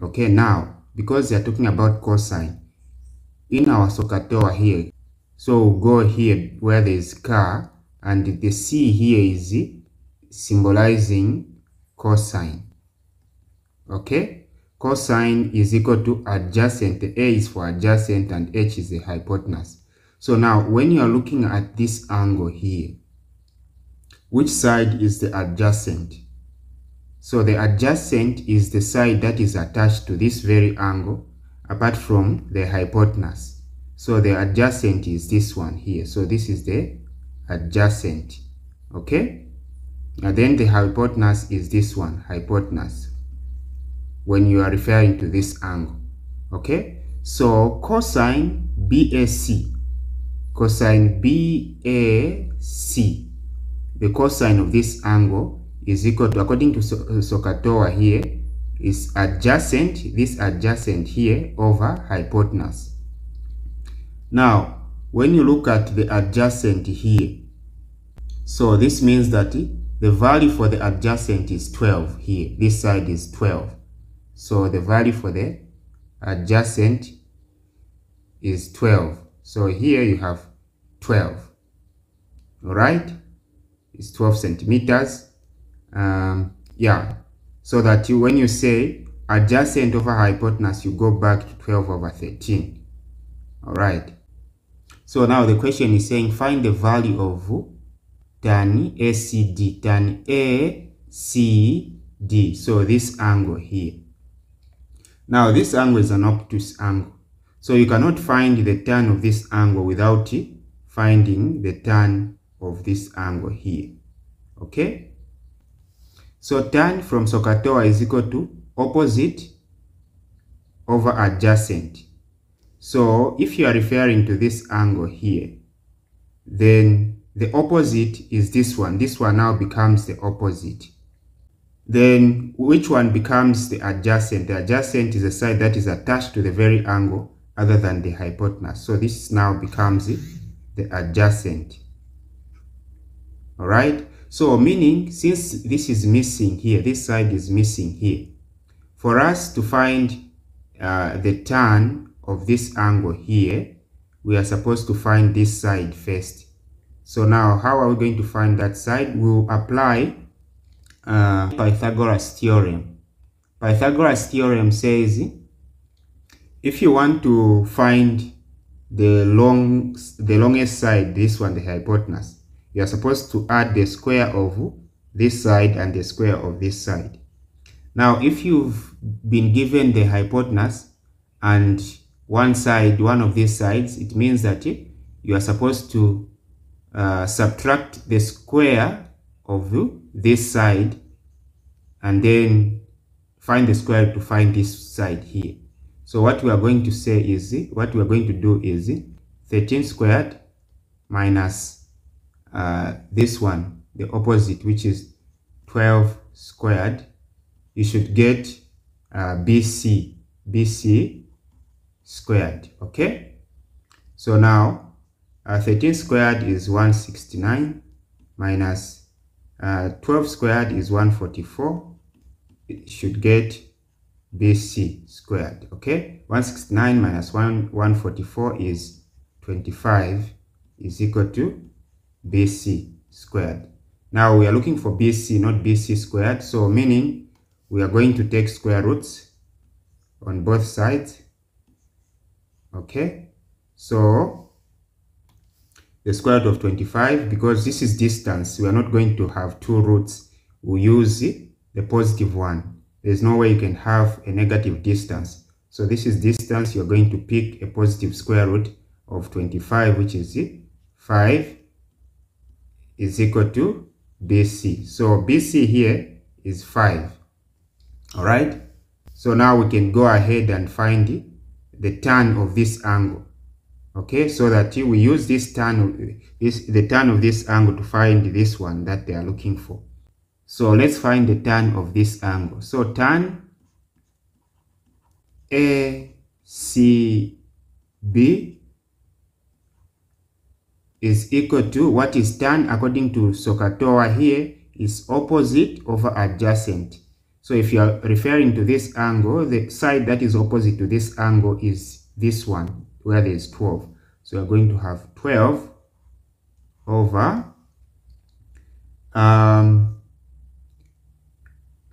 Okay, now because they are talking about cosine in our SOHCAHTOA here, so we'll go here where there is CAH and the C here is symbolizing cosine. Okay, cosine is equal to adjacent. A is for adjacent and H is the hypotenuse. So now when you are looking at this angle here, which side is the adjacent? So the adjacent is the side that is attached to this very angle apart from the hypotenuse. So the adjacent is this one here. So this is the adjacent. Okay? And then the hypotenuse is this one, hypotenuse. When you are referring to this angle. Okay? So cosine BAC. Cosine BAC. The cosine of this angle is equal to, according to SOHCAHTOA uh, here, is adjacent, this adjacent here over hypotenuse. Now, when you look at the adjacent here, so this means that the value for the adjacent is 12 here. This side is 12. So the value for the adjacent is 12. So here you have 12. All right? It's 12 centimeters um, yeah so that you when you say adjacent over hypotenuse you go back to 12 over 13 all right so now the question is saying find the value of tan ACD tan ACD so this angle here. Now this angle is an obtuse angle. So you cannot find the tan of this angle without finding the tan of this angle here. Okay? So tan from SOHCAHTOA is equal to opposite over adjacent. So if you are referring to this angle here, then the opposite is this one. This one now becomes the opposite. Then which one becomes the adjacent? The adjacent is a side that is attached to the very angle other than the hypotenuse. So this now becomes the adjacent. All right. So meaning since this is missing here, this side is missing here, for us to find uh, the tan of this angle here, we are supposed to find this side first. So now how are we going to find that side? We'll apply uh, Pythagoras theorem. Pythagoras theorem says if you want to find the long the longest side, this one, the hypotenuse, you are supposed to add the square of this side and the square of this side. Now, if you've been given the hypotenuse and one side, one of these sides, it means that you are supposed to uh, subtract the square of this side and then find the square to find this side here. So what we are going to say is, what we are going to do is 13 squared minus uh, this one, the opposite, which is 12 squared, you should get uh, BC, BC squared, okay? So now, uh, 13 squared is 169 minus uh, 12 squared is 144. It should get BC squared, okay? 169 minus 1, 144 is 25 is equal to BC squared. Now we are looking for BC, not BC squared. So meaning we are going to take square roots on both sides. Okay. So the square root of 25 because this is distance. We are not going to have two roots. We use the positive one. There's no way you can have a negative distance. So this is distance. You're going to pick a positive square root of 25 which is 5 is equal to BC so BC here is 5 all right? So now we can go ahead and find the tan of this angle okay so that we use this tan this the tan of this angle to find this one that they are looking for. So let's find the tan of this angle. So tan a c b is equal to what is tan according to SOHCAHTOA here is opposite over adjacent. So if you are referring to this angle the side that is opposite to this angle is this one where there is 12. So we're going to have 12 over um,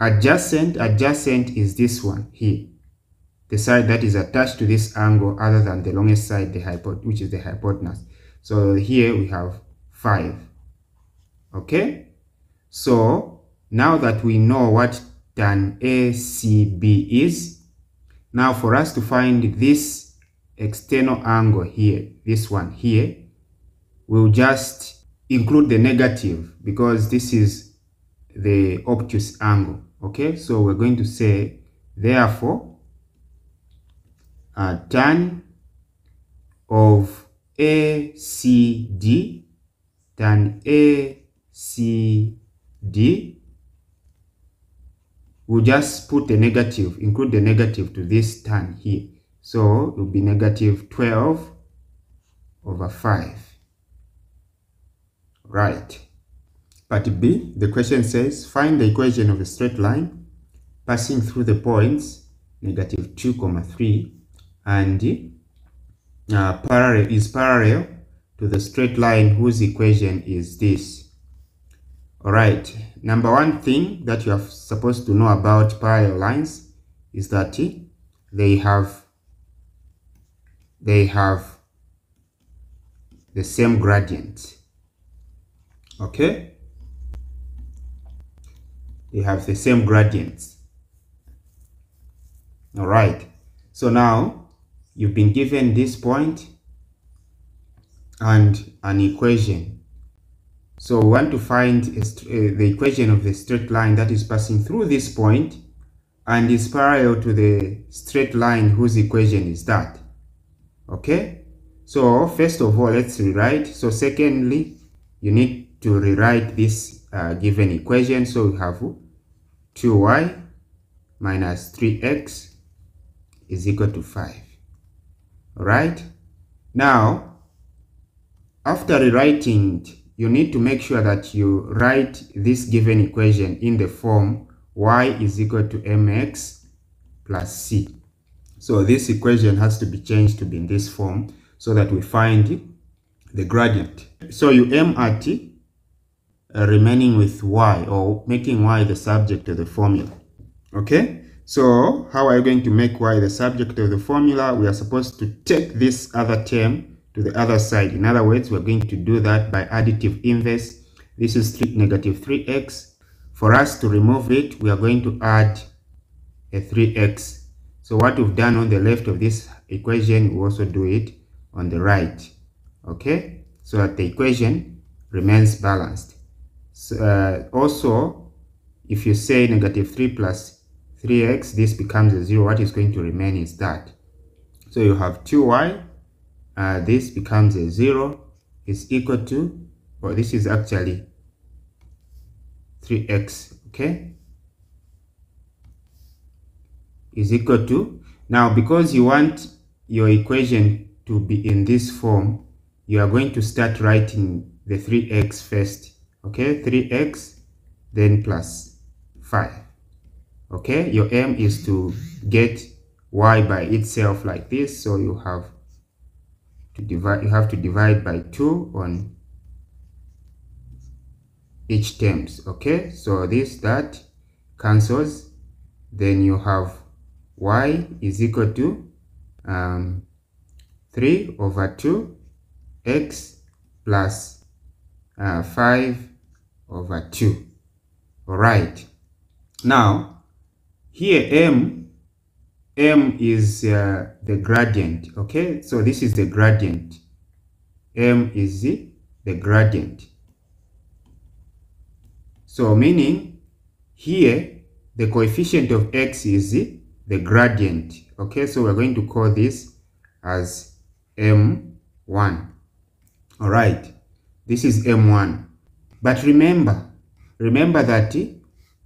adjacent. Adjacent is this one here. The side that is attached to this angle other than the longest side, the hypot which is the hypotenuse. So here we have 5. Okay? So now that we know what tan ACB is, now for us to find this external angle here, this one here, we'll just include the negative because this is the obtuse angle. Okay, so we're going to say, therefore, uh, tan of ACD, tan ACD, we'll just put the negative, include the negative to this tan here. So it will be negative 12 over 5. Right. Part B, the question says, find the equation of a straight line passing through the points negative 2, comma 3 and uh, parallel is parallel to the straight line whose equation is this. Alright, number one thing that you are supposed to know about parallel lines is that they have they have the same gradient. Okay? They have the same gradients all right. So now you've been given this point and an equation. So we want to find a, uh, the equation of the straight line that is passing through this point and is parallel to the straight line whose equation is that okay? So first of all let's rewrite. So secondly you need to rewrite this uh, given equation. So we have 2y minus 3x is equal to 5 all right now after rewriting it you need to make sure that you write this given equation in the form y is equal to mx plus c so this equation has to be changed to be in this form so that we find the gradient. So you aim at uh, remaining with y or making y the subject of the formula. Okay, so how are you going to make y the subject of the formula? We are supposed to take this other term to the other side. In other words, we're going to do that by additive inverse. This is 3, negative 3x. For us to remove it, we are going to add a 3x so what we've done on the left of this equation, we also do it on the right. Okay, so that the equation remains balanced. So, uh, also, if you say negative 3 plus 3x, this becomes a 0. What is going to remain is that. So you have 2y, uh, this becomes a 0, is equal to, or this is actually 3x, okay? Is equal to now because you want your equation to be in this form you are going to start writing the 3x first okay? 3x then plus 5 okay? Your aim is to get y by itself like this so you have to divide you have to divide by 2 on each terms okay? So this that cancels then you have y is equal to um, 3 over 2 x plus uh, 5 over 2. Alright. Now, here m, m is uh, the gradient, okay? So this is the gradient. m is the, the gradient. So meaning here the coefficient of x is the, gradient. Okay, so we're going to call this as m1. All right, this is m1. But remember, remember that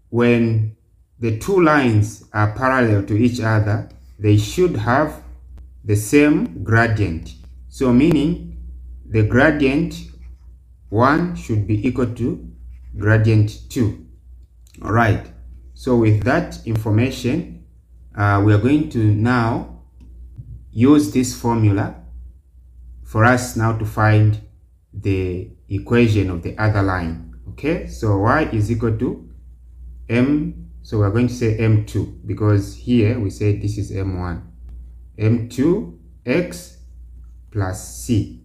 when the two lines are parallel to each other, they should have the same gradient. So meaning the gradient 1 should be equal to gradient 2. All right. So with that information, uh, we are going to now use this formula for us now to find the equation of the other line. Okay, so y is equal to m, so we're going to say m2 because here we say this is m1. m2 x plus c.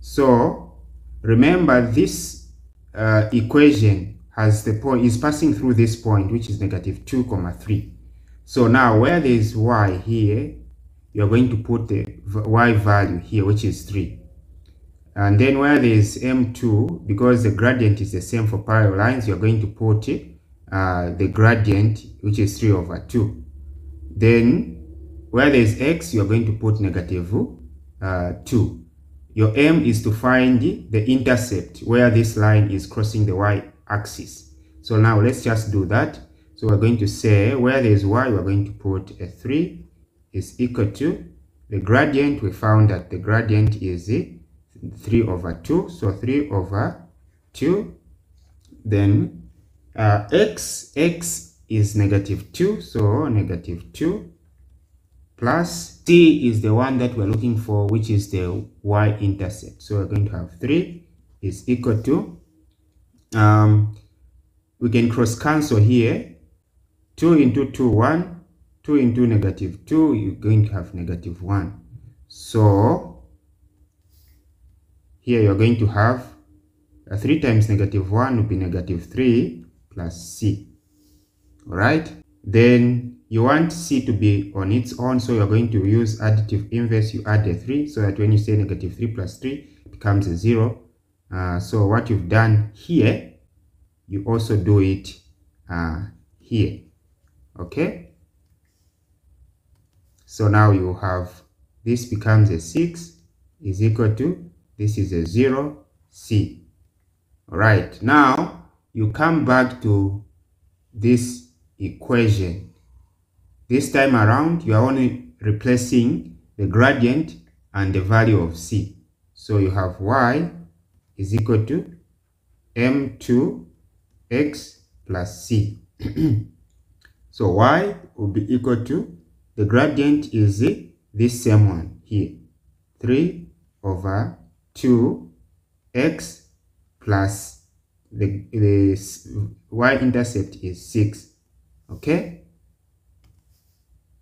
So remember this uh, equation has the point is passing through this point which is negative 2 comma 3 so now where there is y here you're going to put the y value here which is 3 and then where there is m2 because the gradient is the same for parallel lines you're going to put uh, the gradient which is 3 over 2 then where there is x you're going to put negative uh, 2 your aim is to find the intercept where this line is crossing the y axis. So now let's just do that. So we're going to say where there is y, we're going to put a 3 is equal to the gradient. We found that the gradient is 3 over 2. So 3 over 2. Then uh, x, x is negative 2. So negative 2 plus t is the one that we're looking for, which is the y-intercept. So we're going to have 3 is equal to um, we can cross cancel here 2 into 2 1 2 into negative 2 you're going to have negative 1 so here you're going to have uh, 3 times negative 1 will be negative 3 plus c. All right? Then you want c to be on its own so you're going to use additive inverse. You add a 3 so that when you say negative 3 plus 3 becomes a 0 uh, so what you've done here, you also do it uh, here. Okay. So now you have this becomes a 6 is equal to this is a 0 C. All right. Now you come back to this equation. This time around, you are only replacing the gradient and the value of C. So you have y is equal to m2x plus c. so y will be equal to, the gradient is this same one here, 3 over 2x plus the, the y-intercept is 6, okay?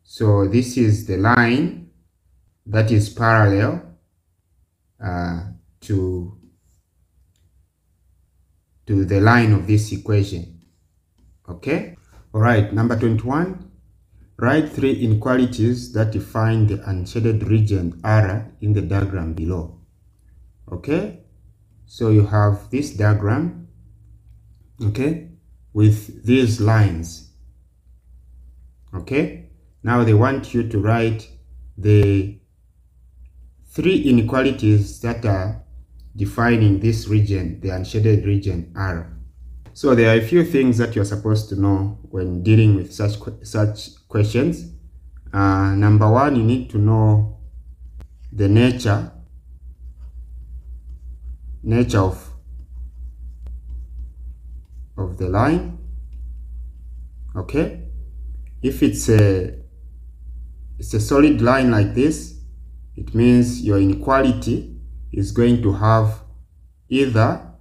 So this is the line that is parallel uh, to to the line of this equation. Okay? All right, number 21. Write three inequalities that define the unshaded region R in the diagram below. Okay? So you have this diagram, okay, with these lines. Okay? Now they want you to write the three inequalities that are defining this region, the unshaded region R. So there are a few things that you're supposed to know when dealing with such such questions. Uh, number one, you need to know the nature nature of of the line. Okay, if it's a it's a solid line like this, it means your inequality is going to have either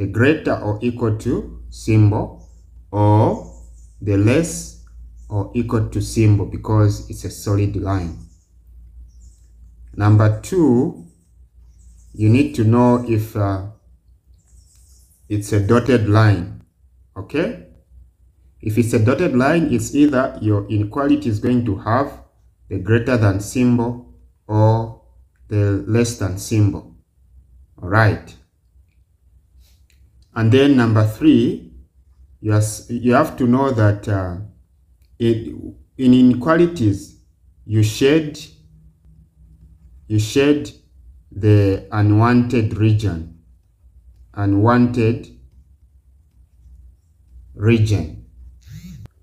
the greater or equal to symbol or the less or equal to symbol because it's a solid line. Number two, you need to know if uh, it's a dotted line okay? If it's a dotted line it's either your inequality is going to have the greater than symbol or the less than symbol. All right and then number three you, has, you have to know that uh, it, in inequalities you shade you shade the unwanted region unwanted region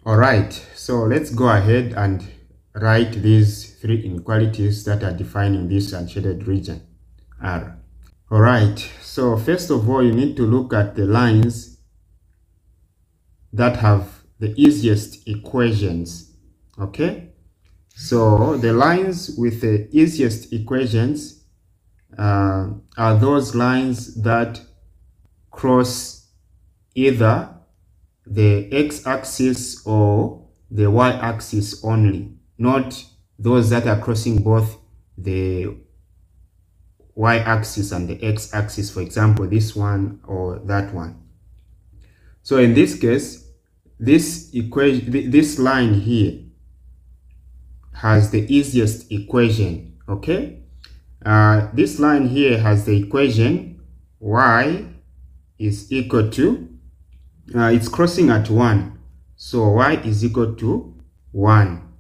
all right so let's go ahead and write these three inequalities that are defining this unshaded region R. All right, so first of all, you need to look at the lines that have the easiest equations, okay? So the lines with the easiest equations uh, are those lines that cross either the x-axis or the y-axis only, not those that are crossing both the y-axis and the x-axis, for example, this one or that one. So in this case, this equation, this line here has the easiest equation, okay? Uh, this line here has the equation y is equal to, uh, it's crossing at 1. So y is equal to 1.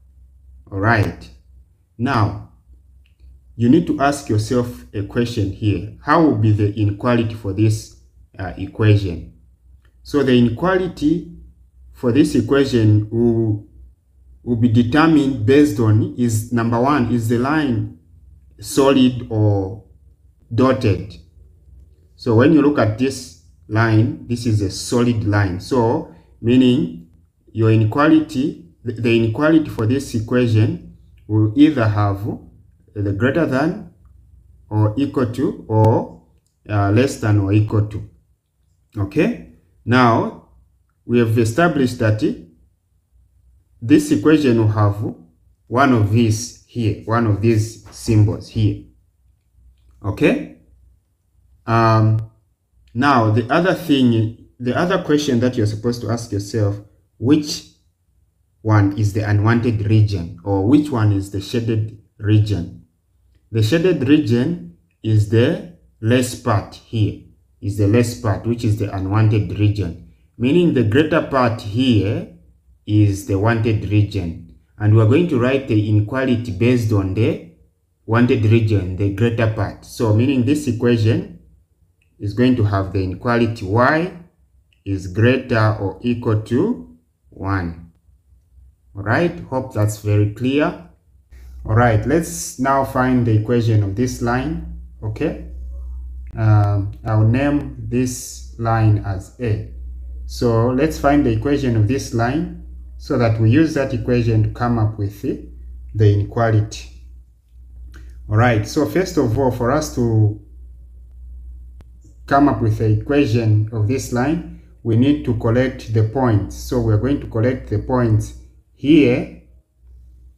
All right. Now, you need to ask yourself a question here. How will be the inequality for this uh, equation? So the inequality for this equation will, will be determined based on is number one, is the line solid or dotted? So when you look at this line, this is a solid line. So meaning your inequality, the inequality for this equation will either have the greater than or equal to or uh, less than or equal to. Okay, now we have established that this equation will have one of these here, one of these symbols here. Okay, um, now the other thing, the other question that you're supposed to ask yourself, which one is the unwanted region or which one is the shaded region? The shaded region is the less part here, is the less part, which is the unwanted region. Meaning the greater part here is the wanted region. And we're going to write the inequality based on the wanted region, the greater part. So meaning this equation is going to have the inequality y is greater or equal to 1. Alright, hope that's very clear. All right, let's now find the equation of this line, okay? Um, I'll name this line as A. So let's find the equation of this line so that we use that equation to come up with the, the inequality. All right, so first of all, for us to come up with the equation of this line, we need to collect the points. So we're going to collect the points here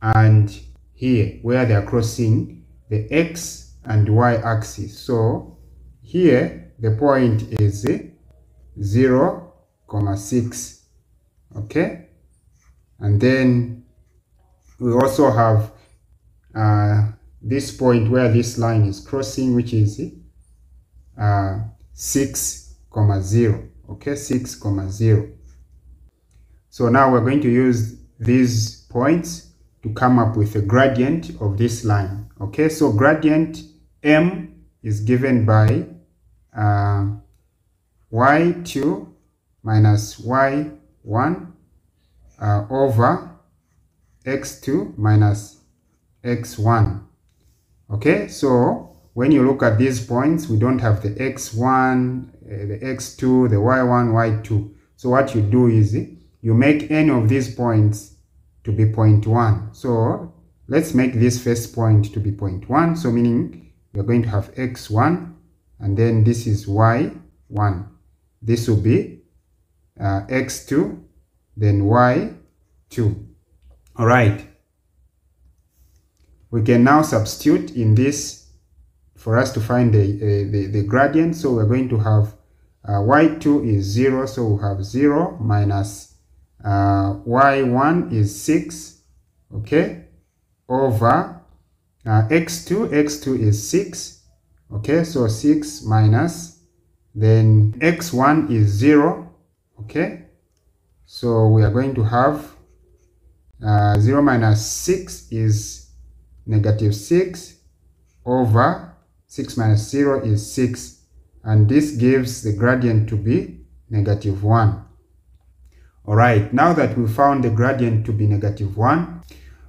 and here where they are crossing the x and y axis. So here the point is 0, comma 6. Okay. And then we also have uh, this point where this line is crossing, which is uh, 6, comma 0. Okay, 6, comma 0. So now we're going to use these points to come up with a gradient of this line. Okay, so gradient m is given by uh, y2 minus y1 uh, over x2 minus x1. Okay, so when you look at these points, we don't have the x1, uh, the x2, the y1, y2. So what you do is you make any of these points to be 0.1. So let's make this first point to be 0.1. So meaning we're going to have x1 and then this is y1. This will be uh, x2, then y2. All right. We can now substitute in this for us to find the, uh, the, the gradient. So we're going to have uh, y2 is 0, so we have 0 minus uh, y1 is 6, okay, over uh, x2, x2 is 6, okay, so 6 minus, then x1 is 0, okay, so we are going to have uh, 0 minus 6 is negative 6 over 6 minus 0 is 6 and this gives the gradient to be negative 1. Alright, now that we found the gradient to be negative 1,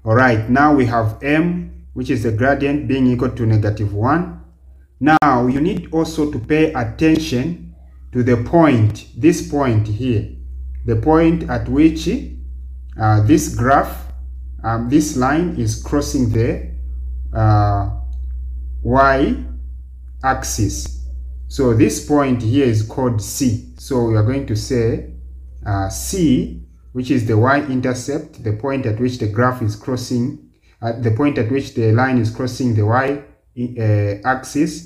alright, now we have m which is the gradient being equal to negative 1. Now you need also to pay attention to the point, this point here, the point at which uh, this graph, um, this line is crossing the uh, y axis. So this point here is called C. So we are going to say uh, C, which is the y-intercept, the point at which the graph is crossing, at the point at which the line is crossing the y-axis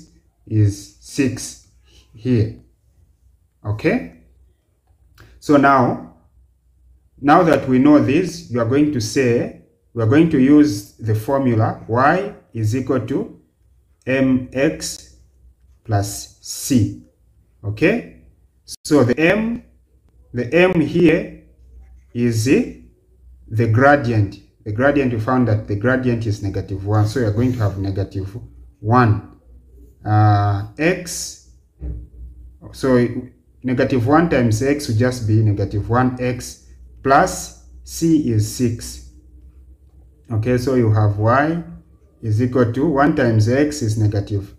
uh, is 6 here. Okay? So now, now that we know this, you are going to say, we are going to use the formula y is equal to mx plus c. Okay? So the m, the m here is the gradient. The gradient, we found that the gradient is negative 1. So you're going to have negative 1. Uh, x, so negative 1 times x will just be negative 1x plus c is 6. Okay, so you have y is equal to 1 times x is negative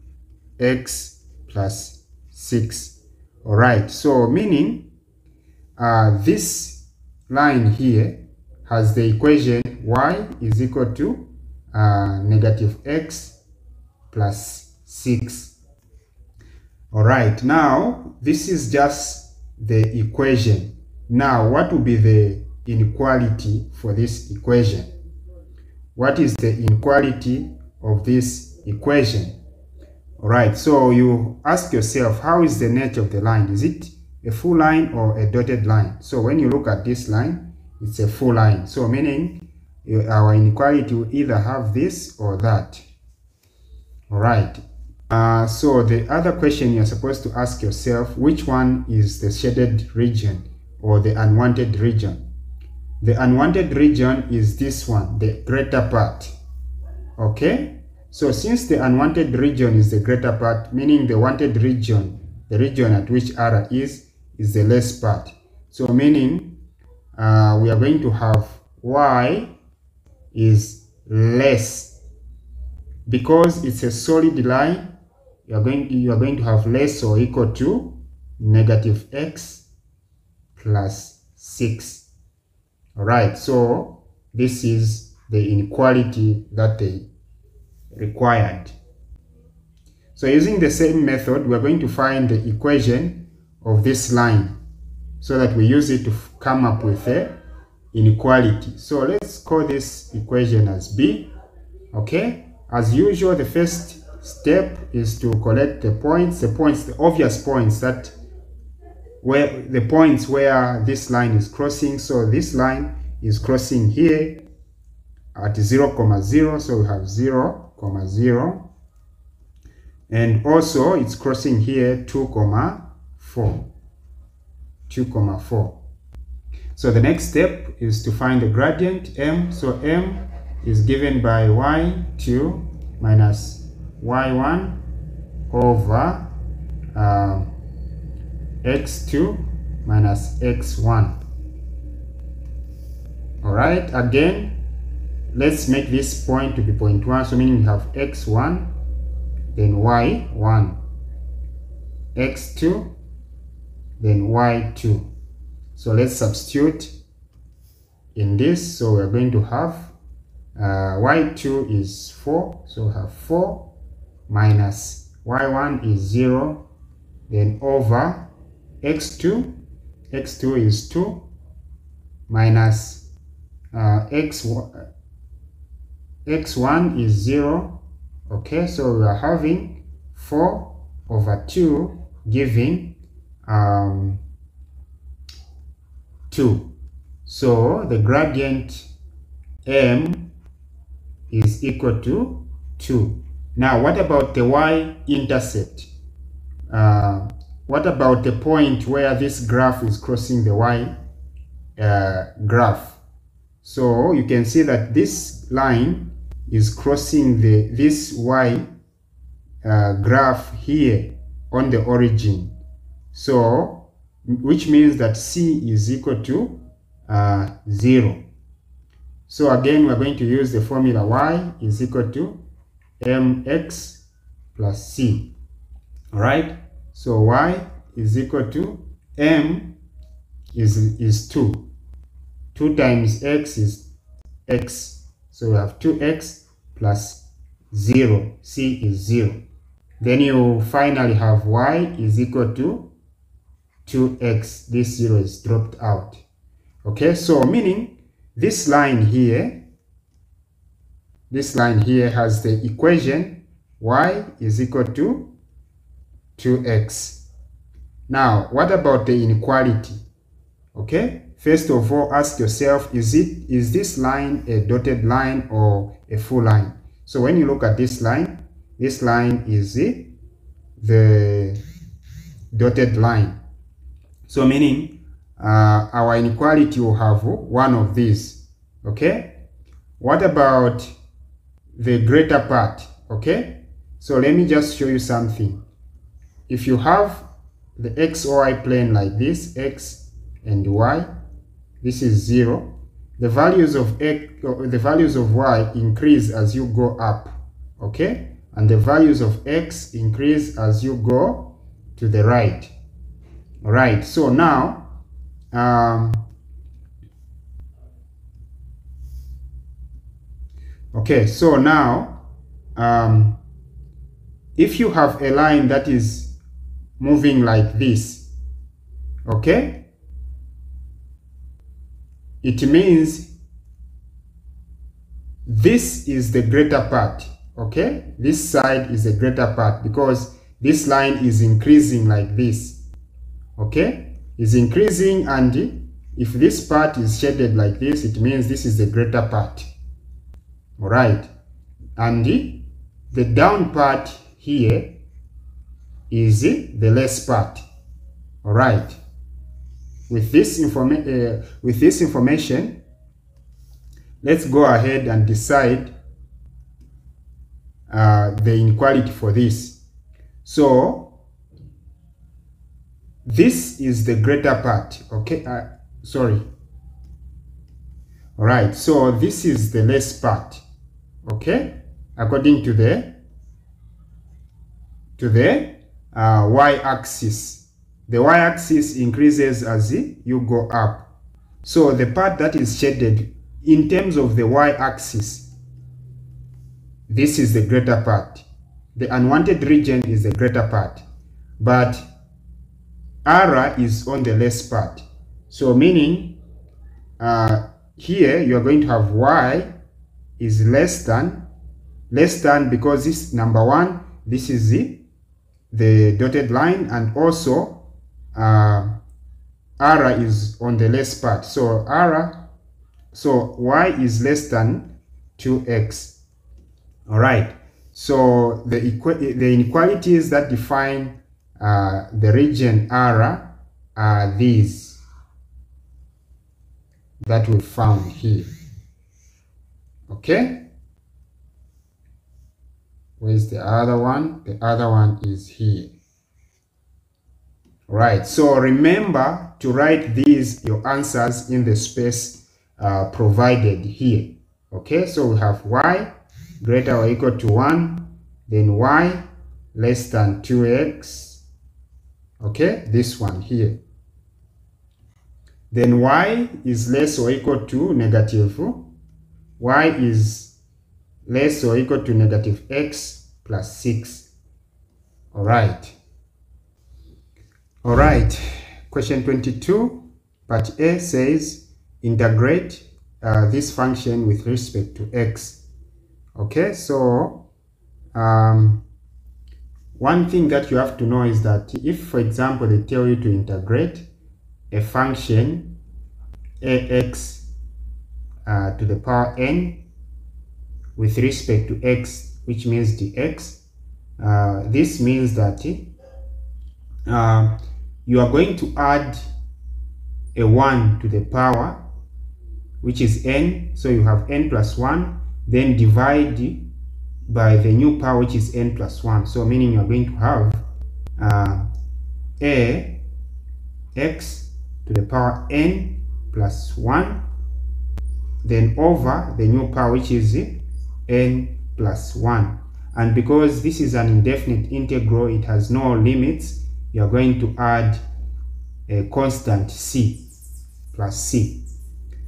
x plus 6. Alright, so meaning uh, this line here has the equation y is equal to uh, negative x plus 6. Alright, now this is just the equation. Now what will be the inequality for this equation? What is the inequality of this equation? Alright, so you ask yourself, how is the nature of the line? Is it a full line or a dotted line? So when you look at this line, it's a full line. So meaning our inequality will either have this or that. Alright, uh, so the other question you're supposed to ask yourself, which one is the shaded region or the unwanted region? The unwanted region is this one, the greater part. Okay? So since the unwanted region is the greater part, meaning the wanted region, the region at which R is, is the less part. So meaning uh, we are going to have Y is less. Because it's a solid line, you are going, you are going to have less or equal to negative X plus 6. Alright, so this is the inequality that they required. So using the same method, we're going to find the equation of this line so that we use it to come up with a inequality. So let's call this equation as B. Okay, as usual, the first step is to collect the points, the points, the obvious points that where the points where this line is crossing. So this line is crossing here at 0, comma 0. So we have 0, comma 0. And also it's crossing here 2, comma 4. 2, comma 4. So the next step is to find the gradient m. So m is given by y2 minus y1 over uh, x2 minus x1. Alright, again, let's make this point to be point 1. So meaning we have x1, then y1, x2, then y2. So let's substitute in this. So we're going to have uh, y2 is 4. So we have 4 minus y1 is 0. Then over x2 x2 is 2 minus uh, x x1 is 0 okay so we are having 4 over 2 giving um, 2. So the gradient m is equal to 2. Now what about the y-intercept? Uh, what about the point where this graph is crossing the y uh, graph? So you can see that this line is crossing the this y uh, graph here on the origin. So, which means that c is equal to uh, 0. So again, we're going to use the formula y is equal to mx plus c. All right? So y is equal to m is, is 2. 2 times x is x. So we have 2x plus 0. c is 0. Then you finally have y is equal to 2x. This 0 is dropped out. Okay, so meaning this line here, this line here has the equation y is equal to 2x. Now, what about the inequality? Okay, first of all, ask yourself, is it is this line a dotted line or a full line? So when you look at this line, this line is the, the dotted line. So meaning uh, our inequality will have one of these. Okay. What about the greater part? Okay. So let me just show you something. If you have the x or xy plane like this, x and y, this is 0. The values of x, the values of y increase as you go up. Okay and the values of x increase as you go to the right. All right, so now, um, okay, so now, um, if you have a line that is moving like this, okay, it means this is the greater part okay? This side is a greater part because this line is increasing like this okay? Is increasing and if this part is shaded like this it means this is the greater part. All right and the down part here is the less part. All right with this information uh, with this information let's go ahead and decide uh, the inequality for this. So this is the greater part, okay? Uh, sorry. All right, so this is the less part, okay? According to the to the uh, y-axis. The y-axis increases as you go up. So the part that is shaded in terms of the y-axis this is the greater part. The unwanted region is the greater part. But R is on the less part. So meaning uh, here you are going to have Y is less than, less than because this number one, this is the, the dotted line and also uh, is on the less part. So R, so Y is less than 2X. All right. So the, the inequalities that define uh, the region R are these that we found here. Okay. Where's the other one? The other one is here. Right. So remember to write these, your answers in the space uh, provided here. Okay. So we have y greater or equal to 1, then y less than 2x. Okay, this one here. Then y is less or equal to negative. y is less or equal to negative x plus 6. All right. All right. Question 22, part A says integrate uh, this function with respect to x okay so um, one thing that you have to know is that if, for example, they tell you to integrate a function ax uh, to the power n with respect to x, which means dx, uh, this means that uh, you are going to add a 1 to the power, which is n, so you have n plus 1, then divide by the new power which is n plus 1 so meaning you are going to have uh, a x to the power n plus 1 then over the new power which is n plus 1 and because this is an indefinite integral it has no limits you are going to add a constant c plus c.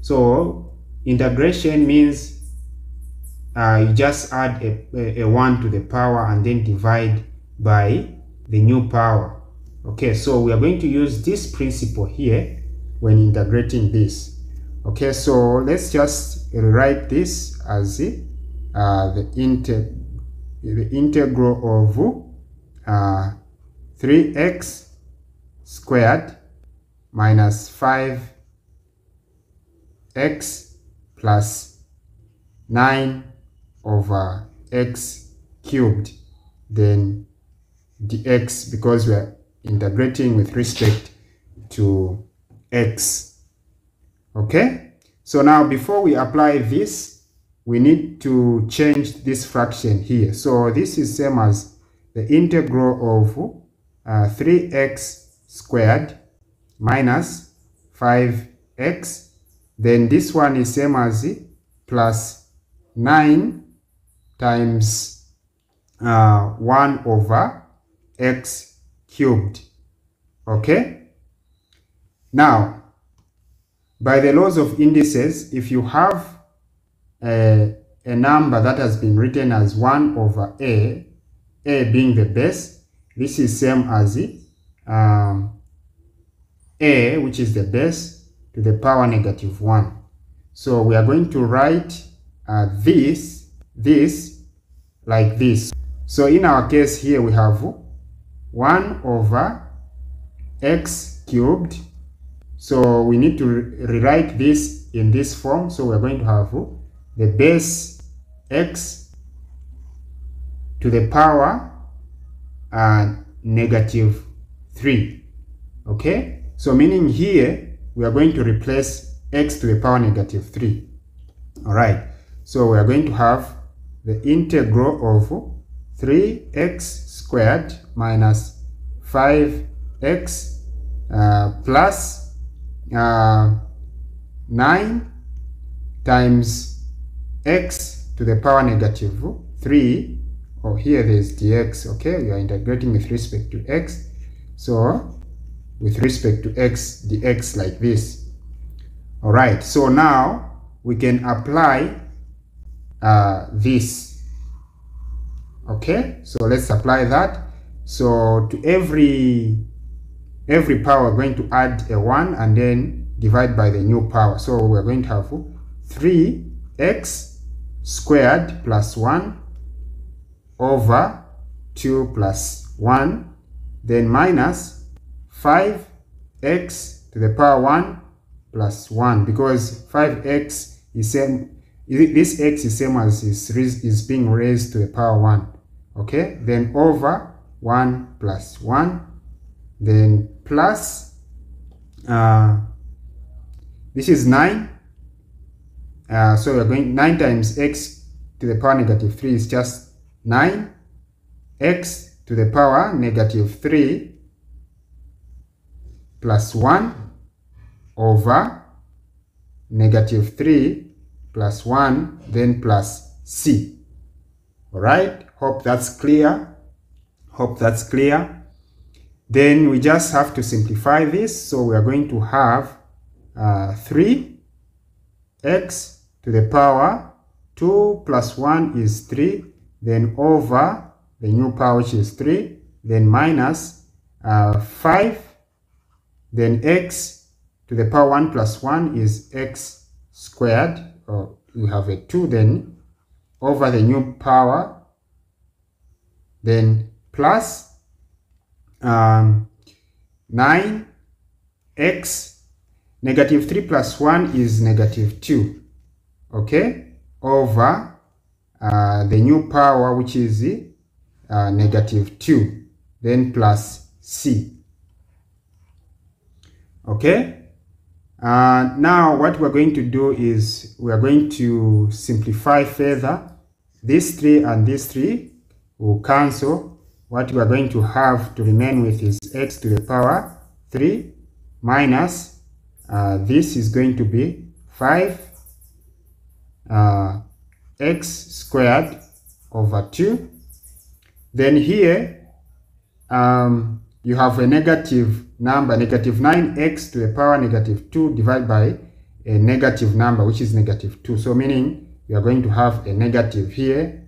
So integration means uh, you just add a, a, a 1 to the power and then divide by the new power. Okay, so we are going to use this principle here when integrating this. Okay, so let's just rewrite this as uh, the, inter the integral of uh, 3x squared minus 5x plus 9 over x cubed then dx because we are integrating with respect to x. Okay? So now before we apply this we need to change this fraction here. So this is same as the integral of uh, 3x squared minus 5x then this one is same as plus 9 times uh, 1 over x cubed. Okay? Now, by the laws of indices, if you have a, a number that has been written as 1 over a, a being the base, this is same as um, a, which is the base, to the power negative 1. So we are going to write uh, this this like this. So in our case here we have 1 over x cubed. So we need to rewrite this in this form. So we're going to have the base x to the power uh, negative 3. Okay? So meaning here we are going to replace x to the power negative 3. Alright. So we are going to have the integral of 3x squared minus 5x uh, plus, uh, 9 times x to the power negative 3 or oh, here there's dx okay? We are integrating with respect to x. So with respect to x dx like this. All right so now we can apply uh, this. Okay so let's apply that. So to every every power we're going to add a 1 and then divide by the new power. So we're going to have 3x squared plus 1 over 2 plus 1 then minus 5x to the power 1 plus 1 because 5x is same this x is same as is, is being raised to the power 1 okay? Then over 1 plus 1 then plus uh, this is 9 uh, so we're going 9 times x to the power negative 3 is just 9 x to the power negative 3 plus 1 over negative 3 plus 1, then plus C. All right, hope that's clear. Hope that's clear. Then we just have to simplify this. So we are going to have uh, 3 x to the power 2 plus 1 is 3, then over the new power which is 3, then minus uh, 5, then x to the power 1 plus 1 is x squared or we have a 2 then over the new power then plus um, 9x negative 3 plus 1 is negative 2 okay? Over uh, the new power which is uh, negative 2 then plus c okay uh, now what we're going to do is we're going to simplify further. These three and these three will cancel. What we are going to have to remain with is x to the power 3 minus uh, this is going to be 5 uh, x squared over 2 then here um, you have a negative number negative 9x to the power negative 2 divided by a negative number which is negative 2 so meaning you are going to have a negative here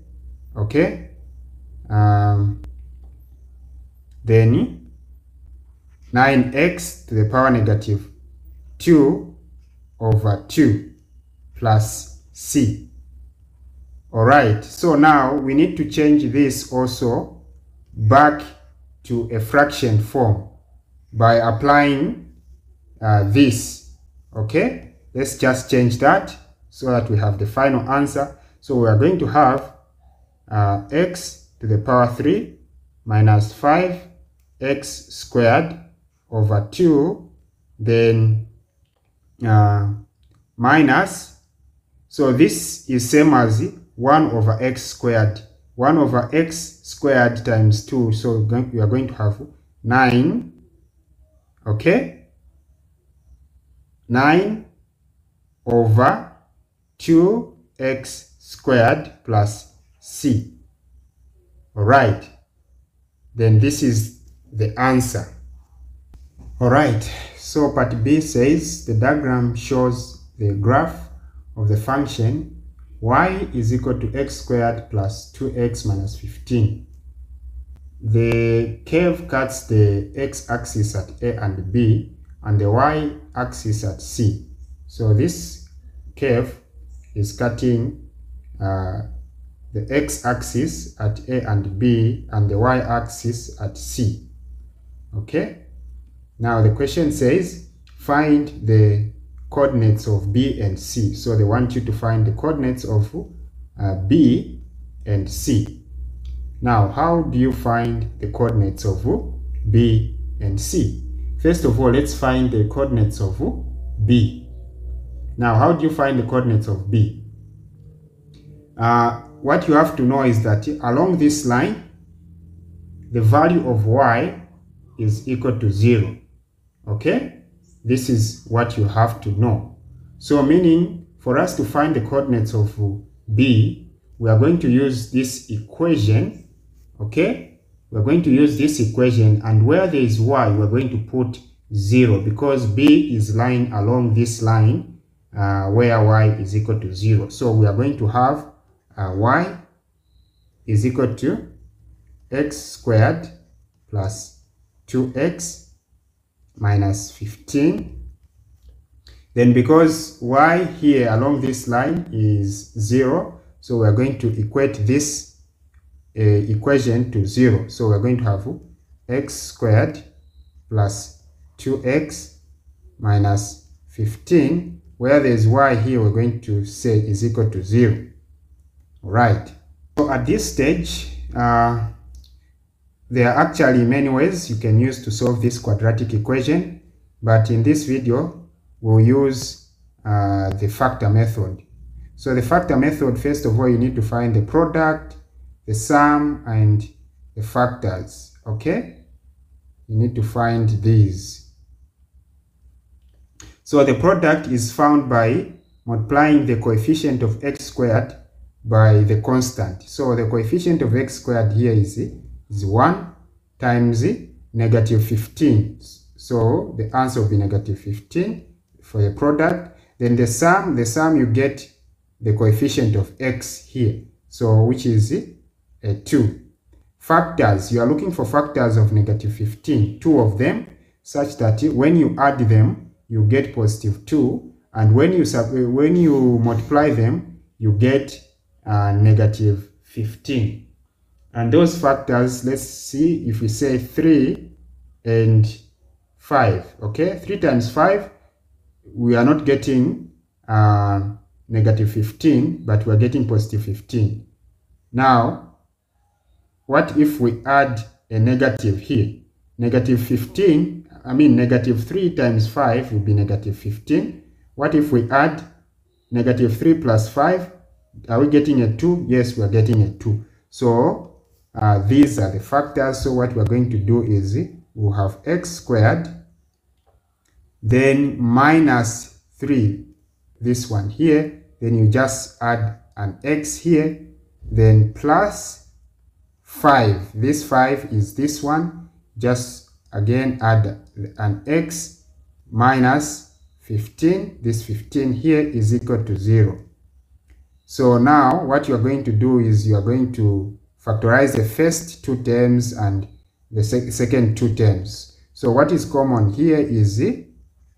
okay? Um, then 9x to the power negative 2 over 2 plus c. All right so now we need to change this also back to a fraction form by applying uh, this okay? Let's just change that so that we have the final answer. So we are going to have uh, x to the power 3 minus 5 x squared over 2 then uh, minus so this is same as 1 over x squared. 1 over x squared times 2 so we are going to have 9 okay? 9 over 2x squared plus c. All right. Then this is the answer. All right. So part b says the diagram shows the graph of the function y is equal to x squared plus 2x minus 15 the curve cuts the x-axis at a and b and the y-axis at c so this curve is cutting uh, the x-axis at A and B and the y-axis at C. Okay? Now the question says find the coordinates of B and C. So they want you to find the coordinates of uh, B and C. Now how do you find the coordinates of B and C? First of all, let's find the coordinates of B. Now, how do you find the coordinates of B? Uh, what you have to know is that along this line, the value of y is equal to 0. Okay? This is what you have to know. So meaning, for us to find the coordinates of B, we are going to use this equation. Okay? We're going to use this equation and where there is y, we're going to put 0 because B is lying along this line uh, where y is equal to 0. So we are going to have uh, y is equal to x squared plus 2x minus 15. Then because y here along this line is 0, so we are going to equate this uh, equation to 0. So we are going to have x squared plus 2x minus 15 where there is y here, we're going to say is equal to 0. Right. So at this stage, uh, there are actually many ways you can use to solve this quadratic equation, but in this video, we'll use uh, the factor method. So the factor method, first of all, you need to find the product, the sum, and the factors, okay? You need to find these. So the product is found by multiplying the coefficient of x squared by the constant. So the coefficient of x squared here is, is 1 times negative 15. So the answer will be negative 15 for the product. Then the sum, the sum you get the coefficient of x here. So which is a 2. Factors, you are looking for factors of negative 15, two of them, such that when you add them, you get positive 2 and when you when you multiply them you get uh, negative 15 And those factors, let's see if we say 3 and 5. Okay, 3 times 5, we are not getting uh, negative 15, but we are getting positive 15. Now, what if we add a negative here? Negative 15, I mean negative 3 times 5 will be negative 15. What if we add negative 3 plus 5? Are we getting a 2? Yes, we are getting a 2. So, uh, these are the factors. So, what we are going to do is we'll have x squared, then minus 3, this one here. Then you just add an x here, then plus 5. This 5 is this one. Just again add an x minus 15. This 15 here is equal to 0. So now what you are going to do is you are going to factorize the first two terms and the sec second two terms. So what is common here is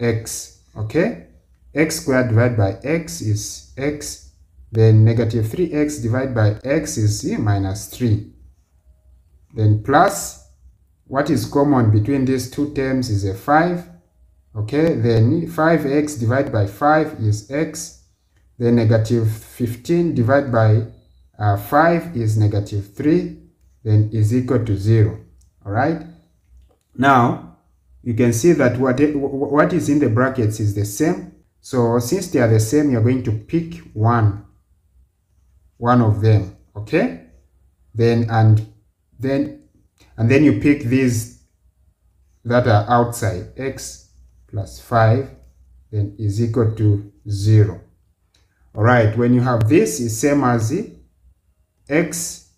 x, okay? x squared divided by x is x, then negative 3x divided by x is minus 3. Then plus, what is common between these two terms is a 5, okay? Then 5x divided by 5 is x, then negative 15 divided by uh, 5 is negative 3, then is equal to 0. All right? Now, you can see that what, what is in the brackets is the same. So, since they are the same, you're going to pick one, one of them, okay? Then, and then, and then you pick these that are outside, x plus 5, then is equal to 0. All right, when you have this is same as x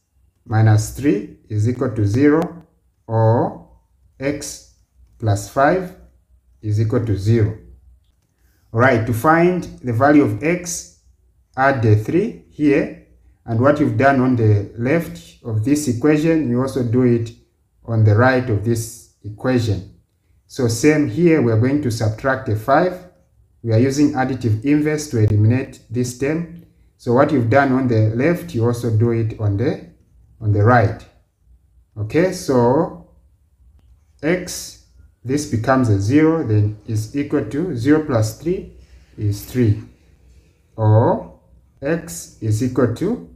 minus 3 is equal to 0 or x plus 5 is equal to 0. All right, to find the value of x, add the 3 here. And what you've done on the left of this equation, you also do it on the right of this equation. So same here, we're going to subtract a 5 we are using additive inverse to eliminate this term. So what you've done on the left, you also do it on the on the right. Okay, so x, this becomes a 0, then is equal to 0 plus 3 is 3. Or x is equal to,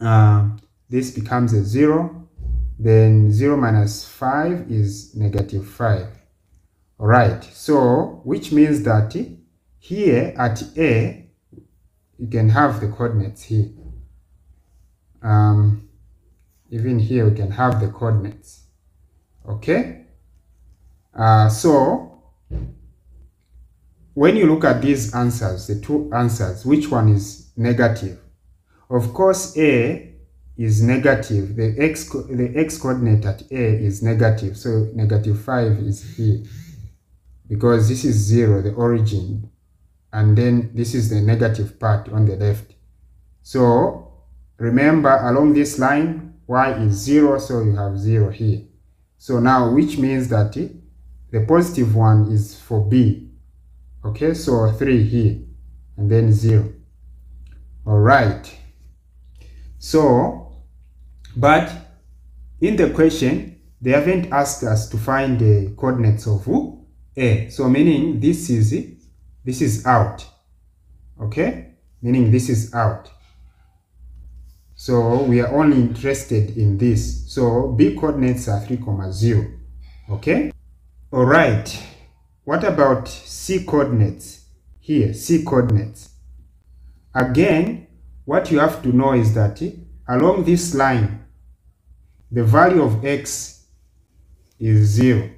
uh, this becomes a 0, then 0 minus 5 is negative 5. Alright, so which means that here at A, you can have the coordinates here. Um, even here we can have the coordinates. Okay? Uh, so, when you look at these answers, the two answers, which one is negative? Of course, A is negative. The x, the x coordinate at A is negative. So, negative 5 is here. Because this is 0, the origin and then this is the negative part on the left. So remember along this line, y is 0, so you have 0 here. So now, which means that the positive one is for b. Okay, so 3 here, and then 0. All right. So, but in the question, they haven't asked us to find the coordinates of A. So meaning this is this is out. Okay? Meaning this is out. So we are only interested in this. So b coordinates are 3 comma 0 okay? All right what about c coordinates? Here c coordinates. Again what you have to know is that along this line the value of x is 0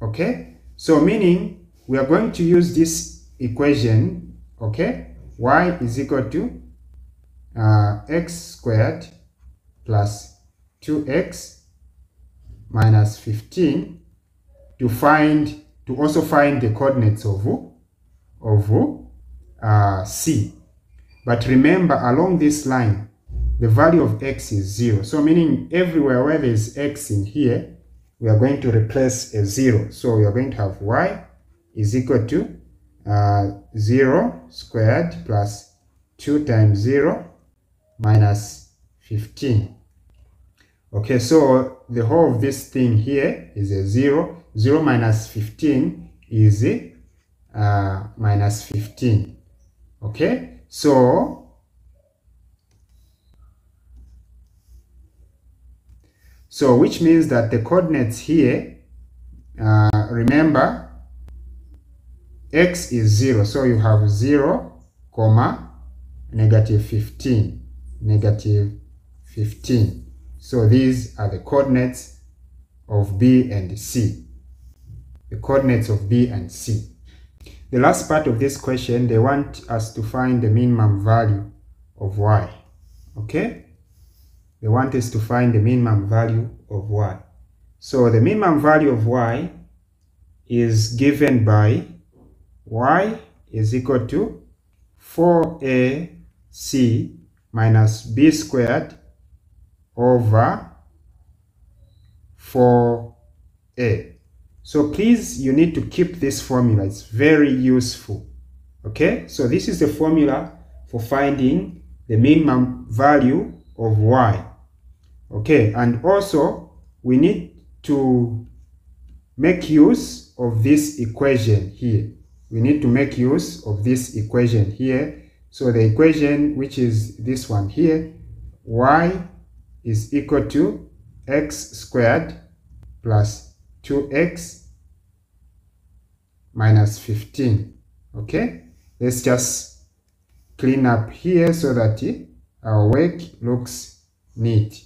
okay so meaning we are going to use this equation, okay, y is equal to uh, x squared plus 2x minus 15 to find, to also find the coordinates of, of uh, c. But remember, along this line, the value of x is 0. So meaning everywhere where there is x in here, we are going to replace a 0. So we are going to have y is equal to uh, 0 squared plus 2 times 0 minus 15. Okay, so the whole of this thing here is a 0. 0 minus 15 is uh, minus 15. Okay, so so which means that the coordinates here, uh, remember, x is 0. So you have 0, comma, negative 15, negative 15. So these are the coordinates of B and C. The coordinates of B and C. The last part of this question, they want us to find the minimum value of y. Okay? They want us to find the minimum value of y. So the minimum value of y is given by y is equal to 4ac minus b squared over 4a. So please, you need to keep this formula. It's very useful. Okay, so this is the formula for finding the minimum value of y. Okay, and also we need to make use of this equation here. We need to make use of this equation here. So the equation, which is this one here, y is equal to x squared plus 2x minus 15. Okay, let's just clean up here so that our work looks neat.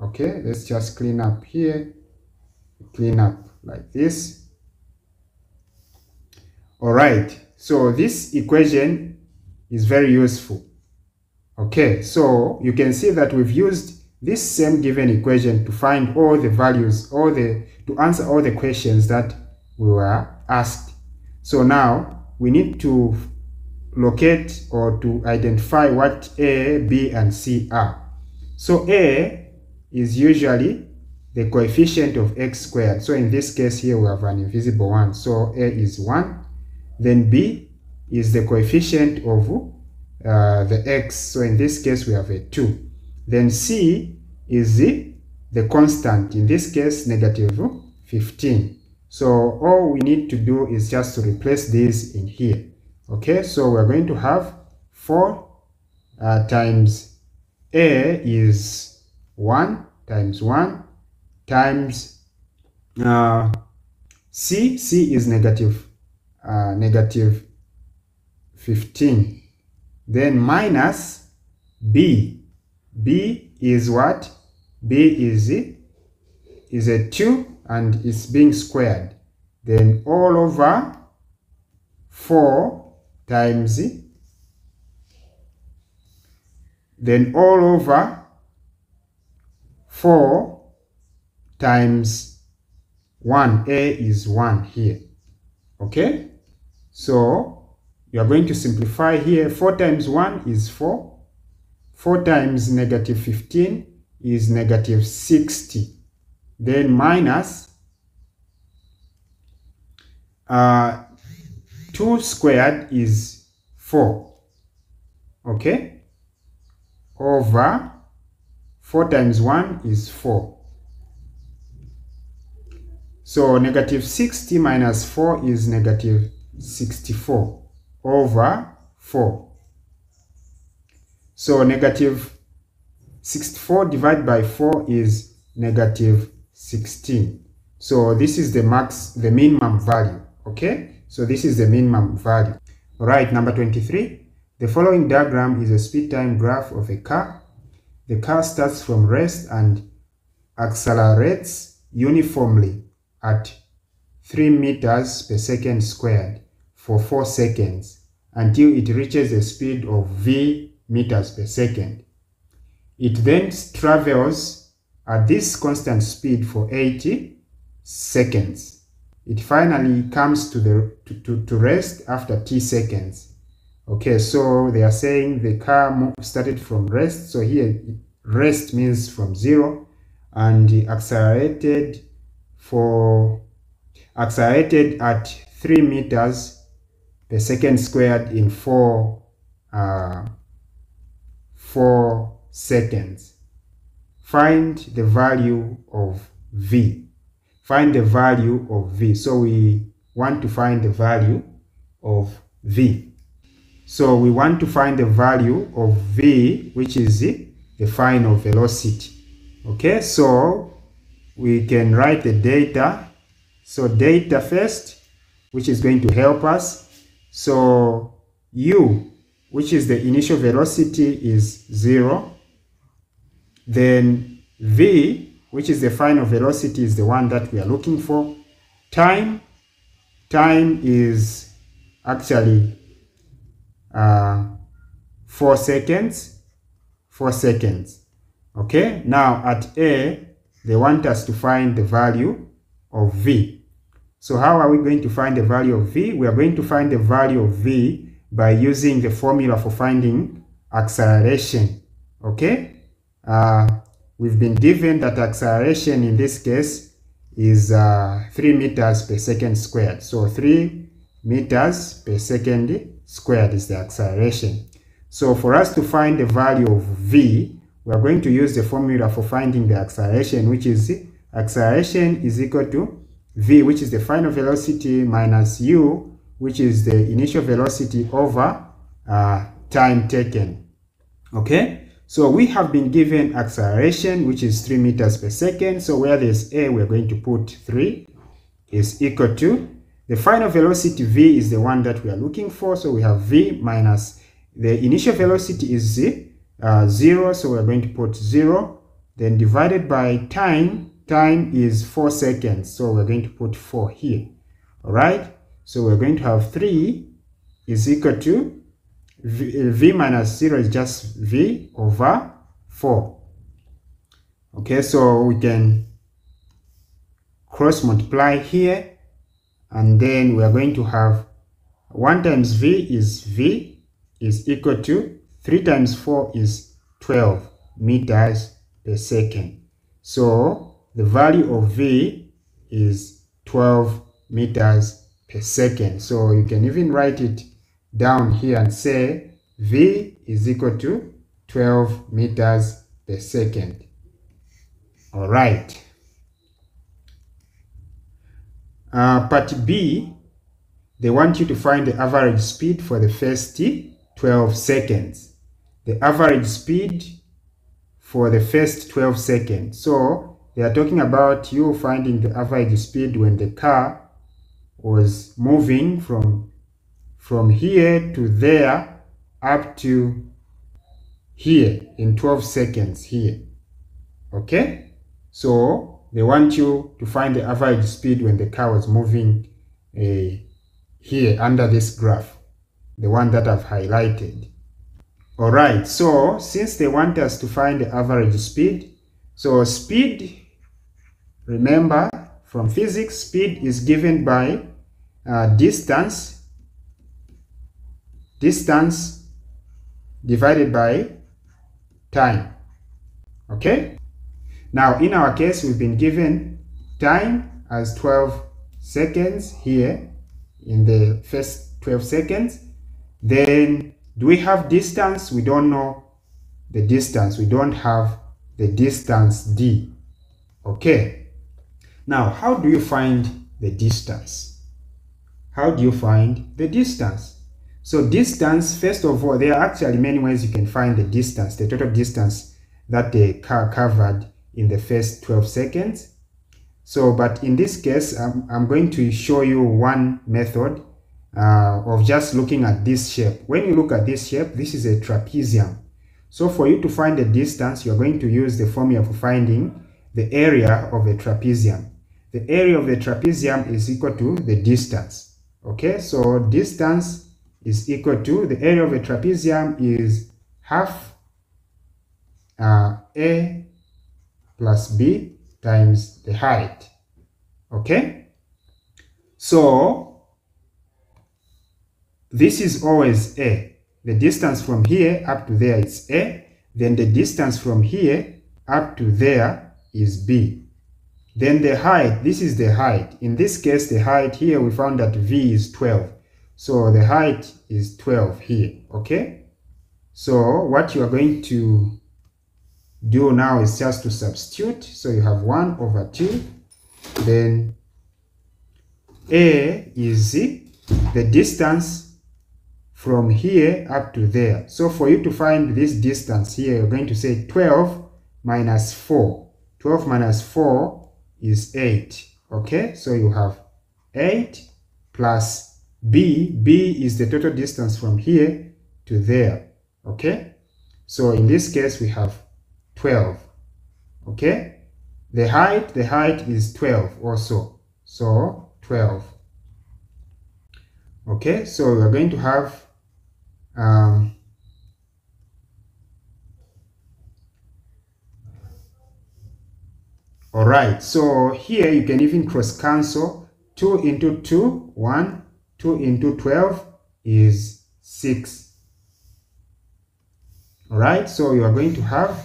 Okay, let's just clean up here, clean up like this. All right, so this equation is very useful. Okay, so you can see that we've used this same given equation to find all the values, all the to answer all the questions that we were asked. So now we need to locate or to identify what A, B, and C are. So A is usually the coefficient of x squared. So in this case here we have an invisible one. So A is 1. Then B is the coefficient of uh, the x. So in this case we have a 2. Then C is the, the constant, in this case negative 15. So all we need to do is just to replace this in here. Okay, so we're going to have 4 uh, times A is 1 times 1 times uh, C, C is negative, uh, negative 15. Then minus B, B is what? B is, is a 2 and it's being squared. Then all over 4 times, then all over 4 times 1. A is 1 here. Okay? So, you are going to simplify here. 4 times 1 is 4. 4 times negative 15 is negative 60. Then minus uh, 2 squared is 4. Okay? Over 4 times 1 is 4. So negative 60 minus 4 is negative 64 over 4. So negative 64 divided by 4 is negative 16. So this is the max, the minimum value, okay? So this is the minimum value. All right, number 23. The following diagram is a speed time graph of a car. The car starts from rest and accelerates uniformly at 3 meters per second squared for 4 seconds until it reaches a speed of v meters per second. It then travels at this constant speed for 80 seconds. It finally comes to, the, to, to, to rest after t seconds. Okay, so they are saying the car started from rest. So here, rest means from zero and accelerated for accelerated at 3 meters per second squared in 4 uh, 4 seconds find the value of v. Find the value of v. So we want to find the value of v. So we want to find the value of v, which is the, final velocity. Okay, so we can write the data. So data first, which is going to help us. So u, which is the initial velocity, is 0. Then v, which is the final velocity, is the one that we are looking for. Time, time is actually uh, 4 seconds, 4 seconds. Okay, now at A, they want us to find the value of V. So how are we going to find the value of V? We are going to find the value of V by using the formula for finding acceleration. Okay, uh, we've been given that acceleration in this case is uh, 3 meters per second squared. So 3 meters per second squared is the acceleration. So for us to find the value of v, we are going to use the formula for finding the acceleration, which is acceleration is equal to v, which is the final velocity, minus u, which is the initial velocity over uh, time taken. Okay, so we have been given acceleration, which is 3 meters per second. So where there's a, we're going to put 3 is equal to the final velocity v is the one that we are looking for. So we have v minus the initial velocity is z, uh, 0. So we're going to put 0. Then divided by time. Time is 4 seconds. So we're going to put 4 here. All right. So we're going to have 3 is equal to v, eh, v minus 0 is just v over 4. Okay. So we can cross multiply here and then we are going to have 1 times v is v is equal to 3 times 4 is 12 meters per second. So the value of v is 12 meters per second. So you can even write it down here and say v is equal to 12 meters per second. All right. Uh, part B, they want you to find the average speed for the first 12 seconds. The average speed for the first 12 seconds. So they are talking about you finding the average speed when the car was moving from, from here to there up to here in 12 seconds here. Okay? So they want you to find the average speed when the car was moving uh, here under this graph, the one that I've highlighted. All right, so since they want us to find the average speed, so speed, remember from physics, speed is given by uh, distance, distance divided by time, okay? Now, in our case, we've been given time as 12 seconds here in the first 12 seconds. Then, do we have distance? We don't know the distance. We don't have the distance d. Okay. Now, how do you find the distance? How do you find the distance? So distance, first of all, there are actually many ways you can find the distance, the total distance that the car covered in the first 12 seconds. So, but in this case, I'm, I'm going to show you one method uh, of just looking at this shape. When you look at this shape, this is a trapezium. So for you to find the distance, you're going to use the formula for finding the area of a trapezium. The area of the trapezium is equal to the distance. Okay, so distance is equal to the area of a trapezium is half uh, a plus b times the height. Okay? So, this is always a. The distance from here up to there is a. Then the distance from here up to there is b. Then the height, this is the height. In this case, the height here, we found that v is 12. So the height is 12 here, okay? So what you are going to do now is just to substitute. So you have 1 over 2. Then A is the distance from here up to there. So for you to find this distance here, you're going to say 12 minus 4. 12 minus 4 is 8. Okay, so you have 8 plus B. B is the total distance from here to there. Okay, so in this case, we have 12. Okay, the height, the height is 12 also. So 12. Okay, so we're going to have um, all right so here you can even cross cancel 2 into 2 1 2 into 12 is 6 all right so you are going to have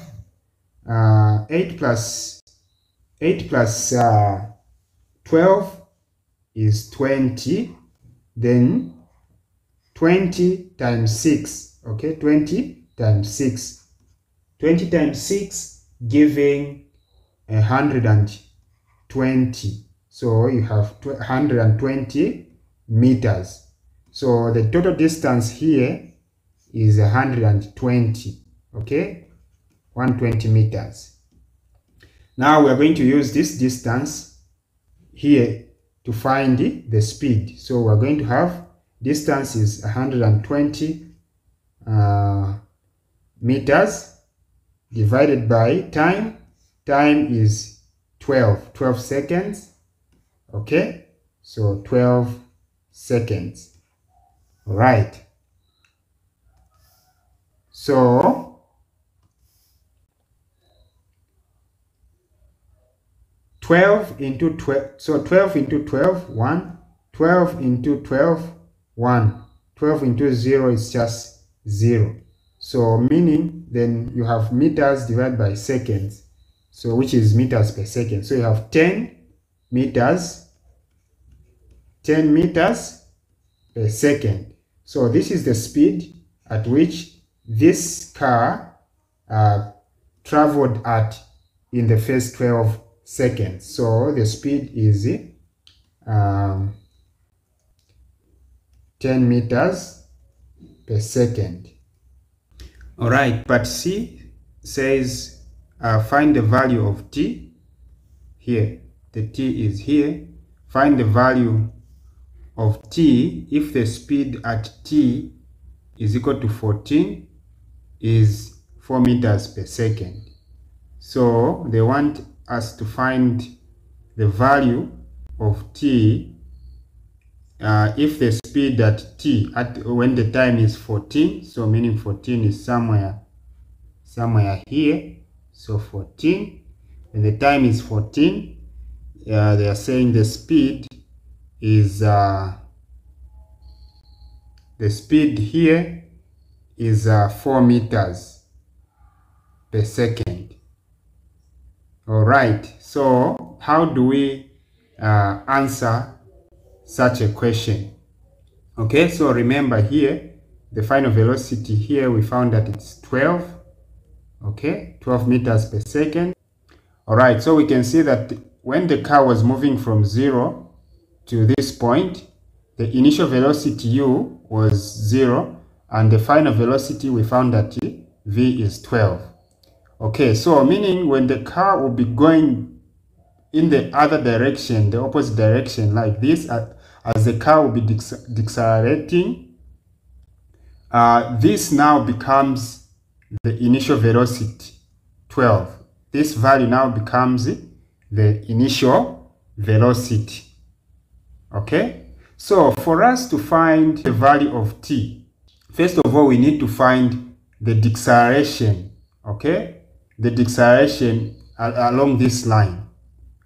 uh, 8 plus 8 plus uh, 12 is 20 then 20 times 6 okay 20 times 6 20 times 6 giving 120 so you have 120 meters. So the total distance here is 120 okay? 120 meters. Now we are going to use this distance here to find the speed. So we're going to have distance is 120 uh, meters divided by time. Time is 12 12 seconds okay? So 12 seconds right so Twelve into twelve, so twelve into twelve, one. Twelve into twelve, one. Twelve into zero is just zero. So meaning then you have meters divided by seconds. So which is meters per second. So you have 10 meters, 10 meters per second. So this is the speed at which this car uh, traveled at in the first 12 seconds. So the speed is um, 10 meters per second. All right, but C says uh, find the value of t here. The t is here. Find the value of t if the speed at t is equal to 14 is 4 meters per second. So they want us to find the value of t uh, if the speed at t at when the time is 14 so meaning 14 is somewhere somewhere here so 14 and the time is 14 uh, they are saying the speed is uh, the speed here is uh, 4 meters per second. All right so how do we uh, answer such a question? Okay so remember here the final velocity here we found that it's 12 okay 12 meters per second. All right so we can see that when the car was moving from zero to this point the initial velocity u was zero and the final velocity we found that v is 12 okay so meaning when the car will be going in the other direction the opposite direction like this as the car will be decelerating uh, this now becomes the initial velocity 12 this value now becomes the initial velocity okay so for us to find the value of t first of all we need to find the deceleration okay the deceleration along this line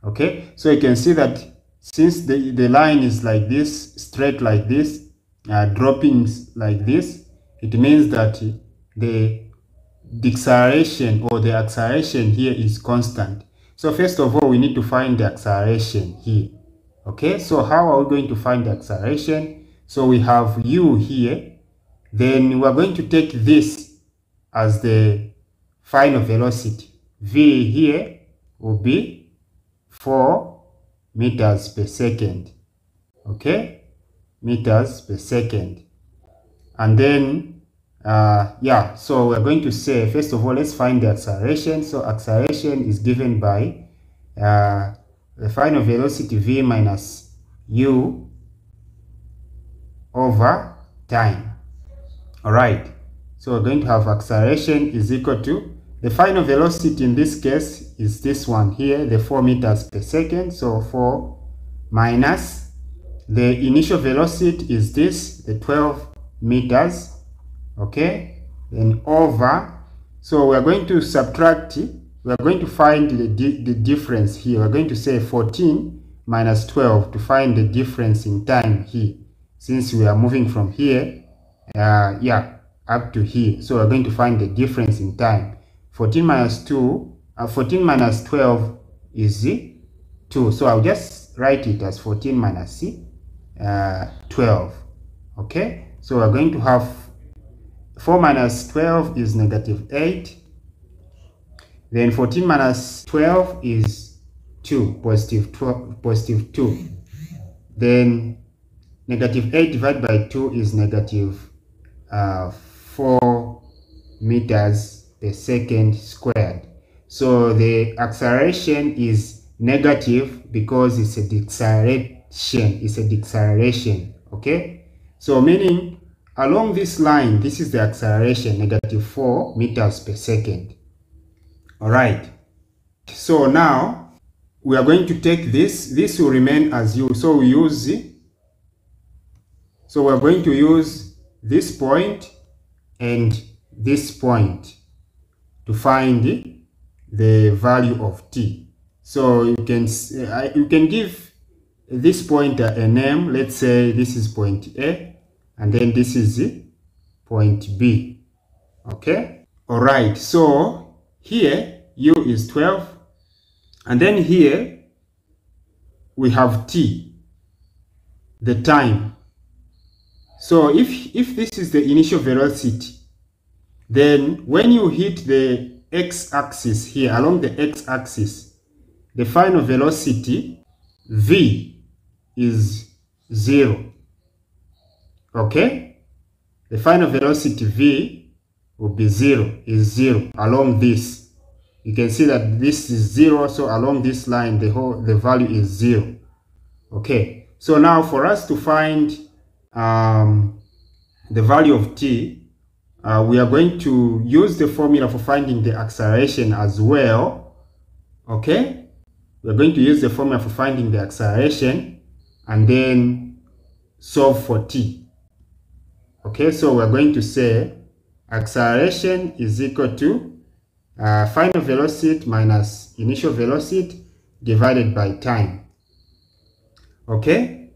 okay so you can see that since the the line is like this straight like this uh, dropping like this it means that the deceleration or the acceleration here is constant. So first of all, we need to find the acceleration here. Okay, so how are we going to find the acceleration? So we have u here. Then we are going to take this as the final velocity. v here will be 4 meters per second okay meters per second and then uh, yeah so we're going to say first of all let's find the acceleration so acceleration is given by uh, the final velocity v minus u over time. All right. So we're going to have acceleration is equal to the final velocity in this case is this one here the 4 meters per second. So 4 minus the initial velocity is this the 12 meters. Okay. Then over. So we're going to subtract we're going to find the, di the difference here. We're going to say 14 minus 12 to find the difference in time here. Since we are moving from here uh, yeah up to here. So we're going to find the difference in time. 14 minus 2 uh, 14 minus 12 is 2 so I'll just write it as 14 minus uh, 12 okay? So we're going to have 4 minus 12 is negative 8 then 14 minus 12 is 2 positive 12 positive 2 then negative 8 divided by 2 is negative, uh, 4 meters per second squared. So the acceleration is negative because it's a deceleration it's a deceleration okay? So meaning along this line this is the acceleration negative 4 meters per second all right. So now we are going to take this. This will remain as u so we use so we're going to use this point and this point to find the value of t. So you can you can give this point a name. Let's say this is point a and then this is point b. Okay? All right. So here u is 12 and then here we have t the time. So if if this is the initial velocity then when you hit the x-axis here along the x-axis the final velocity v is zero. Okay? The final velocity v will be zero is zero along this you can see that this is zero so along this line the whole the value is zero. Okay so now for us to find um, the value of t uh, we are going to use the formula for finding the acceleration as well. Okay we're going to use the formula for finding the acceleration and then solve for t. Okay so we're going to say acceleration is equal to uh, final velocity minus initial velocity divided by time. Okay?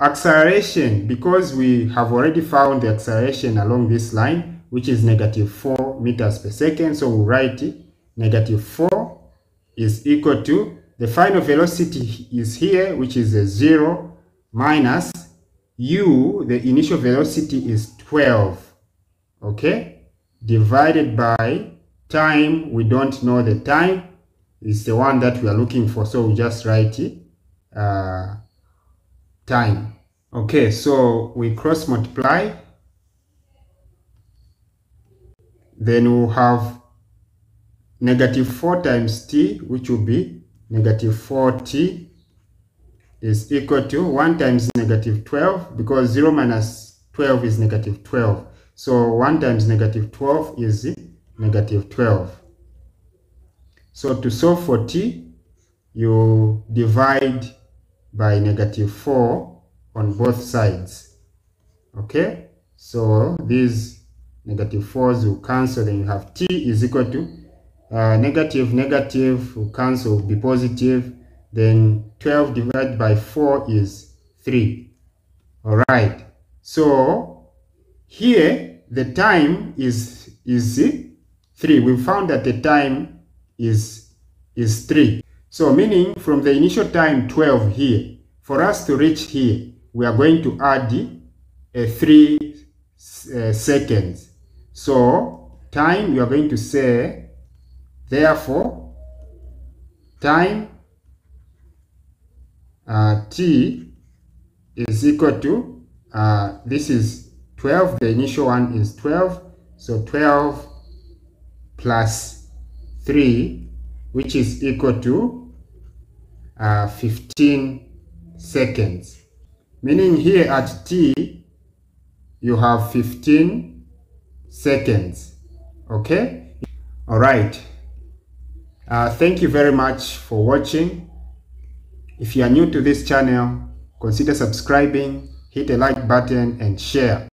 Acceleration because we have already found the acceleration along this line which is negative 4 meters per second. So we write negative 4 is equal to the final velocity is here, which is a 0 minus u, the initial velocity is 12, okay, divided by time, we don't know the time, is the one that we are looking for, so we just write it, uh, time. Okay, so we cross multiply then we'll have negative 4 times t, which will be negative 4t is equal to 1 times negative 12, because 0 minus 12 is negative 12. So 1 times negative 12 is negative 12. So to solve for t, you divide by negative 4 on both sides. Okay, so these negative 4s will cancel then you have t is equal to uh, negative negative will cancel will be positive then 12 divided by 4 is 3 all right so here the time is is 3 we found that the time is is 3 so meaning from the initial time 12 here for us to reach here we are going to add a 3 uh, seconds. So time, you are going to say, therefore, time uh, t is equal to uh, this is 12 the initial one is 12 so 12 plus 3 which is equal to uh, 15 seconds. Meaning here at t you have 15 seconds. Okay? All right. Uh, thank you very much for watching. If you are new to this channel consider subscribing hit the like button and share